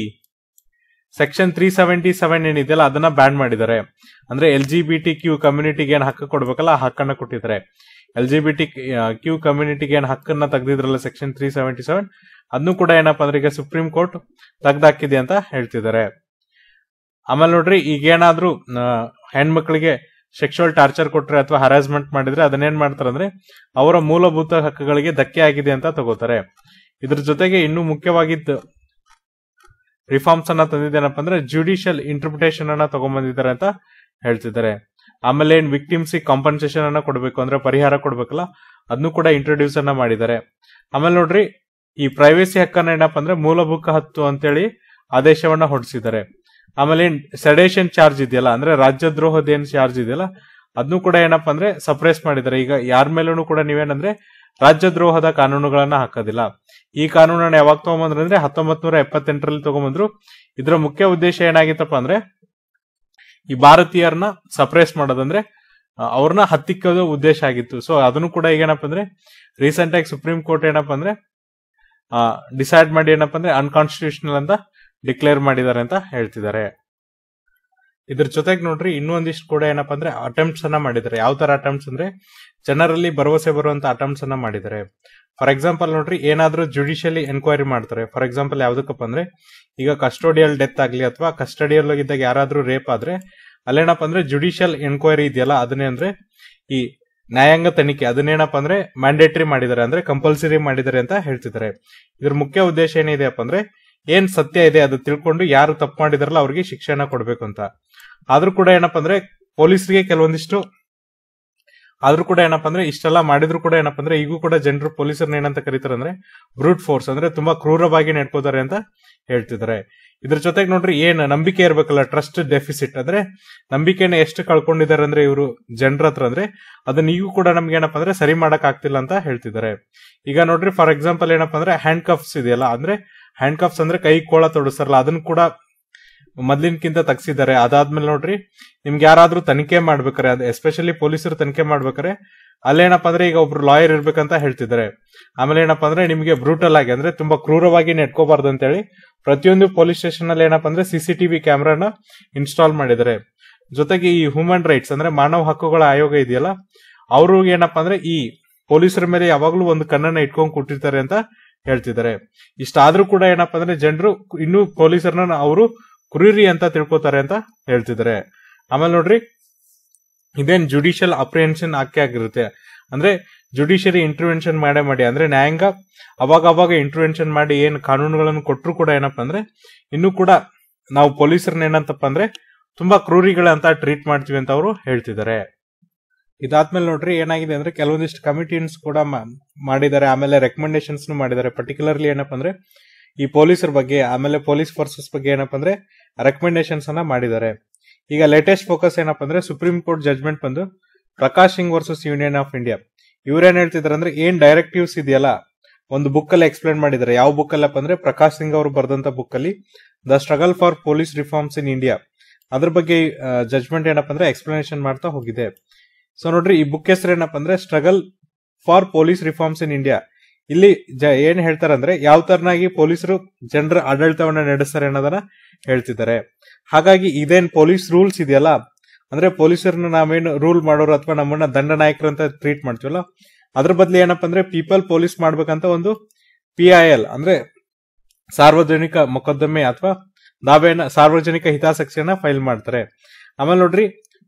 ಸೆಕ್ಷನ್ ತ್ರೀ ಸೆವೆಂಟಿ ಸೆವೆನ್ ಏನಿದೆಯಲ್ಲ, ಅದನ್ನ ಬ್ಯಾನ್ ಮಾಡಿದ್ದಾರೆ. ಅಂದ್ರೆ L G B T Q ಕಮ್ಯುನಿಟಿಗೆ ಏನ್ ಹಕ್ಕು ಕೊಡ್ಬೇಕಲ್ಲ, ಆ ಹಕ್ಕನ್ನ ಕೊಟ್ಟಿದ್ದಾರೆ. L G B T Q ಕಮ್ಯುನಿಟಿಗೆ ಏನ್ ಹಕ್ಕನ್ನ ತೆಗೆದಿದ್ರಲ್ಲ ಸೆಕ್ಷನ್ ತ್ರೀ ಸೆವೆಂಟಿ ಸೆವೆನ್ ಅದನ್ನು ಕೂಡ ಏನಪ್ಪಾ ಅಂದ್ರೆ ಈಗ ಸುಪ್ರೀಂ ಕೋರ್ಟ್ ತೆಗ್ದಾಕಿದೆ ಅಂತ ಹೇಳ್ತಿದ್ದಾರೆ. ಆಮೇಲೆ ನೋಡ್ರಿ, ಈಗೇನಾದ್ರೂ ಏನಾದರೂ ಹೆಣ್ಮಕ್ಳಿಗೆ ಸೆಕ್ಷುವಲ್ ಟಾರ್ಚರ್ ಕೊಟ್ರೆ ಅಥವಾ ಹರಾಸ್ಮೆಂಟ್ ಮಾಡಿದ್ರೆ ಅದನ್ನೇನ್ ಮಾಡ್ತಾರೆ ಅಂದ್ರೆ ಅವರ ಮೂಲಭೂತ ಹಕ್ಕುಗಳಿಗೆ ಧಕ್ಕೆ ಆಗಿದೆ ಅಂತ ತಗೋತಾರೆ. ಇದ್ರ ಜೊತೆಗೆ ಇನ್ನೂ ಮುಖ್ಯವಾಗಿದ್ದು ರಿಫಾರ್ಮ್ಸ್ ಅನ್ನ ತಂದಿದ್ದೇನಪ್ಪ ಅಂದ್ರೆ ಜುಡಿಷಿಯಲ್ ಇಂಟರ್ಪ್ರಿಟೇಷನ್ ಅನ್ನ ತಗೊಂಡ್ಬಂದಿದ್ದಾರೆ ಅಂತ ಹೇಳ್ತಿದ್ದಾರೆ. ಆಮೇಲೆ ಏನ್ ವಿಕ್ಟಿಮ್ಸ್ ಕಾಂಪನ್ಸೇಷನ್ ಅನ್ನ ಕೊಡಬೇಕು ಅಂದ್ರೆ ಪರಿಹಾರ ಕೊಡ್ಬೇಕಲ್ಲ ಅದನ್ನು ಕೂಡ ಇಂಟ್ರೊಡ್ಯೂಸ್ ಅನ್ನ ಮಾಡಿದ್ದಾರೆ. ಆಮೇಲೆ ನೋಡ್ರಿ, ಈ ಪ್ರೈವೇಸಿ ಹಕ್ಕನ್ನ ಏನಪ್ಪ ಅಂದ್ರೆ ಮೂಲಭೂತ ಹತ್ತು ಅಂತೇಳಿ ಆದೇಶವನ್ನ ಹೊರಡಿಸಿದ್ದಾರೆ ಆಮೇಲೆ ಸೆಡೇಷನ್ ಚಾರ್ಜ್ ಇದೆಯಲ್ಲ, ಅಂದ್ರೆ ರಾಜ್ಯದ್ರೋಹದ ಏನ್ ಚಾರ್ಜ್ ಇದೆಯಲ್ಲ ಅದನ್ನು ಕೂಡ ಏನಪ್ಪಾ ಅಂದ್ರೆ ಸಪ್ರೆಸ್ ಮಾಡಿದ್ದಾರೆ. ಈಗ ಯಾರ ಮೇಲೂ ಕೂಡ ನೀವೇನಂದ್ರೆ ರಾಜ್ಯದ್ರೋಹದ ಕಾನೂನುಗಳನ್ನ ಹಾಕೋದಿಲ್ಲ. ಈ ಕಾನೂನನ್ನ ಯಾವಾಗ ತಗೊಂಬಂದ್ರೆ ಅಂದ್ರೆ ಹತ್ತೊಂಬತ್ ನೂರ ಎಪ್ಪತ್ತೆಂಟರಲ್ಲಿ ತಗೊಂಬಂದ್ರು. ಇದರ ಮುಖ್ಯ ಉದ್ದೇಶ ಏನಾಗಿತ್ತಪ್ಪ ಅಂದ್ರೆ ಈ ಭಾರತೀಯರನ್ನ ಸಪ್ರೆಸ್ ಮಾಡೋದಂದ್ರೆ ಅವ್ರನ್ನ ಹತ್ತಿಕ್ಕೋದು ಉದ್ದೇಶ ಆಗಿತ್ತು. ಸೊ ಅದನ್ನು ಕೂಡ ಈಗ ಏನಪ್ಪ ಅಂದ್ರೆ ರೀಸೆಂಟ್ ಆಗಿ ಸುಪ್ರೀಂ ಕೋರ್ಟ್ ಏನಪ್ಪ ಅಂದ್ರೆ ಡಿಸೈಡ್ ಮಾಡಿ ಏನಪ್ಪ ಅಂದ್ರೆ ಅನ್ಕಾನ್ಸ್ಟಿಟ್ಯೂಷನಲ್ ಅಂತ ಡಿಕ್ಲೇರ್ ಮಾಡಿದ್ದಾರೆ ಅಂತ ಹೇಳ್ತಿದ್ದಾರೆ. ಇದ್ರ ಜೊತೆಗೆ ನೋಡ್ರಿ ಇನ್ನೂ ಒಂದಿಷ್ಟು ಕೂಡ ಏನಪ್ಪಾ ಅಂದ್ರೆ ಅಟೆಂಪ್ಟ್ಸ್ ಅನ್ನ ಮಾಡಿದ್ದಾರೆ. ಯಾವ ತರ ಅಟೆಂಪ್ಟ್ಸ್ ಅಂದ್ರೆ ಜನರಲ್ಲಿ ಭರವಸೆ ಬರುವಂತ ಅಟೆಂಪ್ಟ್ಸ್ ಅನ್ನ ಮಾಡಿದ್ದಾರೆ. ಫಾರ್ ಎಕ್ಸಾಂಪಲ್ ನೋಡ್ರಿ ಏನಾದ್ರೂ ಜುಡಿಷಿಯಲಿ ಎನ್ಕ್ವೈರಿ ಮಾಡ್ತಾರೆ. ಫಾರ್ ಎಕ್ಸಾಂಪಲ್ ಯಾವ್ದಕ್ಕಪ್ಪ ಅಂದ್ರೆ ಈಗ ಕಸ್ಟೋಡಿಯಲ್ ಡೆತ್ ಆಗ್ಲಿ ಅಥವಾ ಕಸ್ಟಡಿಯಲ್ ಇದ್ದಾಗ ಯಾರಾದ್ರೂ ರೇಪ್ ಆದ್ರೆ ಅಲ್ಲೇನಪ್ಪ ಅಂದ್ರೆ ಜುಡಿಷಿಯಲ್ ಎನ್ಕ್ವೈರಿ ಇದೆಯಲ್ಲ ಅದನ್ನೇ ಅಂದ್ರೆ ಈ ನ್ಯಾಯಾಂಗ ತನಿಖೆ ಅದನ್ನೇನಪ್ಪ ಅಂದ್ರೆ ಮ್ಯಾಂಡೇಟರಿ ಮಾಡಿದ್ದಾರೆ ಅಂದ್ರೆ ಕಂಪಲ್ಸರಿ ಮಾಡಿದ್ದಾರೆ ಅಂತ ಹೇಳ್ತಿದ್ದಾರೆ. ಇದ್ರ ಮುಖ್ಯ ಉದ್ದೇಶ ಏನಿದೆಯಪ್ಪ ಅಂದ್ರೆ ಏನ್ ಸತ್ಯ ಇದೆ ಅದು ತಿಳ್ಕೊಂಡು ಯಾರು ತಪ್ಪು ಮಾಡಿದಾರಲ್ಲ ಅವ್ರಿಗೆ ಶಿಕ್ಷಣ ಕೊಡ್ಬೇಕು ಅಂತ. ಆದ್ರೂ ಕೂಡ ಏನಪ್ಪ ಅಂದ್ರೆ ಪೊಲೀಸರಿಗೆ ಕೆಲವೊಂದಿಷ್ಟು ಆದ್ರೂ ಕೂಡ ಏನಪ್ಪ ಅಂದ್ರೆ ಇಷ್ಟೆಲ್ಲ ಮಾಡಿದ್ರು ಕೂಡ ಏನಪ್ಪ ಅಂದ್ರೆ ಈಗೂ ಕೂಡ ಜನರು ಪೊಲೀಸರನ್ನ ಏನಂತ ಕರೀತಾರೆ ಅಂದ್ರೆ ಬ್ರೂಟ್ ಫೋರ್ಸ್ ಅಂದ್ರೆ ತುಂಬಾ ಕ್ರೂರವಾಗಿ ನಡ್ಕೋತಾರೆ ಅಂತ ಹೇಳ್ತಿದ್ದಾರೆ. ಇದ್ರ ಜೊತೆಗೆ ನೋಡ್ರಿ ಏನ್ ನಂಬಿಕೆ ಇರ್ಬೇಕಲ್ಲ ಟ್ರಸ್ಟ್ ಡೆಫಿಸಿಟ್ ಅಂದ್ರೆ ನಂಬಿಕೆನ ಎಷ್ಟು ಕಳ್ಕೊಂಡಿದ್ದಾರೆ ಅಂದ್ರೆ ಇವರು ಜನರ ಹತ್ರ ಅಂದ್ರೆ ಅದನ್ನ ಈಗೂ ಕೂಡ ನಮ್ಗೆ ಏನಪ್ಪ ಅಂದ್ರೆ ಸರಿ ಮಾಡಕ್ ಆಗ್ತಿಲ್ಲ ಅಂತ ಹೇಳ್ತಿದ್ದಾರೆ. ಈಗ ನೋಡ್ರಿ ಫಾರ್ ಎಕ್ಸಾಂಪಲ್ ಏನಪ್ಪ ಅಂದ್ರೆ ಹ್ಯಾಂಡ್ ಕಫ್ಸ್ ಇದೆಯಲ್ಲ, ಅಂದ್ರೆ ಹ್ಯಾಂಡ್ ಕಾಫ್ಸ್ ಅಂದ್ರೆ ಕೈ ಕೋಳ ತೊಡಸ್ತಾರಲ್ಲ, ಅದನ್ನ ಕೂಡ ಮೊದ್ಲಿನಕ್ಕಿಂತ ತಗ್ಸಿದ್ದಾರೆ. ಅದಾದ್ಮೇಲೆ ನೋಡ್ರಿ, ನಿಮ್ಗೆ ಯಾರಾದ್ರೂ ತನಿಖೆ ಮಾಡ್ಬೇಕಾರೆ, ಅದು ಎಸ್ಪೆಷಲಿ ಪೊಲೀಸರು ತನಿಖೆ ಮಾಡ್ಬೇಕಾರೆ, ಅಲ್ಲೇನಪ್ಪ ಅಂದ್ರೆ ಈಗ ಒಬ್ರು ಲಾಯರ್ ಇರ್ಬೇಕಂತ ಹೇಳ್ತಿದ್ದಾರೆ. ಆಮೇಲೆ ಏನಪ್ಪ ಅಂದ್ರೆ ನಿಮಗೆ ಬ್ರೂಟಲ್ ಆಗಿ ಅಂದ್ರೆ ತುಂಬಾ ಕ್ರೂರವಾಗಿ ನೆಟ್ಕೋಬಾರ್ದು ಅಂತೇಳಿ ಪ್ರತಿಯೊಂದು ಪೊಲೀಸ್ ಸ್ಟೇಷನ್ ಅಲ್ಲಿ ಏನಪ್ಪ ಅಂದ್ರೆ ಸಿಸಿಟಿವಿ ಕ್ಯಾಮ್ರಾನ ಇನ್ಸ್ಟಾಲ್ ಮಾಡಿದ್ದಾರೆ. ಜೊತೆಗೆ ಈ ಹ್ಯೂಮನ್ ರೈಟ್ಸ್ ಅಂದ್ರೆ ಮಾನವ ಹಕ್ಕುಗಳ ಆಯೋಗ ಇದೆಯಲ್ಲ ಅವರು ಏನಪ್ಪಾ ಅಂದ್ರೆ ಈ ಪೊಲೀಸರ ಮೇಲೆ ಯಾವಾಗ್ಲೂ ಒಂದು ಕಣ್ಣನ್ನ ಇಟ್ಕೊಂಡ್ ಕೊಟ್ಟಿರ್ತಾರೆ ಅಂತ ಹೇಳ್ತಿದ್ದಾರೆ. ಇಷ್ಟಾದ್ರೂ ಕೂಡ ಏನಪ್ಪಾ ಅಂದ್ರೆ ಜನರು ಇನ್ನೂ ಪೊಲೀಸರನ್ನ ಅವರು ಕುರಿರಿ ಅಂತ ತಿಳ್ಕೊತಾರೆ ಅಂತ ಹೇಳ್ತಿದ್ದಾರೆ. ಆಮೇಲೆ ನೋಡ್ರಿ, ಇದೇನ್ ಜುಡಿಷಿಯಲ್ ಅಪ್ರಿಹೆನ್ಷನ್ ಆಕೆ ಆಗಿರುತ್ತೆ. ಅಂದ್ರೆ ಜುಡಿಷಿಯರಿ ಇಂಟರ್ವೆನ್ಷನ್ ಮಾಡೇ ಮಾಡಿ, ಅಂದ್ರೆ ನ್ಯಾಯಾಂಗ ಅವಾಗ ಅವಾಗ ಇಂಟರ್ವೆನ್ಷನ್ ಮಾಡಿ ಏನ್ ಕಾನೂನುಗಳನ್ನು ಕೊಟ್ಟರು ಕೂಡ ಏನಪ್ಪಾ ಅಂದ್ರೆ ಇನ್ನೂ ಕೂಡ ನಾವು ಪೊಲೀಸರನ್ನ ಏನಂತಪ್ಪ ಅಂದ್ರೆ ತುಂಬಾ ಕ್ರೂರಿಗಳಂತ ಟ್ರೀಟ್ ಮಾಡ್ತೀವಿ ಅಂತ ಅವರು ಹೇಳ್ತಿದ್ದಾರೆ. ಇದಾದ್ಮೇಲೆ ನೋಡ್ರಿ ಏನಾಗಿದೆ ಅಂದ್ರೆ ಕೆಲವೊಂದಿಷ್ಟು ಕಮಿಟೀನ್ಸ್ ಕೂಡ ಮಾಡಿದ್ದಾರೆ. ಆಮೇಲೆ ರೆಕಮೆಂಡೇಶನ್ಸ್ ಮಾಡಿದ್ದಾರೆ. ಪರ್ಟಿಕ್ಯುಲರ್ಲಿ ಏನಪ್ಪ ಅಂದ್ರೆ ಈ ಪೊಲೀಸರ ಬಗ್ಗೆ, ಆಮೇಲೆ ಪೊಲೀಸ್ ಫೋರ್ಸಸ್ ಬಗ್ಗೆ ಏನಪ್ಪ ಅಂದ್ರೆ ರೆಕಮೆಂಡೇಶನ್ಸ್ ಅನ್ನ ಮಾಡಿದ್ದಾರೆ. ಈಗ ಲೇಟೆಸ್ಟ್ ಫೋಕಸ್ ಏನಪ್ಪ ಅಂದ್ರೆ ಸುಪ್ರೀಂ ಕೋರ್ಟ್ ಜಜ್ಮೆಂಟ್ ಬಂದು Prakash Singh versus Union of India ಇವ್ರೇನ್ ಹೇಳ್ತಿದಾರೆ ಅಂದ್ರೆ ಏನ್ ಡೈರೆಕ್ಟಿವ್ಸ್ ಇದೆಯಲ್ಲ, ಒಂದು ಬುಕ್ ಅಲ್ಲಿ ಎಕ್ಸ್ಪ್ಲೇನ್ ಮಾಡಿದ್ದಾರೆ. ಯಾವ ಬುಕ್ ಅಲ್ಲಪ್ಪ ಅಂದ್ರೆ ಪ್ರಕಾಶ್ ಸಿಂಗ್ ಅವರು ಬರೆದಂತ ಬುಕ್ ಅಲ್ಲಿ the struggle for police reforms in India ಅದ್ರ ಬಗ್ಗೆ ಜಜ್ಮೆಂಟ್ ಏನಪ್ಪ ಅಂದ್ರೆ ಎಕ್ಸ್ಪ್ಲನೇಷನ್ ಮಾಡ್ತಾ ಹೋಗಿದೆ. ಸೊ ನೋಡ್ರಿ, ಈ ಬುಕ್ ಹೆಸರು ಏನಪ್ಪ ಅಂದ್ರೆ struggle for police reforms in India ಇಲ್ಲಿ ಏನ್ ಹೇಳ್ತಾರಂದ್ರೆ, ಯಾವ ತರನಾಗಿ ಪೊಲೀಸರು ಜನರ ಆಡಳಿತವನ್ನ ನಡೆಸ್ತಾರೆ ಅನ್ನೋದನ್ನ ಹೇಳ್ತಿದ್ದಾರೆ. ಹಾಗಾಗಿ ಇದೇನ್ ಪೊಲೀಸ್ ರೂಲ್ಸ್ ಇದೆಯಲ್ಲ, ಅಂದ್ರೆ ಪೊಲೀಸರನ್ನ ನಾವೇನು ರೂಲ್ ಮಾಡೋರು ಅಥವಾ ನಮ್ಮನ್ನ ದಂಡ ಅಂತ ಟ್ರೀಟ್ ಮಾಡ್ತೀವಲ್ಲ, ಅದ್ರ ಬದಲು ಏನಪ್ಪ ಅಂದ್ರೆ ಪೀಪಲ್ ಪೊಲೀಸ್ ಮಾಡ್ಬೇಕಂತ ಒಂದು ಪಿ ಐ ಎಲ್ ಅಂದ್ರೆ ಸಾರ್ವಜನಿಕ ಮೊಕದ್ದಮೆ ಅಥವಾ ನಾವೇನ ಸಾರ್ವಜನಿಕ ಹಿತಾಸಕ್ತಿಯನ್ನ ಫೈಲ್ ಮಾಡ್ತಾರೆ. ಆಮೇಲೆ ನೋಡ್ರಿ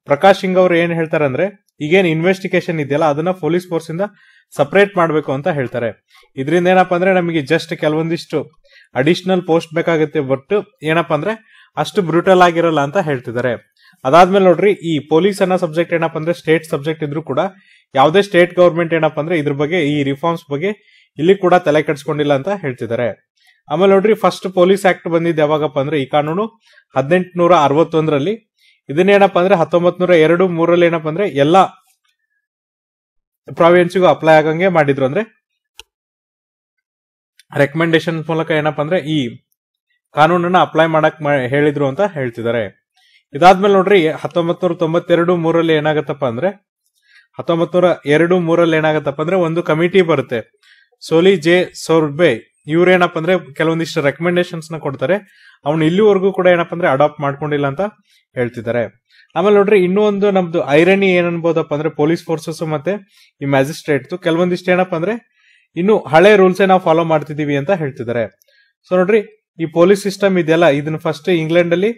ಪ್ರಕಾಶ್ ಸಿಂಗ್ ಅವರು ಏನ್ ಹೇಳ್ತಾರೆ ಅಂದ್ರೆ ಈಗೇನು ಇನ್ವೆಸ್ಟಿಗೇಷನ್ ಇದೆಯಲ್ಲ, ಅದನ್ನ ಪೊಲೀಸ್ ಫೋರ್ಸ್ ಇಂದ ಸಪರೇಟ್ ಮಾಡಬೇಕು ಅಂತ ಹೇಳ್ತಾರೆ. ಇದರಿಂದ ಏನಪ್ಪಾ ಅಂದ್ರೆ ನಮಗೆ ಜಸ್ಟ್ ಕೆಲವೊಂದಿಷ್ಟು ಅಡಿಷನಲ್ ಪೋಸ್ಟ್ ಬೇಕಾಗುತ್ತೆ ಬಟ್ ಏನಪ್ಪಾ ಅಂದ್ರೆ ಅಷ್ಟು ಬ್ರೂಟಲ್ ಆಗಿರಲ್ಲ ಅಂತ ಹೇಳ್ತಿದ್ದಾರೆ. ಅದಾದ್ಮೇಲೆ ನೋಡ್ರಿ, ಈ ಪೊಲೀಸ್ ಅನ್ನೋ ಸಬ್ಜೆಕ್ಟ್ ಏನಪ್ಪಾ ಅಂದ್ರೆ ಸ್ಟೇಟ್ ಸಬ್ಜೆಕ್ಟ್ ಇದ್ರೂ ಕೂಡ ಯಾವುದೇ ಸ್ಟೇಟ್ ಗೌರ್ಮೆಂಟ್ ಏನಪ್ಪಾ ಅಂದ್ರೆ ಇದ್ರ ಬಗ್ಗೆ, ಈ ರಿಫಾರ್ಮ್ಸ್ ಬಗ್ಗೆ ಇಲ್ಲಿ ಕೂಡ ತಲೆ ಕೆಡಿಸ್ಕೊಂಡಿಲ್ಲ ಅಂತ ಹೇಳ್ತಿದ್ದಾರೆ. ಆಮೇಲೆ ನೋಡ್ರಿ ಫಸ್ಟ್ ಪೊಲೀಸ್ ಆಕ್ಟ್ ಬಂದಿದ್ದು ಯಾವಾಗಪ್ಪ ಅಂದ್ರೆ ಈ ಕಾನೂನು ಹದಿನೆಂಟುನೂರ ಅರವತ್ತೊಂದರಲ್ಲಿ ಇದನ್ನೇನಪ್ಪ ಅಂದ್ರೆ ಹತ್ತೊಂಬತ್ ನೂರ ಎರಡು ಮೂರಲ್ಲಿ ಏನಪ್ಪ ಅಂದ್ರೆ ಎಲ್ಲಾ ಪ್ರಾವಿನ್ಸ್ಗೂ ಅಪ್ಲೈ ಆಗಂಗೆ ಮಾಡಿದ್ರು. ಅಂದ್ರೆ ರೆಕಮೆಂಡೇಶನ್ ಮೂಲಕ ಏನಪ್ಪ ಅಂದ್ರೆ ಈ ಕಾನೂನನ್ನ ಅಪ್ಲೈ ಮಾಡಕ್ ಹೇಳಿದ್ರು ಅಂತ ಹೇಳ್ತಿದ್ದಾರೆ. ಇದಾದ್ಮೇಲೆ ನೋಡ್ರಿ ಹತ್ತೊಂಬತ್ ನೂರ ತೊಂಬತ್ತೆರಡು ಮೂರಲ್ಲಿ ಏನಾಗತ್ತಪ್ಪ ಅಂದ್ರೆ ಹತ್ತೊಂಬತ್ ನೂರ ಎರಡು ಮೂರಲ್ಲಿ ಏನಾಗತ್ತಪ್ಪ ಅಂದ್ರೆ ಒಂದು ಕಮಿಟಿ ಬರುತ್ತೆ. ಸೋಲಿ ಜೆ ಸೋರ್ಬೆ, ಇವ್ರೇನಪ್ಪ ಅಂದ್ರೆ ಕೆಲವೊಂದಿಷ್ಟು ರೆಕಮೆಂಡೇಶನ್ಸ್ನ ಕೊಡ್ತಾರೆ. ಅವ್ನು ಇಲ್ಲಿವರೆಗೂ ಕೂಡ ಏನಪ್ಪಾ ಅಂದ್ರೆ ಅಡಾಪ್ಟ್ ಮಾಡ್ಕೊಂಡಿಲ್ಲ ಅಂತ ಹೇಳ್ತಿದ್ದಾರೆ. ಆಮೇಲೆ ನೋಡ್ರಿ, ಇನ್ನೂ ಒಂದು ನಮ್ದು ಐರನಿ ಏನ್ ಅನ್ಬೋದಪ್ಪ ಅಂದ್ರೆ ಪೊಲೀಸ್ ಫೋರ್ಸಸ್ ಮತ್ತೆ ಈ ಮ್ಯಾಜಿಸ್ಟ್ರೇಟ್ ಕೆಲವೊಂದಿಷ್ಟು ಏನಪ್ಪಾ ಅಂದ್ರೆ ಇನ್ನು ಹಳೆ ರೂಲ್ಸ್ ನಾವು ಫಾಲೋ ಮಾಡ್ತಿದೀವಿ ಅಂತ ಹೇಳ್ತಿದ್ದಾರೆ. ಸೊ ನೋಡ್ರಿ, ಈ ಪೊಲೀಸ್ ಸಿಸ್ಟಮ್ ಇದೆಯಲ್ಲ, ಇದನ್ನ ಫಸ್ಟ್ ಇಂಗ್ಲೆಂಡ್ ಅಲ್ಲಿ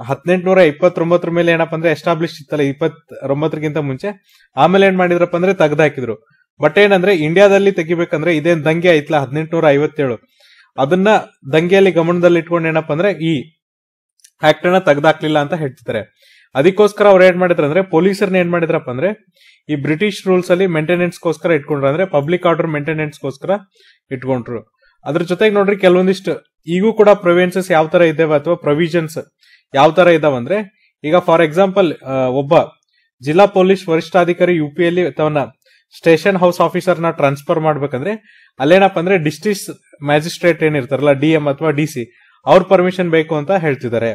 ಹದಿನೆಂಟುನೂರ ಇಪ್ಪತ್ತೊಂಬತ್ತರ ಮೇಲೆ ಏನಪ್ಪಾ ಅಂದ್ರೆ ಎಸ್ಟಾಬ್ಲಿಷ್ ಇತ್ತಲ್ಲ, ಇಪ್ಪತ್ತೊಂಬತ್ತರಿಗಿಂತ ಮುಂಚೆ, ಆಮೇಲೆ ಏನ್ ಮಾಡಿದ್ರಪ್ಪ ಅಂದ್ರೆ ತೆಗ್ದಾಕಿದ್ರು ಬಟ್ ಏನಂದ್ರೆ ಇಂಡಿಯಾದಲ್ಲಿ ತೆಗಿಬೇಕಂದ್ರೆ ಇದೇನ್ ದಂಗೆ ಆಯ್ತಲ್ಲ, ಹದಿನೆಂಟುನೂರ ಐವತ್ತೇಳು. ಅದನ್ನ ದಂಗೆಯಲ್ಲಿ ಗಮನದಲ್ಲಿ ಇಟ್ಕೊಂಡು ಏನಪ್ಪ ಅಂದ್ರೆ ಈ ಆಕ್ಟ್ ಅನ್ನ ತೆಗ್ದಾಕ್ಲಿಲ್ಲ ಅಂತ ಹೇಳ್ತಿದ್ದಾರೆ. ಅದಕ್ಕೋಸ್ಕರ ಅವ್ರು ಏನ್ ಮಾಡಿದ್ರು ಅಂದ್ರೆ ಪೊಲೀಸರ್ನ ಏನ್ ಮಾಡಿದ್ರಪ್ಪ ಅಂದ್ರೆ ಈ ಬ್ರಿಟಿಷ್ ರೂಲ್ಸ್ ಅಲ್ಲಿ ಮೇಂಟೆನೆನ್ಸ್ ಗೋಸ್ಕರ ಇಟ್ಕೊಂಡ್ರು ಅಂದ್ರೆ ಪಬ್ಲಿಕ್ ಆರ್ಡರ್ ಮೇಂಟೆನೆನ್ಸ್ಗೋಸ್ಕರ ಇಟ್ಕೊಂಡ್ರು. ಅದ್ರ ಜೊತೆಗೆ ನೋಡ್ರಿ ಕೆಲವೊಂದಿಷ್ಟು ಈಗೂ ಕೂಡ ಪ್ರೊವಿನ್ಸಸ್ ಯಾವ ತರ ಇದಾವೆ ಅಥವಾ ಪ್ರೊವಿಷನ್ಸ್ ಯಾವ ತರ ಇದಾವಂದ್ರೆ ಈಗ ಫಾರ್ ಎಕ್ಸಾಂಪಲ್ ಒಬ್ಬ ಜಿಲ್ಲಾ ಪೊಲೀಸ್ ವರಿಷ್ಠಾಧಿಕಾರಿ ಯು ಪಿ ಅಲ್ಲಿ ತನ್ನ ಸ್ಟೇಷನ್ ಹೌಸ್ ಆಫೀಸರ್ನ ಟ್ರಾನ್ಸ್ಫರ್ ಮಾಡ್ಬೇಕಂದ್ರೆ ಅಲ್ಲೇನಪ್ಪ ಅಂದ್ರೆ ಡಿಸ್ಟ್ರಿಕ್ಟ್ ಮ್ಯಾಜಿಸ್ಟ್ರೇಟ್ ಏನಿರ್ತಾರಲ್ಲ, ಡಿ ಎಂ ಅಥವಾ ಡಿ ಸಿ, ಅವ್ರ ಪರ್ಮಿಷನ್ ಬೇಕು ಅಂತ ಹೇಳ್ತಿದ್ದಾರೆ.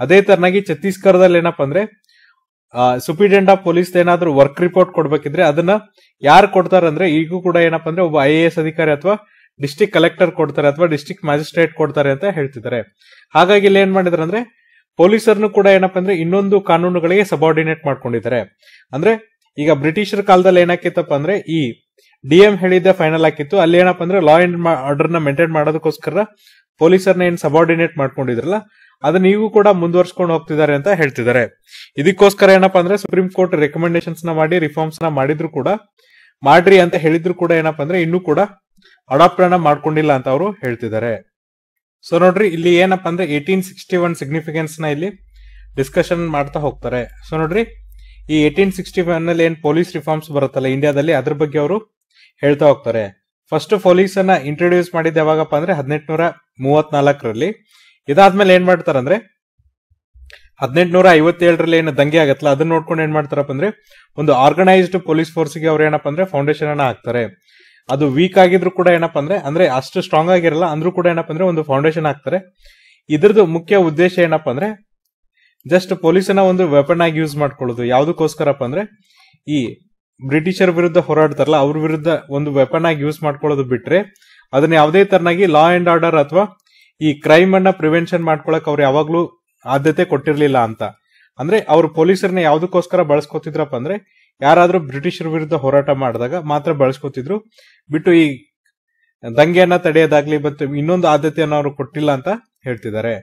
ಅದೇ ತರನಾಗಿ ಛತ್ತೀಸ್ಗಢದಲ್ಲಿ ಏನಪ್ಪ ಅಂದ್ರೆ ಸುಪ್ರೀಡೆಂಟ್ ಆಫ್ ಪೊಲೀಸ್ ಏನಾದ್ರೂ ವರ್ಕ್ ರಿಪೋರ್ಟ್ ಕೊಡ್ಬೇಕಿದ್ರೆ ಅದನ್ನ ಯಾರು ಕೊಡ್ತಾರಂದ್ರೆ ಈಗೂ ಕೂಡ ಏನಪ್ಪ ಅಂದ್ರೆ ಒಬ್ಬ ಐ ಎ ಎಸ್ ಅಧಿಕಾರಿ ಅಥವಾ ಡಿಸ್ಟಿಕ್ ಕಲೆಕ್ಟರ್ ಕೊಡ್ತಾರೆ ಅಥವಾ ಡಿಸ್ಟಿಕ್ ಮ್ಯಾಜಿಸ್ಟ್ರೇಟ್ ಕೊಡ್ತಾರೆ ಅಂತ ಹೇಳ್ತಿದ್ದಾರೆ. ಹಾಗಾಗಿ ಇಲ್ಲಿ ಏನ್ ಮಾಡಿದಾರೆ ಅಂದ್ರೆ ಪೊಲೀಸರ್ನು ಕೂಡ ಏನಪ್ಪ ಅಂದ್ರೆ ಇನ್ನೊಂದು ಕಾನೂನುಗಳಿಗೆ ಸಬಾರ್ಡಿನೇಟ್ ಮಾಡ್ಕೊಂಡಿದ್ದಾರೆ. ಅಂದ್ರೆ ಈಗ ಬ್ರಿಟಿಷರ ಕಾಲದಲ್ಲಿ ಏನಾಕಿತ್ತಪ್ಪ ಅಂದ್ರೆ ಈ ಡಿ ಎಂ ಹೇಳಿದ್ದೆ ಫೈನಲ್ ಆಗಿತ್ತು ಅಲ್ಲಿ ಏನಪ್ಪ ಅಂದ್ರೆ ಲಾ ಅಂಡ್ ಆರ್ಡರ್ನ ಮೇಂಟೈನ್ ಮಾಡೋದಕ್ಕೋಸ್ಕರ ಪೊಲೀಸರ್ನ ಏನ್ ಸಬಾರ್ಡಿನೇಟ್ ಮಾಡ್ಕೊಂಡಿದ್ರಲ್ಲ, ಅದನ್ನ ನೀವು ಕೂಡ ಮುಂದುವರ್ಸ್ಕೊಂಡು ಹೋಗ್ತಿದ್ದಾರೆ ಅಂತ ಹೇಳ್ತಿದ್ದಾರೆ. ಇದಕ್ಕೋಸ್ಕರ ಏನಪ್ಪ ಅಂದ್ರೆ ಸುಪ್ರೀಂ ಕೋರ್ಟ್ ರೆಕಮೆಂಡೇಶನ್ಸ್ನ ಮಾಡಿ ರಿಫಾರ್ಮ್ಸ್ನ ಮಾಡಿದ್ರು ಕೂಡ ಮಾಡ್ರಿ ಅಂತ ಹೇಳಿದ್ರು ಕೂಡ ಏನಪ್ಪ ಅಂದ್ರೆ ಇನ್ನೂ ಕೂಡ ಅಡಾಪ್ಟ್ ಮಾಡ್ಕೊಂಡಿಲ್ಲ ಅಂತ ಅವರು ಹೇಳ್ತಿದ್ದಾರೆ. ಸೊ ನೋಡ್ರಿ, ಇಲ್ಲಿ ಏನಪ್ಪ ಅಂದ್ರೆ ಏಟೀನ್ ಸಿಕ್ಸ್ಟಿ ಒನ್ ಸಿಗ್ನಿಫಿಕೆನ್ಸ್ನ ಇಲ್ಲಿ ಡಿಸ್ಕಷನ್ ಮಾಡ್ತಾ ಹೋಗ್ತಾರೆ. ಸೊ ನೋಡ್ರಿ, ಈ ಏಟೀನ್ ಸಿಕ್ಸ್ಟಿ ಒನ್ ಅಲ್ಲಿ ಏನ್ ಪೊಲೀಸ್ ರಿಫಾರ್ಮ್ಸ್ ಬರುತ್ತಲ್ಲ ಇಂಡಿಯಾದಲ್ಲಿ ಅದ್ರ ಬಗ್ಗೆ ಅವರು ಹೇಳ್ತಾ ಹೋಗ್ತಾರೆ. ಫಸ್ಟ್ ಪೊಲೀಸ್ ಅನ್ನ ಇಂಟ್ರೊಡ್ಯೂಸ್ ಮಾಡಿದ ಯಾವಾಗಪ್ಪ ಅಂದ್ರೆ ಹದಿನೆಂಟುನೂರ ಮೂವತ್ನಾಲ್ಕರಲ್ಲಿ. ಇದಾದ್ಮೇಲೆ ಏನ್ ಮಾಡ್ತಾರಂದ್ರೆ ಹದಿನೆಂಟುನೂರ ಐವತ್ತೇಳರಲ್ಲಿ ಏನು ದಂಗೆ ಆಗತ್ತಲ್ಲ, ಅದನ್ನ ನೋಡ್ಕೊಂಡು ಏನ್ ಮಾಡ್ತಾರಪ್ಪ ಅಂದ್ರೆ ಒಂದು ಆರ್ಗನೈಸ್ಡ್ ಪೊಲೀಸ್ ಫೋರ್ಸ್ಗೆ ಅವ್ರು ಏನಪ್ಪ ಅಂದ್ರೆ ಫೌಂಡೇಶನ್ ಅನ್ನ ಹಾಕ್ತಾರೆ. ಅದು ವೀಕ್ ಆಗಿದ್ರು ಕೂಡ ಏನಪ್ಪ ಅಂದ್ರೆ ಅಂದ್ರೆ ಅಷ್ಟು ಸ್ಟ್ರಾಂಗ್ ಆಗಿರಲ್ಲ, ಅಂದ್ರೂ ಕೂಡ ಏನಪ್ಪ ಅಂದ್ರೆ ಒಂದು ಫೌಂಡೇಶನ್ ಹಾಕ್ತಾರೆ. ಇದ್ರದ್ದು ಮುಖ್ಯ ಉದ್ದೇಶ ಏನಪ್ಪ ಅಂದ್ರೆ ಜಸ್ಟ್ ಪೊಲೀಸನ್ನ ಒಂದು ವೆಪನ್ ಆಗಿ ಯೂಸ್ ಮಾಡ್ಕೊಳ್ಳೋದು. ಯಾವ್ದಕ್ಕೋಸ್ಕರಪ್ಪ ಅಂದ್ರೆ ಈ ಬ್ರಿಟಿಷರ್ ವಿರುದ್ಧ ಹೋರಾಡ್ತಾರಲ್ಲ, ಅವ್ರ ವಿರುದ್ಧ ಒಂದು ವೆಪನ್ ಆಗಿ ಯೂಸ್ ಮಾಡ್ಕೊಳ್ಳೋದು ಬಿಟ್ರೆ ಅದನ್ನ ಯಾವುದೇ ತರನಾಗಿ ಲಾ ಅಂಡ್ ಆರ್ಡರ್ ಅಥವಾ ಈ ಕ್ರೈಮ್ ಅನ್ನ ಪ್ರಿವೆನ್ಷನ್ ಮಾಡ್ಕೊಳಕ್ ಅವ್ರು ಯಾವಾಗ್ಲೂ ಆದ್ಯತೆ ಕೊಟ್ಟಿರ್ಲಿಲ್ಲ ಅಂತ. ಅಂದ್ರೆ ಅವ್ರು ಪೊಲೀಸರನ್ನ ಯಾವ್ದಕ್ಕೋಸ್ಕರ ಬಳಸ್ಕೊತಿದ್ರಪ್ಪ ಅಂದ್ರೆ ಯಾರಾದ್ರೂ ಬ್ರಿಟಿಷರ ವಿರುದ್ಧ ಹೋರಾಟ ಮಾಡಿದಾಗ ಮಾತ್ರ ಬಳಸ್ಕೊತಿದ್ರು. ಬಿಟ್ಟು ಈ ದಂಗೆಯನ್ನ ತಡೆಯೋದಾಗ್ಲಿ ಮತ್ತೆ ಇನ್ನೊಂದು ಆದ್ಯತೆಯನ್ನು ಅವರು ಕೊಟ್ಟಿಲ್ಲ ಅಂತ ಹೇಳ್ತಿದ್ದಾರೆ.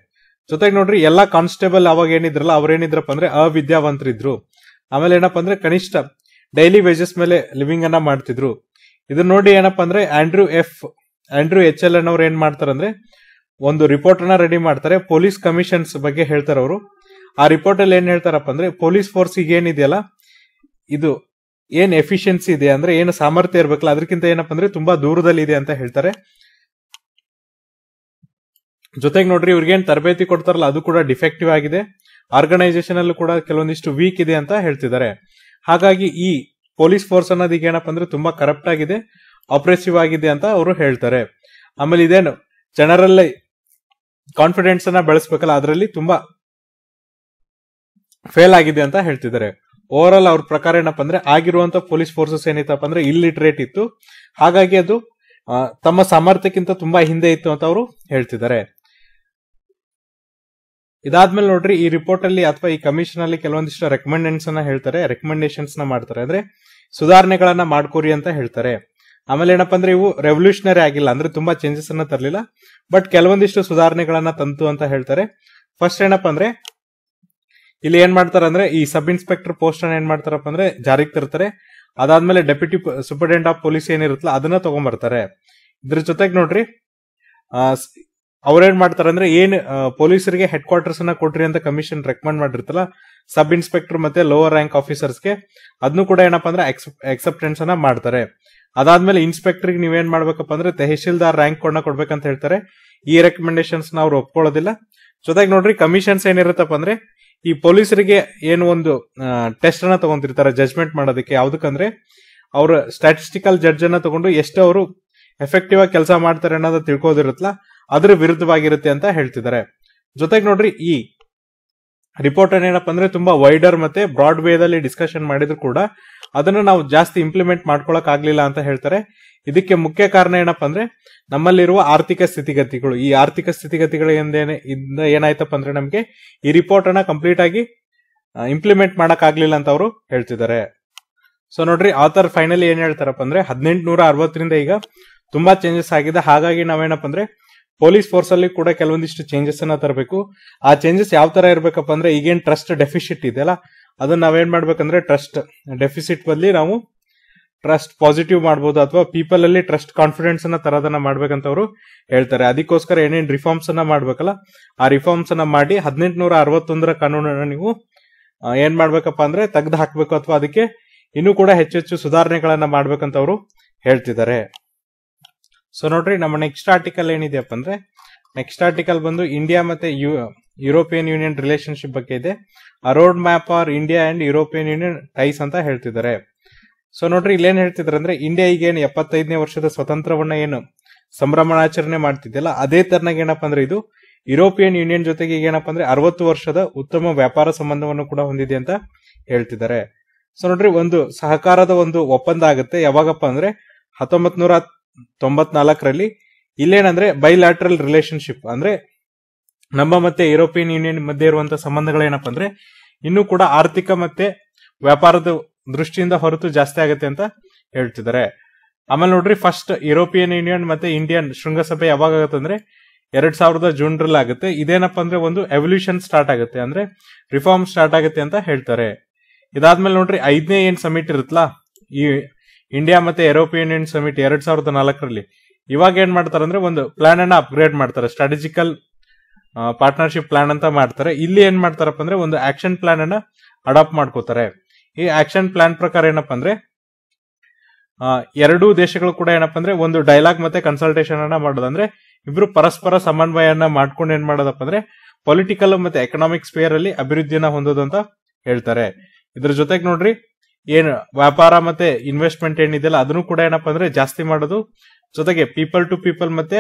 ಜೊತೆಗೆ ನೋಡ್ರಿ, ಎಲ್ಲಾ ಕಾನ್ಸ್ಟೇಬಲ್ ಅವಾಗ ಏನಿದ್ರಲ್ಲ, ಅವ್ರೇನಿದ್ರಪ್ಪ ಅಂದ್ರೆ ಅವಿದ್ಯಾವಂತರಿದ್ರು. ಆಮೇಲೆ ಏನಪ್ಪ ಅಂದ್ರೆ ಕನಿಷ್ಠ ಡೈಲಿ ವೇಜಸ್ ಮೇಲೆ ಲಿವಿಂಗ್ ಅನ್ನ ಮಾಡ್ತಿದ್ರು. ಇದನ್ನ ನೋಡಿ ಏನಪ್ಪಾ ಅಂದ್ರೆ Andrew F Andrew H L ಅನ್ನೋರು ಏನ್ ಮಾಡ್ತಾರಂದ್ರೆ ಒಂದು ರಿಪೋರ್ಟ್ ಅನ್ನ ರೆಡಿ ಮಾಡ್ತಾರೆ. ಪೊಲೀಸ್ ಕಮಿಷನ್ಸ್ ಬಗ್ಗೆ ಹೇಳ್ತಾರೆ ಅವರು. ಆ ರಿಪೋರ್ಟ್ ಅಲ್ಲಿ ಏನ್ ಹೇಳ್ತಾರಪ್ಪ ಅಂದ್ರೆ ಪೊಲೀಸ್ ಫೋರ್ಸ್ ಈಗ ಏನಿದೆಯಲ್ಲ, ಇದು ಏನ್ ಎಫಿಷಿಯನ್ಸಿ ಇದೆ ಅಂದ್ರೆ ಏನು ಸಾಮರ್ಥ್ಯ ಇರ್ಬೇಕಲ್ಲ, ಅದಕ್ಕಿಂತ ಏನಪ್ಪ ಅಂದ್ರೆ ತುಂಬಾ ದೂರದಲ್ಲಿ ಇದೆ ಅಂತ ಹೇಳ್ತಾರೆ. ಜೊತೆಗೆ ನೋಡ್ರಿ ಇವ್ರಿಗೇನ್ ತರಬೇತಿ ಕೊಡ್ತಾರಲ್ಲ, ಅದು ಕೂಡ ಡಿಫೆಕ್ಟಿವ್ ಆಗಿದೆ. ಆರ್ಗನೈಸೇಷನ್ ಅಲ್ಲೂ ಕೂಡ ಕೆಲವೊಂದಿಷ್ಟು ವೀಕ್ ಇದೆ ಅಂತ ಹೇಳ್ತಿದ್ದಾರೆ. ಹಾಗಾಗಿ ಈ ಪೊಲೀಸ್ ಫೋರ್ಸ್ ಅನ್ನೋದು ಈಗ ಏನಪ್ಪ ಅಂದ್ರೆ ತುಂಬಾ ಕರಪ್ಟ್ ಆಗಿದೆ ಆಪರೇಸಿವ್ ಆಗಿದೆ ಅಂತ ಅವರು ಹೇಳ್ತಾರೆ. ಆಮೇಲೆ ಇದೇನು, ಜನರಲ್ಲೇ ಕಾನ್ಫಿಡೆನ್ಸ್ ಅನ್ನ ಬೆಳೆಸ್ಬೇಕಲ್ಲ, ಅದರಲ್ಲಿ ತುಂಬಾ ಫೇಲ್ ಆಗಿದೆ ಅಂತ ಹೇಳ್ತಿದ್ದಾರೆ. ಓವರ್ ಆಲ್ ಅವ್ರ ಪ್ರಕಾರ ಏನಪ್ಪ ಅಂದ್ರೆ ಆಗಿರುವಂತ ಪೊಲೀಸ್ ಫೋರ್ಸಸ್ ಏನಿತ್ತಪ್ಪ ಅಂದ್ರೆ ಇಲ್ಲಿಟ್ರೇಟ್ ಇತ್ತು. ಹಾಗಾಗಿ ಅದು ತಮ್ಮ ಸಾಮರ್ಥ್ಯಕ್ಕಿಂತ ತುಂಬಾ ಹಿಂದೆ ಇತ್ತು ಅಂತ ಅವರು ಹೇಳ್ತಿದ್ದಾರೆ. ಇದಾದ್ಮೇಲೆ ನೋಡ್ರಿ, ಈ ರಿಪೋರ್ಟ್ ಅಲ್ಲಿ ಅಥವಾ ಈ ಕಮಿಷನ್ ಅಲ್ಲಿ ಕೆಲವೊಂದಿಷ್ಟು ರೆಕಮೆಂಡೆನ್ಸ್ ಅನ್ನ ಹೇಳ್ತಾರೆ. ರೆಕಮೆಂಡೇಶನ್ಸ್ನ ಮಾಡ್ತಾರೆ. ಅಂದ್ರೆ ಸುಧಾರಣೆಗಳನ್ನ ಮಾಡ್ಕೋರಿ ಅಂತ ಹೇಳ್ತಾರೆ. ಆಮೇಲೆ ಏನಪ್ಪಾ ಅಂದ್ರೆ ಇವು ರೆವಲ್ಯೂಷನರಿ ಆಗಿಲ್ಲ. ಅಂದ್ರೆ ತುಂಬಾ ಚೇಂಜಸ್ ಅನ್ನ ತರಲಿಲ್ಲ. ಬಟ್ ಕೆಲವೊಂದಿಷ್ಟು ಸುಧಾರಣೆಗಳನ್ನ ತಂತು ಅಂತ ಹೇಳ್ತಾರೆ. ಫಸ್ಟ್ ಏನಪ್ಪಾ ಅಂದ್ರೆ, ಇಲ್ಲಿ ಏನ್ ಮಾಡ್ತಾರೆ ಅಂದ್ರೆ, ಈ ಸಬ್ ಇನ್ಸ್ಪೆಕ್ಟರ್ ಪೋಸ್ಟ್ ಅನ್ನ ಏನ್ ಮಾಡ್ತಾರಪ್ಪ ಅಂದ್ರೆ, ಜಾರಿಗೆ ತರ್ತಾರೆ. ಅದಾದ್ಮೇಲೆ ಡೆಪ್ಯೂಟಿ ಸೂಪರಿಂಟೆಂಟ್ ಆಫ್ ಪೊಲೀಸ್ ಏನಿರುತ್ತಲ್ಲ, ಅದನ್ನ ತಗೊಂಡ್ಬರ್ತಾರೆ ಇದ್ರ ಜೊತೆಗೆ ನೋಡ್ರಿ ಅವ್ರೇನ್ ಮಾಡ್ತಾರೆ ಅಂದ್ರೆ ಏನ್ ಪೊಲೀಸರಿಗೆ ಹೆಡ್ ಕ್ವಾರ್ಟರ್ಸ್ ಅನ್ನ ಕೊಟ್ರಿ ಅಂತ ಕಮಿಷನ್ ರೆಕಮೆಂಡ್ ಮಾಡಿರ್ತಲ್ಲ ಸಬ್ ಇನ್ಸ್ಪೆಕ್ಟರ್ ಮತ್ತೆ ಲೋವರ್ ರ್ಯಾಂಕ್ ಆಫೀಸರ್ಸ್ಗೆ ಅದನ್ನು ಕೂಡ ಏನಪ್ಪಾ ಅಂದ್ರೆ ಎಕ್ಸೆಪ್ಟೆನ್ಸ್ ಅನ್ನ ಮಾಡ್ತಾರೆ. ಅದಾದ್ಮೇಲೆ ಇನ್ಸ್ಪೆಕ್ಟರ್ಗೆ ನೀವೇನ್ ಮಾಡ್ಬೇಕಪ್ಪ ಅಂದ್ರೆ ತಹಶೀಲ್ದಾರ್ ರ್ಯಾಂಕ್ ಕೊಡ ಕೊಡ್ಬೇಕಂತ ಹೇಳ್ತಾರೆ. ಈ ರೆಕಮೆಂಡೇಶನ್ಸ್ನ ಅವ್ರು ಒಪ್ಕೊಳ್ಳೋದಿಲ್ಲ. ಜೊತೆಗೆ ನೋಡ್ರಿ ಕಮಿಷನ್ಸ್ ಏನಿರುತ್ತಪ್ಪ ಅಂದ್ರೆ, ಈ ಪೊಲೀಸರಿಗೆ ಏನು ಒಂದು ಟೆಸ್ಟ್ ಅನ್ನ ತಗೊಂತಿರ್ತಾರೆ ಜಜ್ಮೆಂಟ್ ಮಾಡೋದಕ್ಕೆ. ಯಾವ್ದಕ್ಕಂದ್ರೆ ಅವ್ರ ಸ್ಟ್ಯಾಟಿಸ್ಟಿಕಲ್ ಜಡ್ಜ್ ಅನ್ನ ತಗೊಂಡು ಎಷ್ಟು ಅವರು ಎಫೆಕ್ಟಿವ್ ಆಗಿ ಕೆಲಸ ಮಾಡ್ತಾರೆ ಅನ್ನೋದು ತಿಳ್ಕೋದಿರುತ್ತಲ್ಲ ಅದ್ರ ವಿರುದ್ಧವಾಗಿರುತ್ತೆ ಅಂತ ಹೇಳ್ತಿದ್ದಾರೆ. ಜೊತೆಗೆ ನೋಡ್ರಿ, ಈ ರಿಪೋರ್ಟ್ ಏನಪ್ಪ ಅಂದ್ರೆ ತುಂಬಾ ವೈಡರ್ ಮತ್ತೆ ಬ್ರಾಡ್ ವೇದಲ್ಲಿ ಡಿಸ್ಕಷನ್ ಮಾಡಿದ್ರು ಕೂಡ ಅದನ್ನ ನಾವು ಜಾಸ್ತಿ ಇಂಪ್ಲಿಮೆಂಟ್ ಮಾಡ್ಕೊಳಕ್ ಆಗ್ಲಿಲ್ಲ ಅಂತ ಹೇಳ್ತಾರೆ. ಇದಕ್ಕೆ ಮುಖ್ಯ ಕಾರಣ ಏನಪ್ಪ ಅಂದ್ರೆ ನಮ್ಮಲ್ಲಿರುವ ಆರ್ಥಿಕ ಸ್ಥಿತಿಗತಿಗಳು. ಈ ಆರ್ಥಿಕ ಸ್ಥಿತಿಗತಿಗಳು ಎಂದೇನೆ ಇಂದ ಏನಾಯ್ತಪ್ಪ ಅಂದ್ರೆ ನಮ್ಗೆ ಈ ರಿಪೋರ್ಟ್ ಅನ್ನ ಕಂಪ್ಲೀಟ್ ಆಗಿ ಇಂಪ್ಲಿಮೆಂಟ್ ಮಾಡಕ್ ಆಗ್ಲಿಲ್ಲ ಅಂತ ಅವರು ಹೇಳ್ತಿದ್ದಾರೆ. ಸೊ ನೋಡ್ರಿ ಆತರ್ ಫೈನಲಿ ಏನ್ ಹೇಳ್ತಾರಪ್ಪ ಅಂದ್ರೆ ಹದಿನೆಂಟು ನೂರ ಅರವತ್ತರಿಂದ ಈಗ ತುಂಬಾ ಚೇಂಜಸ್ ಆಗಿದೆ. ಹಾಗಾಗಿ ನಾವೇನಪ್ಪ ಅಂದ್ರೆ ಪೊಲೀಸ್ ಫೋರ್ಸ್ ಅಲ್ಲಿ ಕೂಡ ಕೆಲವೊಂದಿಷ್ಟು ಚೇಂಜಸ್ ಅನ್ನ ತರಬೇಕು. ಆ ಚೇಂಜಸ್ ಯಾವ ತರ ಇರ್ಬೇಕಪ್ಪ ಅಂದ್ರೆ ಈಗೇನ್ ಟ್ರಸ್ಟ್ ಡೆಫಿಸಿಟ್ ಇದೆ ಅಲ್ಲ? ಅದನ್ನ ನಾವೇನ್ ಮಾಡ್ಬೇಕಂದ್ರೆ ಟ್ರಸ್ಟ್ ಡೆಫಿಸಿಟ್ ಬದಲಿ ನಾವು ಟ್ರಸ್ಟ್ ಪಾಸಿಟಿವ್ ಮಾಡಬಹುದು ಅಥವಾ ಪೀಪಲ್ ಅಲ್ಲಿ ಟ್ರಸ್ಟ್ ಕಾನ್ಫಿಡೆನ್ಸ್ ಅನ್ನ ತರೋದನ್ನ ಮಾಡ್ಬೇಕಂತ ಅವರು ಹೇಳ್ತಾರೆ. ಅದಕ್ಕೋಸ್ಕರ ಏನೇನ್ ರಿಫಾರ್ಮ್ಸ್ ಅನ್ನ ಮಾಡ್ಬೇಕಲ್ಲ? ಆ ರಿಫಾರ್ಮ್ಸ್ ಅನ್ನ ಮಾಡಿ ಹದಿನೆಂಟುನೂರ ಅರವತ್ತೊಂದರ ಕಾನೂನನ್ನ ನೀವು ಏನ್ ಮಾಡ್ಬೇಕಪ್ಪ ಅಂದ್ರೆ ತೆಗ್ದು ಹಾಕ್ಬೇಕು ಅಥವಾ ಅದಕ್ಕೆ ಇನ್ನೂ ಕೂಡ ಹೆಚ್ಚು ಹೆಚ್ಚು ಸುಧಾರಣೆಗಳನ್ನ ಮಾಡ್ಬೇಕಂತ ಅವರು ಹೇಳ್ತಿದ್ದಾರೆ. ಸೊ ನೋಡ್ರಿ, ನಮ್ಮ ನೆಕ್ಸ್ಟ್ ಆರ್ಟಿಕಲ್ ಏನಿದೆಯಪ್ಪ ಅಂದ್ರೆ ನೆಕ್ಸ್ಟ್ ಆರ್ಟಿಕಲ್ ಬಂದು ಇಂಡಿಯಾ ಮತ್ತೆ ಯು- ಯುರೋಪಿಯನ್ ಯೂನಿಯನ್ ರಿಲೇಷನ್ಶಿಪ್ ಬಗ್ಗೆ ಇದೆ. Road map or India and European Union ties ಅಂತ ಹೇಳ್ತಿದ್ದಾರೆ. ಸೊ ನೋಡ್ರಿ, ಇಲ್ಲೇನ್ ಹೇಳ್ತಿದ್ರೆ ಅಂದ್ರೆ ಇಂಡಿಯಾ ಈಗ ಏನು ಎಪ್ಪತ್ತೈದನೇ ವರ್ಷದ ಸ್ವತಂತ್ರವನ್ನ ಏನು ಸಂಭ್ರಮಣಾಚರಣೆ ಮಾಡ್ತಿದ್ಯಲ್ಲ, ಅದೇ ತರನಾಗ ಏನಪ್ಪಾ ಅಂದ್ರೆ ಇದು ಯುರೋಪಿಯನ್ ಯೂನಿಯನ್ ಜೊತೆಗೆ ಈಗ ಏನಪ್ಪಾ ಅಂದ್ರೆ ಅರವತ್ತು ವರ್ಷದ ಉತ್ತಮ ವ್ಯಾಪಾರ ಸಂಬಂಧವನ್ನು ಕೂಡ ಹೊಂದಿದೆ ಅಂತ ಹೇಳ್ತಿದ್ದಾರೆ. ಸೊ ನೋಡ್ರಿ, ಒಂದು ಸಹಕಾರದ ಒಂದು ಒಪ್ಪಂದ ಆಗುತ್ತೆ. ಯಾವಾಗಪ್ಪ ಅಂದ್ರೆ ಹತ್ತೊಂಬತ್ ನೂರ ತೊಂಬತ್ನಾಲ್ಕರಲ್ಲಿ ಇಲ್ಲೇನಂದ್ರೆ ಬೈಲ್ಯಾಟ್ರಲ್ ರಿಲೇಶನ್ಶಿಪ್ ಅಂದ್ರೆ ನಮ್ಮ ಮತ್ತೆ ಯುರೋಪಿಯನ್ ಯೂನಿಯನ್ ಮಧ್ಯೆ ಇರುವಂತಹ ಸಂಬಂಧಗಳೇನಪ್ಪ ಅಂದ್ರೆ ಇನ್ನೂ ಕೂಡ ಆರ್ಥಿಕ ಮತ್ತೆ ವ್ಯಾಪಾರದ ದೃಷ್ಟಿಯಿಂದ ಹೊರತು ಜಾಸ್ತಿ ಆಗುತ್ತೆ ಅಂತ ಹೇಳ್ತಿದ್ದಾರೆ. ಆಮೇಲೆ ನೋಡ್ರಿ ಫಸ್ಟ್ ಯುರೋಪಿಯನ್ ಯೂನಿಯನ್ ಮತ್ತೆ ಇಂಡಿಯನ್ ಶೃಂಗಸಭೆ ಯಾವಾಗ ಆಗುತ್ತೆ ಅಂದ್ರೆ ಎರಡ್ ಸಾವಿರದ ಜೂನ್ರಲ್ಲಿ ಆಗುತ್ತೆ. ಇದೇನಪ್ಪ ಅಂದ್ರೆ ಒಂದು ಎವಲ್ಯೂಷನ್ ಸ್ಟಾರ್ಟ್ ಆಗುತ್ತೆ, ಅಂದ್ರೆ ರಿಫಾರ್ಮ್ ಸ್ಟಾರ್ಟ್ ಆಗುತ್ತೆ ಅಂತ ಹೇಳ್ತಾರೆ. ಇದಾದ್ಮೇಲೆ ನೋಡ್ರಿ ಐದನೇ ಏನ್ ಸಮಿಟ್ ಇರುತ್ತಲ್ಲ, ಈ ಇಂಡಿಯಾ ಮತ್ತೆ ಯುರೋಪಿಯನ್ ಯೂನಿಯನ್ ಸಮಿಟ್ ಎರಡ್ ಸಾವಿರದ ನಾಲ್ಕರಲ್ಲಿ. ಇವಾಗ ಏನ್ ಮಾಡ್ತಾರೆ ಅಂದ್ರೆ ಒಂದು ಪ್ಲಾನ್ ಅನ್ನ ಅಪ್ಗ್ರೇಡ್ ಮಾಡ್ತಾರೆ. ಸ್ಟ್ರಾಟಜಿಕಲ್ ಪಾರ್ಟ್ನರ್ಶಿಪ್ ಪ್ಲಾನ್ ಅಂತ ಮಾಡ್ತಾರೆ. ಇಲ್ಲಿ ಏನ್ ಮಾಡ್ತಾರಪ್ಪ ಅಂದ್ರೆ ಒಂದು ಆಕ್ಷನ್ ಪ್ಲಾನ್ ಅನ್ನ ಅಡಾಪ್ಟ್ ಮಾಡ್ಕೋತಾರೆ. ಈ ಆಕ್ಷನ್ ಪ್ಲಾನ್ ಪ್ರಕಾರ ಏನಪ್ಪ ಅಂದ್ರೆ ಎರಡೂ ದೇಶಗಳು ಕೂಡ ಏನಪ್ಪ ಅಂದ್ರೆ ಒಂದು ಡೈಲಾಗ್ ಮತ್ತೆ ಕನ್ಸಲ್ಟೇಷನ್ ಅನ್ನ ಮಾಡೋದಂದ್ರೆ, ಇಬ್ರು ಪರಸ್ಪರ ಸಮನ್ವಯನ ಮಾಡ್ಕೊಂಡು ಏನ್ ಮಾಡೋದಪ್ಪ ಅಂದ್ರೆ ಪೊಲಿಟಿಕಲ್ ಮತ್ತೆ ಎಕನಾಮಿಕ್ ಸ್ಪೇರ್ ಅಲ್ಲಿ ಅಭಿವೃದ್ಧಿಯನ್ನ ಹೊಂದೋದಂತ ಹೇಳ್ತಾರೆ. ಇದ್ರ ಜೊತೆಗೆ ನೋಡ್ರಿ ಏನ್ ವ್ಯಾಪಾರ ಮತ್ತೆ ಇನ್ವೆಸ್ಟ್ಮೆಂಟ್ ಏನಿದೆಯಲ್ಲ ಅದನ್ನು ಕೂಡ ಏನಪ್ಪಾ ಅಂದ್ರೆ ಜಾಸ್ತಿ ಮಾಡೋದು. ಜೊತೆಗೆ ಪೀಪಲ್ ಟು ಪೀಪಲ್ ಮತ್ತೆ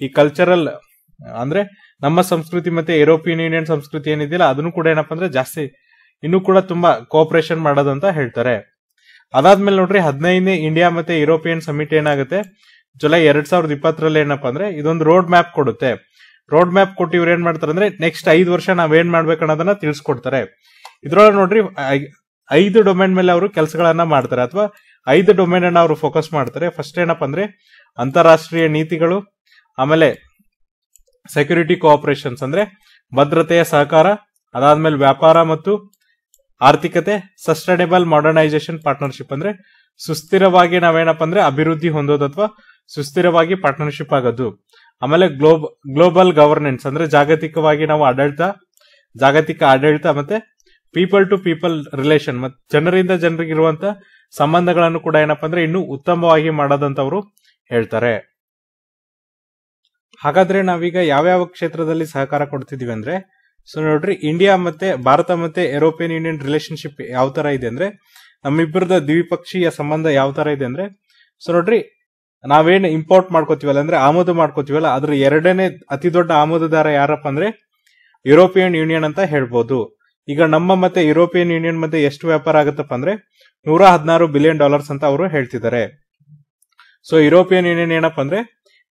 ಈ ಕಲ್ಚರಲ್ ಅಂದ್ರೆ ನಮ್ಮ ಸಂಸ್ಕೃತಿ ಮತ್ತೆ ಯುರೋಪಿಯನ್ ಯೂನಿಯನ್ ಸಂಸ್ಕೃತಿ ಏನಿದೆಯಲ್ಲ ಅದನ್ನು ಕೂಡ ಏನಪ್ಪಾ ಅಂದ್ರೆ ಜಾಸ್ತಿ ಇನ್ನೂ ಕೂಡ ತುಂಬಾ ಕೋಆಪರೇಷನ್ ಮಾಡೋದು ಅಂತ ಹೇಳ್ತಾರೆ. ಅದಾದ್ಮೇಲೆ ನೋಡ್ರಿ ಹದಿನೈದನೇ ಇಂಡಿಯಾ ಮತ್ತೆ ಯುರೋಪಿಯನ್ ಸಮಿಟ್ ಏನಾಗುತ್ತೆ? ಜುಲೈ ಎರಡ್ ಸಾವಿರದ ಇಪ್ಪತ್ತರಲ್ಲಿ ಏನಪ್ಪಾ ಅಂದ್ರೆ ಇದೊಂದು ರೋಡ್ ಮ್ಯಾಪ್ ಕೊಡುತ್ತೆ. ರೋಡ್ ಮ್ಯಾಪ್ ಕೊಟ್ಟು ಇವ್ರು ಏನ್ ಮಾಡ್ತಾರೆ ಅಂದ್ರೆ ನೆಕ್ಸ್ಟ್ ಐದು ವರ್ಷ ನಾವೇನ್ ಮಾಡ್ಬೇಕು ಅನ್ನೋದನ್ನ ತಿಳಿಸ್ಕೊಡ್ತಾರೆ. ಇದ್ರೊಳಗೆ ನೋಡ್ರಿ ಐದು ಡೊಮೇನ್ ಮೇಲೆ ಅವರು ಕೆಲಸಗಳನ್ನ ಮಾಡ್ತಾರೆ ಅಥವಾ ಐದು ಡೊಮೇನ್ ಅನ್ನ ಅವರು ಫೋಕಸ್ ಮಾಡ್ತಾರೆ. ಫಸ್ಟ್ ಏನಪ್ಪ ಅಂದ್ರೆ ಅಂತಾರಾಷ್ಟ್ರೀಯ ನೀತಿಗಳು, ಆಮೇಲೆ ಸೆಕ್ಯೂರಿಟಿ ಕೋಆಪರೇಷನ್ಸ್ ಅಂದ್ರೆ ಭದ್ರತೆಯ ಸಹಕಾರ, ಅದಾದ್ಮೇಲೆ ವ್ಯಾಪಾರ ಮತ್ತು ಆರ್ಥಿಕತೆ ಸಸ್ಟೈನೇಬಲ್ ಮಾಡರ್ನೈಸೇಷನ್ ಪಾರ್ಟ್ನರ್ಶಿಪ್ ಅಂದ್ರೆ ಸುಸ್ಥಿರವಾಗಿ ನಾವೇನಪ್ಪ ಅಂದ್ರೆ ಅಭಿವೃದ್ಧಿ ಹೊಂದೋದು ಅಥವಾ ಸುಸ್ಥಿರವಾಗಿ ಪಾರ್ಟ್ನರ್ಶಿಪ್ ಆಗೋದು. ಆಮೇಲೆ ಗ್ಲೋಬ್ ಗ್ಲೋಬಲ್ ಗವರ್ನೆನ್ಸ್ ಅಂದ್ರೆ ಜಾಗತಿಕವಾಗಿ ನಾವು ಆಡಳಿತ, ಜಾಗತಿಕ ಆಡಳಿತ ಮತ್ತೆ ಪೀಪಲ್ ಟು ಪೀಪಲ್ ರಿಲೇಷನ್ ಮತ್ತೆ ಜನರಿಂದ ಜನರಿಗೆ ಇರುವಂತ ಸಂಬಂಧಗಳನ್ನು ಕೂಡ ಏನಪ್ಪಾ ಅಂದ್ರೆ ಇನ್ನೂ ಉತ್ತಮವಾಗಿ ಮಾಡೋದಂತ ಅವರು ಹೇಳ್ತಾರೆ. ಹಾಗಾದ್ರೆ ನಾವೀಗ ಯಾವ್ಯಾವ ಕ್ಷೇತ್ರದಲ್ಲಿ ಸಹಕಾರ ಕೊಡ್ತಿದೀವಿ ಅಂದ್ರೆ, ಸೊ ನೋಡ್ರಿ ಇಂಡಿಯಾ ಮತ್ತೆ ಭಾರತ ಮತ್ತೆ ಯುರೋಪಿಯನ್ ಯೂನಿಯನ್ ರಿಲೇಶನ್ಶಿಪ್ ಯಾವ ತರ ಇದೆ ಅಂದ್ರೆ, ನಮ್ಮಿಬ್ಬರದ ದ್ವಿಪಕ್ಷೀಯ ಸಂಬಂಧ ಯಾವ ತರ ಇದೆ ಅಂದ್ರೆ, ಸೊ ನೋಡ್ರಿ, ನಾವೇನು ಇಂಪೋರ್ಟ್ ಮಾಡ್ಕೋತೀವಲ್ಲ ಅಂದ್ರೆ ಆಮದು ಮಾಡ್ಕೋತೀವಲ್ಲ ಅದ್ರ ಎರಡನೇ ಅತಿ ದೊಡ್ಡ ಆಮದುದಾರ ಯಾರಪ್ಪ ಅಂದ್ರೆ ಯುರೋಪಿಯನ್ ಯೂನಿಯನ್ ಅಂತ ಹೇಳ್ಬೋದು. ಈಗ ನಮ್ಮ ಮತ್ತೆ ಯುರೋಪಿಯನ್ ಯೂನಿಯನ್ ಮಧ್ಯೆ ಎಷ್ಟು ವ್ಯಾಪಾರ ಆಗುತ್ತಪ್ಪ ಅಂದ್ರೆ ನೂರ ಹದಿನಾರು ಬಿಲಿಯನ್ ಡಾಲರ್ಸ್ ಅಂತ ಅವರು ಹೇಳ್ತಿದ್ದಾರೆ. ಸೊ ಯುರೋಪಿಯನ್ ಯೂನಿಯನ್ ಏನಪ್ಪ ಅಂದ್ರೆ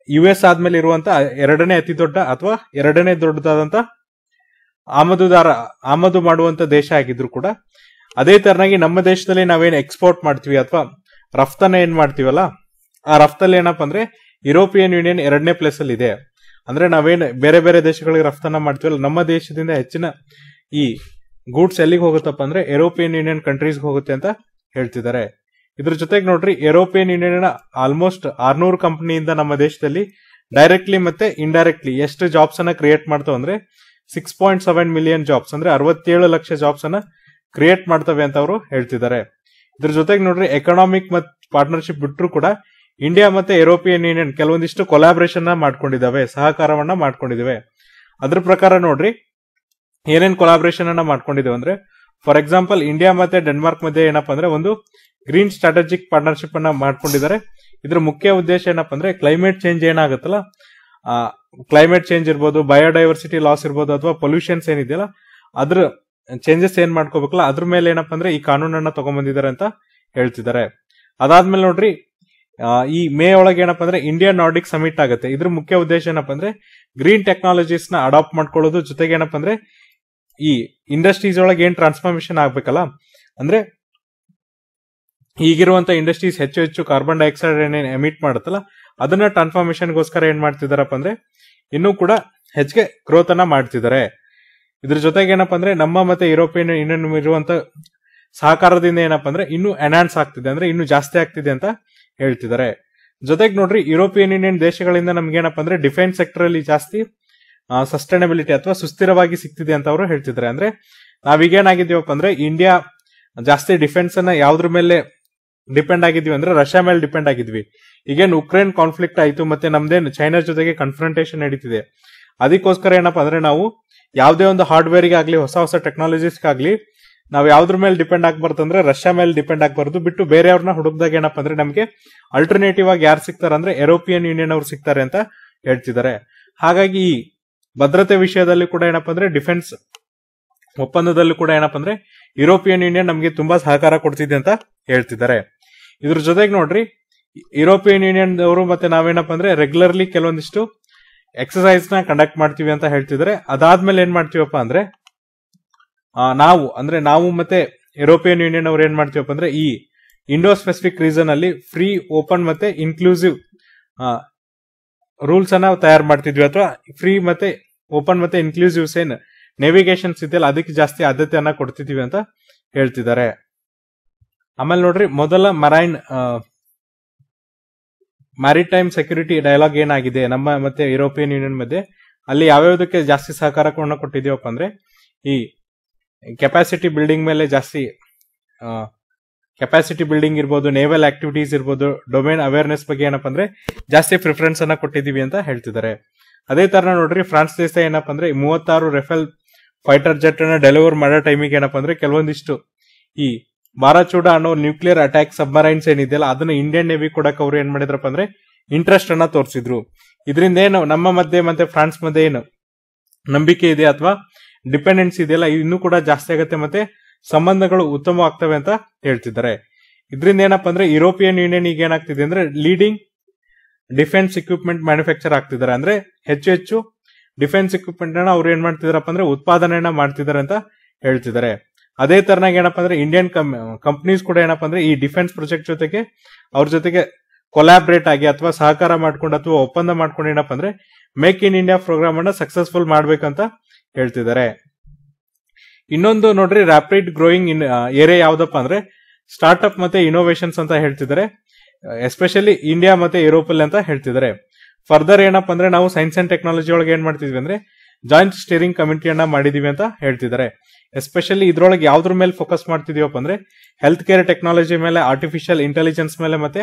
ಯು ಎಸ್ ಆದ್ಮೇಲೆ ಇರುವಂತ ಎರಡನೇ ಅತಿ ದೊಡ್ಡ ಅಥವಾ ಎರಡನೇ ದೊಡ್ಡದಾದಂತ ಆಮದುದಾರ, ಆಮದು ಮಾಡುವಂತ ದೇಶ ಆಗಿದ್ರು ಕೂಡ ಅದೇ ತರನಾಗಿ ನಮ್ಮ ದೇಶದಲ್ಲಿ ನಾವೇನು ಎಕ್ಸ್ಪೋರ್ಟ್ ಮಾಡ್ತೀವಿ ಅಥವಾ ರಫ್ತನ್ನ ಏನ್ ಮಾಡ್ತೀವಲ್ಲ, ಆ ರಫ್ತಲ್ಲಿ ಏನಪ್ಪ ಅಂದ್ರೆ ಯುರೋಪಿಯನ್ ಯೂನಿಯನ್ ಎರಡನೇ ಪ್ಲೇಸ್ ಅಲ್ಲಿ ಇದೆ. ಅಂದ್ರೆ ನಾವೇನು ಬೇರೆ ಬೇರೆ ದೇಶಗಳಿಗೆ ರಫ್ತನ್ನ ಮಾಡ್ತೀವಲ್ಲ, ನಮ್ಮ ದೇಶದಿಂದ ಹೆಚ್ಚಿನ ಈ ಗೂಡ್ಸ್ ಎಲ್ಲಿಗೆ ಹೋಗುತ್ತಪ್ಪ ಅಂದ್ರೆ ಯುರೋಪಿಯನ್ ಯೂನಿಯನ್ ಕಂಟ್ರೀಸ್ಗೆ ಹೋಗುತ್ತೆ ಅಂತ ಹೇಳ್ತಿದ್ದಾರೆ. ಇದ್ರ ಜೊತೆಗೆ ನೋಡ್ರಿ ಯುರೋಪಿಯನ್ ಯೂನಿಯನ್ ಆಲ್ಮೋಸ್ಟ್ ಆರ್ನೂರು ಕಂಪನಿಯಿಂದ ನಮ್ಮ ದೇಶದಲ್ಲಿ ಡೈರೆಕ್ಟ್ಲಿ ಮತ್ತೆ ಇಂಡೈರೆಕ್ಟ್ಲಿ ಎಷ್ಟು ಜಾಬ್ಸ್ ಅನ್ನ ಕ್ರಿಯೇಟ್ ಮಾಡ್ತಾವ ಅಂದ್ರೆ six point seven million jobs ಅಂದ್ರೆ ಅರವತ್ತೇಳು ಲಕ್ಷ ಜಾಬ್ಸ್ ಅನ್ನ ಕ್ರಿಯೇಟ್ ಮಾಡ್ತವೆ ಅಂತ ಅವರು ಹೇಳ್ತಿದ್ದಾರೆ. ಇದ್ರ ಜೊತೆಗೆ ನೋಡ್ರಿ ಎಕನಾಮಿಕ್ ಮತ್ ಪಾರ್ಟ್ನರ್ಶಿಪ್ ಬಿಟ್ಟರು ಕೂಡ ಇಂಡಿಯಾ ಮತ್ತೆ ಯುರೋಪಿಯನ್ ಯೂನಿಯನ್ ಕೆಲವೊಂದಿಷ್ಟು ಕೊಲಾಬ್ರೇಷನ್ ಮಾಡ್ಕೊಂಡಿದ್ದಾವೆ, ಸಹಕಾರವನ್ನ ಮಾಡ್ಕೊಂಡಿದ್ದಾವೆ. ಅದ್ರ ಪ್ರಕಾರ ನೋಡ್ರಿ ಏನೇನ್ ಕೊಲಾಬ್ರೇಷನ್ ಅನ್ನ ಮಾಡ್ಕೊಂಡಿದ್ದೇವೆ ಅಂದ್ರೆ ಫಾರ್ ಎಕ್ಸಾಂಪಲ್ ಇಂಡಿಯಾ ಮತ್ತೆ ಡೆನ್ಮಾರ್ಕ್ ಮಧ್ಯೆ ಏನಪ್ಪಾ ಅಂದ್ರೆ ಒಂದು ಗ್ರೀನ್ ಸ್ಟ್ರಾಟಜಿಕ್ ಪಾರ್ಟ್ನರ್ಶಿಪ್ ಅನ್ನ ಮಾಡ್ಕೊಂಡಿದ್ದಾರೆ. ಇದ್ರ ಮುಖ್ಯ ಉದ್ದೇಶ ಏನಪ್ಪಾ ಅಂದ್ರೆ ಕ್ಲೈಮೇಟ್ ಚೇಂಜ್ ಏನಾಗುತ್ತಲ್ಲ ಕ್ಲೈಮೇಟ್ ಚೇಂಜ್ ಇರ್ಬೋದು ಬಯೋಡೈವರ್ಸಿಟಿ ಲಾಸ್ ಇರ್ಬೋದು ಅಥವಾ ಪೊಲ್ಯೂಷನ್ಸ್ ಏನಿದೆಯಲ್ಲ, ಅದ್ರ ಚೇಂಜಸ್ ಏನ್ ಮಾಡ್ಕೋಬೇಕಲ್ಲ, ಅದ್ರ ಮೇಲೆ ಏನಪ್ಪಾ ಅಂದ್ರೆ ಈ ಕಾನೂನನ್ನ ತಗೊಂಡ್ಬಂದಿದ್ದಾರೆ ಅಂತ ಹೇಳ್ತಿದ್ದಾರೆ. ಅದಾದ್ಮೇಲೆ ನೋಡ್ರಿ ಈ ಮೇ ಒಳಗೆ ಏನಪ್ಪಾ ಅಂದ್ರೆ ಇಂಡಿಯಾ ನಾರ್ಡಿಕ್ ಸಮಿಟ್ ಆಗುತ್ತೆ. ಇದ್ರ ಮುಖ್ಯ ಉದ್ದೇಶ ಏನಪ್ಪಾ ಅಂದ್ರೆ ಗ್ರೀನ್ ಟೆಕ್ನಾಲಜೀಸ್ನ ಅಡಾಪ್ಟ್ ಮಾಡ್ಕೊಳ್ಳೋದು, ಜೊತೆಗೆ ಏನಪ್ಪಾ ಅಂದ್ರೆ ಈ ಇಂಡಸ್ಟ್ರೀಸ್ ಒಳಗೆ ಏನ್ ಟ್ರಾನ್ಸ್ಫಾರ್ಮೇಶನ್ ಆಗ್ಬೇಕಲ್ಲ? ಅಂದ್ರೆ ಈಗಿರುವಂತ ಇಂಡಸ್ಟ್ರೀಸ್ ಹೆಚ್ಚು ಹೆಚ್ಚು ಕಾರ್ಬನ್ ಡೈಆಕ್ಸೈಡ್ ಏನೇನ್ ಎಮಿಟ್ ಮಾಡುತ್ತಲ್ಲ, ಅದನ್ನ ಟ್ರಾನ್ಸ್ಫಾರ್ಮೇಶನ್ ಗೋಸ್ಕರ ಏನ್ ಮಾಡ್ತಿದಾರಪ್ಪ ಅಂದ್ರೆ ಇನ್ನೂ ಕೂಡ ಹೆಚ್ಚಿಗೆ ಗ್ರೋತ್ ಅನ್ನ ಮಾಡ್ತಿದ್ದಾರೆ ಇದ್ರ ಜೊತೆಗೆ ಏನಪ್ಪಾ ಅಂದ್ರೆ ನಮ್ಮ ಮತ್ತೆ ಯುರೋಪಿಯನ್ ಯೂನಿಯನ್ ಇರುವಂತ ಸಹಕಾರದಿಂದ ಏನಪ್ಪಾ ಅಂದ್ರೆ ಇನ್ನೂ ಎನ್ಹಾನ್ಸ್ ಆಗ್ತಿದೆ, ಅಂದ್ರೆ ಇನ್ನೂ ಜಾಸ್ತಿ ಆಗ್ತಿದೆ ಅಂತ ಹೇಳ್ತಿದ್ದಾರೆ ಜೊತೆಗೆ ನೋಡ್ರಿ ಯುರೋಪಿಯನ್ ಯೂನಿಯನ್ ದೇಶಗಳಿಂದ ನಮ್ಗೆ ಏನಪ್ಪಾ ಅಂದ್ರೆ ಡಿಫೆನ್ಸ್ ಸೆಕ್ಟರ್ ಅಲ್ಲಿ ಜಾಸ್ತಿ ಸಸ್ಟೈನಬಿಲಿಟಿ ಅಥವಾ ಸುಸ್ಥಿರವಾಗಿ ಸಿಗ್ತಿದೆ ಅಂತ ಅವರು ಹೇಳ್ತಿದ್ದಾರೆ. ಅಂದ್ರೆ ನಾವೀಗೇನಾಗಿದ್ದೀವಪ್ಪ ಅಂದ್ರೆ ಇಂಡಿಯಾ ಜಾಸ್ತಿ ಡಿಫೆನ್ಸ್ ಅನ್ನ ಯಾವ್ದ್ರ ಮೇಲೆ ಡಿಪೆಂಡ್ ಆಗಿದ್ವಿ ಅಂದ್ರೆ ರಷ್ಯಾ ಮೇಲೆ ಡಿಪೆಂಡ್ ಆಗಿದ್ವಿ ಈಗೇನು ಉಕ್ರೇನ್ ಕಾನ್ಫ್ಲಿಕ್ಟ್ ಆಯ್ತು ಮತ್ತೆ ನಮ್ದೇನು ಚೈನಾ ಜೊತೆಗೆ ಕನ್ಫ್ರಂಟೇಷನ್ ನಡೀತಿದೆ. ಅದಕ್ಕೋಸ್ಕರ ಏನಪ್ಪಾ ಅಂದ್ರೆ ನಾವು ಯಾವುದೇ ಒಂದು ಹಾರ್ಡ್ವೇರ್ ಆಗ್ಲಿ, ಹೊಸ ಹೊಸ ಟೆಕ್ನಾಲಜೀಸ್ ಆಗ್ಲಿ, ನಾವು ಯಾವ್ದ್ರ ಮೇಲೆ ಡಿಪೆಂಡ್ ಆಗ್ಬಾರ್ದು ಅಂದ್ರೆ ರಷ್ಯಾ ಮೇಲೆ ಡಿಪೆಂಡ್ ಆಗ್ಬಾರ್ದು. ಬಿಟ್ಟು ಬೇರೆಯವ್ರನ್ನ ಹುಡುಕ್ದಾಗ ಏನಪ್ಪ ಅಂದ್ರೆ ನಮಗೆ ಅಲ್ಟರ್ನೇಟಿವ್ ಆಗಿ ಯಾರು ಸಿಗ್ತಾರೆ ಅಂದ್ರೆ ಯುರೋಪಿಯನ್ ಯೂನಿಯನ್ ಅವ್ರು ಸಿಗ್ತಾರೆ ಅಂತ ಹೇಳ್ತಿದ್ದಾರೆ. ಹಾಗಾಗಿ ಈ ಭದ್ರತೆ ವಿಷಯದಲ್ಲಿ ಕೂಡ ಏನಪ್ಪಾ ಅಂದ್ರೆ ಡಿಫೆನ್ಸ್ ಒಪ್ಪಂದದಲ್ಲೂ ಕೂಡ ಏನಪ್ಪಾ ಅಂದ್ರೆ ಯುರೋಪಿಯನ್ ಯೂನಿಯನ್ ನಮಗೆ ತುಂಬಾ ಸಹಕಾರ ಕೊಡ್ತಿದೆ ಅಂತ ಹೇಳ್ತಿದ್ದಾರೆ. ಇದ್ರ ಜೊತೆಗೆ ನೋಡ್ರಿ, ಯುರೋಪಿಯನ್ ಯೂನಿಯನ್ ಅವರು ಮತ್ತೆ ನಾವೇನಪ್ಪ ಅಂದ್ರೆ ರೆಗ್ಯುಲರ್ಲಿ ಕೆಲವೊಂದಿಷ್ಟು ಎಕ್ಸಸೈಸ್ನ ಕಂಡಕ್ಟ್ ಮಾಡ್ತೀವಿ ಅಂತ ಹೇಳ್ತಿದ್ದಾರೆ. ಅದಾದ್ಮೇಲೆ ಏನ್ ಮಾಡ್ತೀವಪ್ಪ ಅಂದ್ರೆ ನಾವು ಅಂದ್ರೆ ನಾವು ಮತ್ತೆ ಯುರೋಪಿಯನ್ ಯೂನಿಯನ್ ಅವ್ರು ಏನ್ ಮಾಡ್ತೀವಪ್ಪ ಅಂದ್ರೆ ಈ ಇಂಡೋ ಸ್ಪೆಸಿಫಿಕ್ ರೀಸನ್ ಅಲ್ಲಿ ಫ್ರೀ ಓಪನ್ ಮತ್ತೆ ಇನ್ಕ್ಲೂಸಿವ್ ರೂಲ್ಸ್ ಅನ್ನ ತಯಾರು ಮಾಡ್ತಿದ್ವಿ. ಅಥವಾ ಫ್ರೀ ಮತ್ತೆ ಓಪನ್ ಮತ್ತೆ ಇನ್ಕ್ಲೂಸಿವ್ಸ್ ಏನ್ ನೇವಿಗೇಷನ್ಸ್ ಇದೆಯಲ್ಲ ಅದಕ್ಕೆ ಜಾಸ್ತಿ ಆದ್ಯತೆಯನ್ನ ಕೊಡ್ತಿದೀವಿ ಅಂತ ಹೇಳ್ತಿದ್ದಾರೆ. ಆಮೇಲೆ ನೋಡ್ರಿ, ಮೊದಲ ಮರೈನ್ ಮ್ಯಾರಿಟೈಮ್ ಸೆಕ್ಯೂರಿಟಿ ಡೈಲಾಗ್ ಏನಾಗಿದೆ? ನಮ್ಮ ಮತ್ತೆ ಯುರೋಪಿಯನ್ ಯೂನಿಯನ್ ಮಧ್ಯೆ ಅಲ್ಲಿ ಯಾವ್ಯಾವ್ದಕ್ಕೆ ಜಾಸ್ತಿ ಸಹಕಾರವನ್ನು ಕೊಟ್ಟಿದೀವಪ್ಪ ಅಂದ್ರೆ ಈ ಕೆಪಾಸಿಟಿ ಬಿಲ್ಡಿಂಗ್ ಮೇಲೆ ಜಾಸ್ತಿ ಕೆಪಾಸಿಟಿ ಬಿಲ್ಡಿಂಗ್ ಇರ್ಬೋದು ನೇವಲ್ ಆಕ್ಟಿವಿಟೀಸ್ ಇರ್ಬೋದು ಡೊಮೇನ್ ಅವೇರ್ನೆಸ್ ಬಗ್ಗೆ ಏನಪ್ಪ ಅಂದ್ರೆ ಜಾಸ್ತಿ ಪ್ರಿಫರೆನ್ಸ್ ಅನ್ನ ಕೊಟ್ಟಿದೀವಿ ಅಂತ ಹೇಳ್ತಿದ್ದಾರೆ. ಅದೇ ತರ ನೋಡ್ರಿ, ಫ್ರಾನ್ಸ್ ದೇಶ ಏನಪ್ಪ ಅಂದ್ರೆ ಮೂವತ್ತಾರು ರೆಫೆಲ್ ಫೈಟರ್ ಜೆಟ್ ಅನ್ನ ಡೆಲಿವರ್ ಮಾಡೋ ಟೈಮಿಗೆ ಏನಪ್ಪ ಅಂದ್ರೆ ಕೆಲವೊಂದಿಷ್ಟು ಈ ಬಾರಾಚೂಡ ಅನ್ನೋ ನ್ಯೂಕ್ಲಿಯರ್ ಅಟ್ಯಾಕ್ ಸಬ್ಮರೈನ್ಸ್ ಏನಿದೆಯಲ್ಲ, ಅದನ್ನ ಇಂಡಿಯನ್ ನೇವಿ ಕೊಡಕ್ ಅವ್ರು ಏನ್ ಮಾಡಿದ್ರಪ್ಪ ಅಂದ್ರೆ ಇಂಟ್ರೆಸ್ಟ್ ಅನ್ನ ತೋರಿಸಿದ್ರು. ಇದರಿಂದ ಏನು, ನಮ್ಮ ಮಧ್ಯೆ ಮತ್ತೆ ಫ್ರಾನ್ಸ್ ಮಧ್ಯೆ ಏನು ನಂಬಿಕೆ ಇದೆ ಅಥವಾ ಡಿಪೆಂಡೆನ್ಸ್ ಇದೆಯಲ್ಲ, ಇನ್ನೂ ಕೂಡ ಜಾಸ್ತಿ ಆಗುತ್ತೆ ಮತ್ತೆ ಸಂಬಂಧಗಳು ಉತ್ತಮವಾಗ್ತವೆ ಅಂತ ಹೇಳ್ತಿದ್ದಾರೆ. ಇದರಿಂದ ಏನಪ್ಪ ಅಂದ್ರೆ ಯುರೋಪಿಯನ್ ಯೂನಿಯನ್ ಈಗ ಏನಾಗ್ತಿದೆ ಅಂದ್ರೆ ಲೀಡಿಂಗ್ ಡಿಫೆನ್ಸ್ ಇಕ್ವಿಪ್ಮೆಂಟ್ ಮ್ಯಾನುಫ್ಯಾಕ್ಚರ್ ಆಗ್ತಿದ್ದಾರೆ. ಅಂದ್ರೆ ಹೆಚ್ಚು ಹೆಚ್ಚು ಡಿಫೆನ್ಸ್ ಇಕ್ವಿಪ್ಮೆಂಟ್ ಅನ್ನ ಅವ್ರು ಏನ್ ಮಾಡ್ತಿದಾರಪ್ಪ ಅಂದ್ರೆ ಉತ್ಪಾದನೆಯನ್ನ ಮಾಡ್ತಿದ್ದಾರೆ ಅಂತ ಹೇಳ್ತಿದ್ದಾರೆ. ಅದೇ ತರನಾಗಿ ಏನಪ್ಪ ಅಂದ್ರೆ ಇಂಡಿಯನ್ ಕಂಪ್ನೀಸ್ ಕೂಡ ಏನಪ್ಪ ಅಂದ್ರೆ ಈ ಡಿಫೆನ್ಸ್ ಪ್ರಾಜೆಕ್ಟ್ ಜೊತೆಗೆ ಅವ್ರ ಜೊತೆಗೆ ಕೊಲಾಬ್ರೇಟ್ ಆಗಿ ಅಥವಾ ಸಹಕಾರ ಮಾಡ್ಕೊಂಡು ಅಥವಾ ಒಪ್ಪಂದ ಮಾಡ್ಕೊಂಡು ಏನಪ್ಪ ಅಂದ್ರೆ ಮೇಕ್ ಇನ್ ಇಂಡಿಯಾ ಪ್ರೋಗ್ರಾಮ್ ಅನ್ನ ಸಕ್ಸಸ್ಫುಲ್ ಮಾಡ್ಬೇಕಂತ ಹೇಳ್ತಿದ್ದಾರೆ. ಇನ್ನೊಂದು ನೋಡ್ರಿ ರ್ಯಾಪಿಡ್ ಗ್ರೋಯಿಂಗ್ ಇನ್ ಏರಿಯಾ ಯಾವ್ದಪ್ಪ ಅಂದ್ರೆ ಸ್ಟಾರ್ಟ್ಅಪ್ ಮತ್ತೆ ಇನೋವೇಷನ್ಸ್ ಅಂತ ಹೇಳ್ತಿದ್ದಾರೆ. ಎಸ್ಪೆಷಲಿ ಇಂಡಿಯಾ ಮತ್ತೆ ಯುರೋಪಲ್ಲಿ ಅಂತ ಹೇಳ್ತಿದ್ದಾರೆ. ಫರ್ದರ್ ಏನಪ್ಪ ಅಂದ್ರೆ, ನಾವು ಸೈನ್ಸ್ ಅಂಡ್ ಟೆಕ್ನಾಲಜಿ ಒಳಗೆ ಏನ್ ಮಾಡ್ತಿದ್ವಿ ಅಂದ್ರೆ ಜಾಯಿಂಟ್ ಸ್ಟೀರಿಂಗ್ ಕಮಿಟಿಯನ್ನ ಮಾಡಿದೀವಿ ಅಂತ ಹೇಳ್ತಿದ್ದಾರೆ. ಎಸ್ಪೆಷಲಿ ಇದ್ರೊಳಗೆ ಯಾವ್ದ್ರ ಮೇಲೆ ಫೋಕಸ್ ಮಾಡ್ತಿದೀವಪ್ಪ ಅಂದ್ರೆ ಹೆಲ್ತ್ ಕೇರ್ ಟೆಕ್ನಾಲಜಿ ಮೇಲೆ ಆರ್ಟಿಫಿಷಿಯಲ್ ಇಂಟೆಲಿಜೆನ್ಸ್ ಮೇಲೆ ಮತ್ತೆ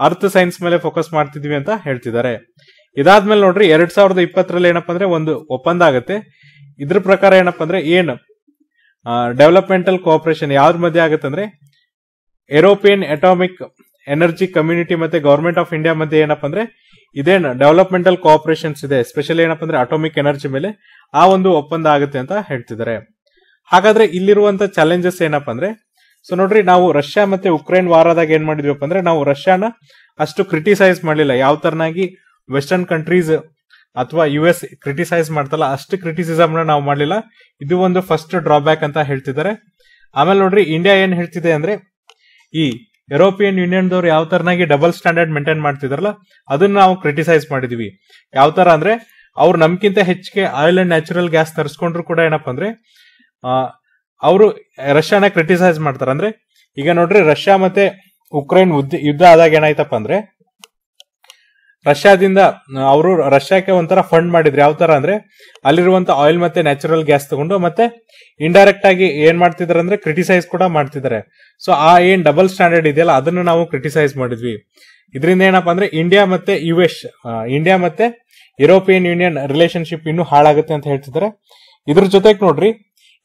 ಅರ್ತ್ ಸೈನ್ಸ್ ಮೇಲೆ ಫೋಕಸ್ ಮಾಡ್ತಿದೀವಿ ಅಂತ ಹೇಳ್ತಿದ್ದಾರೆ. ಇದಾದ್ಮೇಲೆ ನೋಡ್ರಿ, ಎರಡ್ ಸಾವಿರದ ಇಪ್ಪತ್ತರಲ್ಲಿ ಏನಪ್ಪ ಅಂದ್ರೆ, ಒಂದು ಒಪ್ಪಂದ ಆಗುತ್ತೆ. ಇದ್ರ ಪ್ರಕಾರ ಏನಪ್ಪ ಅಂದ್ರೆ, ಏನು ಡೆವಲಪ್ಮೆಂಟಲ್ ಕೋಆಪರೇಷನ್ ಯಾವ್ದ್ರ ಮಧ್ಯೆ ಆಗುತ್ತೆ ಅಂದ್ರೆ ಯುರೋಪಿಯನ್ ಅಟಾಮಿಕ್ ಎನರ್ಜಿ ಕಮ್ಯುನಿಟಿ ಮತ್ತೆ ಗವರ್ಮೆಂಟ್ ಆಫ್ ಇಂಡಿಯಾ ಮಧ್ಯೆ ಏನಪ್ಪ ಅಂದ್ರೆ ಇದೇನು ಡೆವಲಪ್ಮೆಂಟಲ್ ಕೋಆಪರೇಷನ್ಸ್ ಇದೆ. ಸ್ಪೆಷಲಿ ಏನಪ್ಪ ಅಂದ್ರೆ ಅಟಾಮಿಕ್ ಎನರ್ಜಿ ಮೇಲೆ ಆ ಒಂದು ಒಪ್ಪಂದ ಆಗುತ್ತೆ ಅಂತ ಹೇಳ್ತಿದ್ದಾರೆ. ಹಾಗಾದ್ರೆ ಇಲ್ಲಿರುವಂತ ಚಾಲೆಂಜಸ್ ಏನಪ್ಪ ಅಂದ್ರೆ ಸೊ ನೋಡ್ರಿ ನಾವು ರಷ್ಯಾ ಮತ್ತೆ ಉಕ್ರೇನ್ ವಾರದಾಗ ಏನ್ ಮಾಡಿದ್ವಿ ಅಂದ್ರೆ, ನಾವು ರಷ್ಯಾನ ಅಷ್ಟು ಕ್ರಿಟಿಸೈಸ್ ಮಾಡಲಿಲ್ಲ. ಯಾವ ತರನಾಗಿ ವೆಸ್ಟರ್ನ್ ಕಂಟ್ರೀಸ್ ಅಥವಾ ಯು ಎಸ್ ಕ್ರಿಟಿಸೈಸ್ ಮಾಡ್ತಲ್ಲ, ಅಷ್ಟು ಕ್ರಿಟಿಸಿಸಮ್ ನಾವು ಮಾಡಲಿಲ್ಲ. ಇದು ಒಂದು ಫಸ್ಟ್ ಡ್ರಾಬ್ಯಾಕ್ ಅಂತ ಹೇಳ್ತಿದ್ದಾರೆ. ಆಮೇಲೆ ನೋಡ್ರಿ ಇಂಡಿಯಾ ಏನ್ ಹೇಳ್ತಿದೆ ಅಂದ್ರೆ, ಈ ಯುರೋಪಿಯನ್ ಯೂನಿಯನ್ ದವರು ಯಾವ ತರನಾಗಿ ಡಬಲ್ ಸ್ಟ್ಯಾಂಡರ್ಡ್ ಮೇಂಟೈನ್ ಮಾಡ್ತಿದಾರಲ್ಲ, ಅದನ್ನ ನಾವು ಕ್ರಿಟಿಸೈಸ್ ಮಾಡಿದೀವಿ. ಯಾವ ತರ ಅಂದ್ರೆ, ಅವ್ರು ನಮ್ಗಿಂತ ಹೆಚ್ಚಿಗೆ ಆಯಿಲ್ ಅಂಡ್ ನ್ಯಾಚುರಲ್ ಗ್ಯಾಸ್ ತರಿಸ್ಕೊಂಡ್ರು ಕೂಡ ಏನಪ್ಪಾ ಅಂದ್ರೆ ಅವರು ರಷ್ಯಾನ ಕ್ರಿಟಿಸೈಸ್ ಮಾಡ್ತಾರೆ. ಅಂದ್ರೆ, ಈಗ ನೋಡ್ರಿ, ರಷ್ಯಾ ಮತ್ತೆ ಉಕ್ರೇನ್ ಯುದ್ಧ ಆದಾಗ ಏನಾಯ್ತಪ್ಪ ಅಂದ್ರೆ ರಷ್ಯಾದಿಂದ, ಅವರು ರಷ್ಯಾಕ್ಕೆ ಒಂಥರ ಫಂಡ್ ಮಾಡಿದ್ರು. ಯಾವ ತರ ಅಂದ್ರೆ, ಅಲ್ಲಿರುವಂತ ಆಯಿಲ್ ಮತ್ತೆ ನ್ಯಾಚುರಲ್ ಗ್ಯಾಸ್ ತಗೊಂಡು ಮತ್ತೆ ಇಂಡೈರೆಕ್ಟ್ ಆಗಿ ಏನ್ ಮಾಡ್ತಿದಾರೆ ಅಂದ್ರೆ ಕ್ರಿಟಿಸೈಸ್ ಕೂಡ ಮಾಡ್ತಿದ್ದಾರೆ. ಸೊ ಆ ಏನ್ ಡಬಲ್ ಸ್ಟ್ಯಾಂಡರ್ಡ್ ಇದೆಯಲ್ಲ, ಅದನ್ನು ನಾವು ಕ್ರಿಟಿಸೈಸ್ ಮಾಡಿದ್ವಿ. ಇದರಿಂದ ಏನಪ್ಪಾ ಅಂದ್ರೆ ಇಂಡಿಯಾ ಮತ್ತೆ ಯು ಎಸ್ ಇಂಡಿಯಾ ಮತ್ತೆ ಯುರೋಪಿಯನ್ ಯೂನಿಯನ್ ರಿಲೇಶನ್ಶಿಪ್ ಇನ್ನೂ ಹಾಳಾಗುತ್ತೆ ಅಂತ ಹೇಳ್ತಿದ್ದಾರೆ. ಇದ್ರ ಜೊತೆಗೆ ನೋಡ್ರಿ,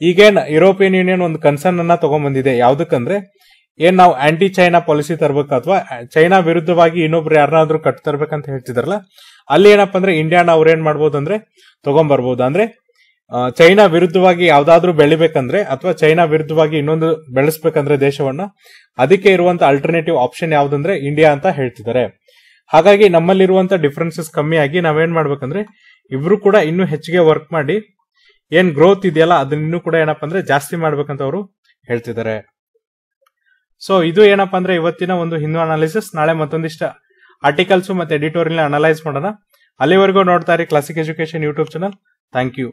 ಈಗೇನ್ ಯುರೋಪಿಯನ್ ಯೂನಿಯನ್ ಒಂದು ಕನ್ಸರ್ನ್ ಅನ್ನ ತಗೊಂಡ್ಬಂದಿದೆ ಯಾವ್ದಕ್ಕಂದ್ರೆ ಏನ್ ನಾವು ಆಂಟಿ ಚೈನಾ ಪಾಲಿಸಿ ತರಬೇಕು ಅಥವಾ ಚೈನಾ ವಿರುದ್ಧವಾಗಿ ಇನ್ನೊಬ್ರು ಯಾರನ್ನಾದ್ರೂ ಕಟ್ ತರ್ಬೇಕಂತ ಹೇಳ್ತಿದಾರಲ್ಲ, ಅಲ್ಲಿ ಏನಪ್ಪಾ ಅಂದ್ರೆ ಇಂಡಿಯಾನ ಅವ್ರ ಏನ್ ಮಾಡ್ಬೋದು ಅಂದ್ರೆ ತಗೊಂಡ್ಬರ್ಬೋದು ಅಂದ್ರೆ ಚೈನಾ ವಿರುದ್ಧವಾಗಿ ಯಾವ್ದಾದ್ರೂ ಬೆಳಿಬೇಕಂದ್ರೆ, ಅಥವಾ ಚೈನಾ ವಿರುದ್ಧವಾಗಿ ಇನ್ನೊಂದು ಬೆಳೆಸ್ಬೇಕಂದ್ರೆ ದೇಶವನ್ನ, ಅದಕ್ಕೆ ಇರುವಂತ ಅಲ್ಟರ್ನೇಟಿವ್ ಆಪ್ಷನ್ ಯಾವ್ದಂದ್ರೆ ಇಂಡಿಯಾ ಅಂತ ಹೇಳ್ತಿದ್ದಾರೆ. ಹಾಗಾಗಿ ನಮ್ಮಲ್ಲಿರುವಂತ ಡಿಫ್ರೆನ್ಸಸ್ ಕಮ್ಮಿ ಆಗಿ ನಾವೇನ್ ಮಾಡ್ಬೇಕಂದ್ರೆ, ಇಬ್ರು ಕೂಡ ಇನ್ನೂ ಹೆಚ್ಚಿಗೆ ವರ್ಕ್ ಮಾಡಿ, ಏನ್ ಗ್ರೋತ್ ಇದೆಯಲ್ಲ, ಅದನ್ನ ಇನ್ನೂ ಕೂಡ ಏನಪ್ಪಾ ಅಂದ್ರೆ ಜಾಸ್ತಿ ಮಾಡ್ಬೇಕಂತ ಅವರು ಹೇಳ್ತಿದ್ದಾರೆ. ಸೊ ಇದು ಏನಪ್ಪಾ ಅಂದ್ರೆ ಇವತ್ತಿನ ಒಂದು ಹಿಂದೂ ಅನಾಲಿಸಿಸ್ ನಾಳೆ ಮತ್ತೊಂದಿಷ್ಟ ಆರ್ಟಿಕಲ್ಸ್ ಮತ್ತೆ ಎಡಿಟೋರಿಯಲ್ ಅನಲೈಸ್ ಮಾಡೋಣ. ಅಲ್ಲಿವರೆಗೂ ನೋಡ್ತಾ ಇರಿ classic education YouTube channel thank you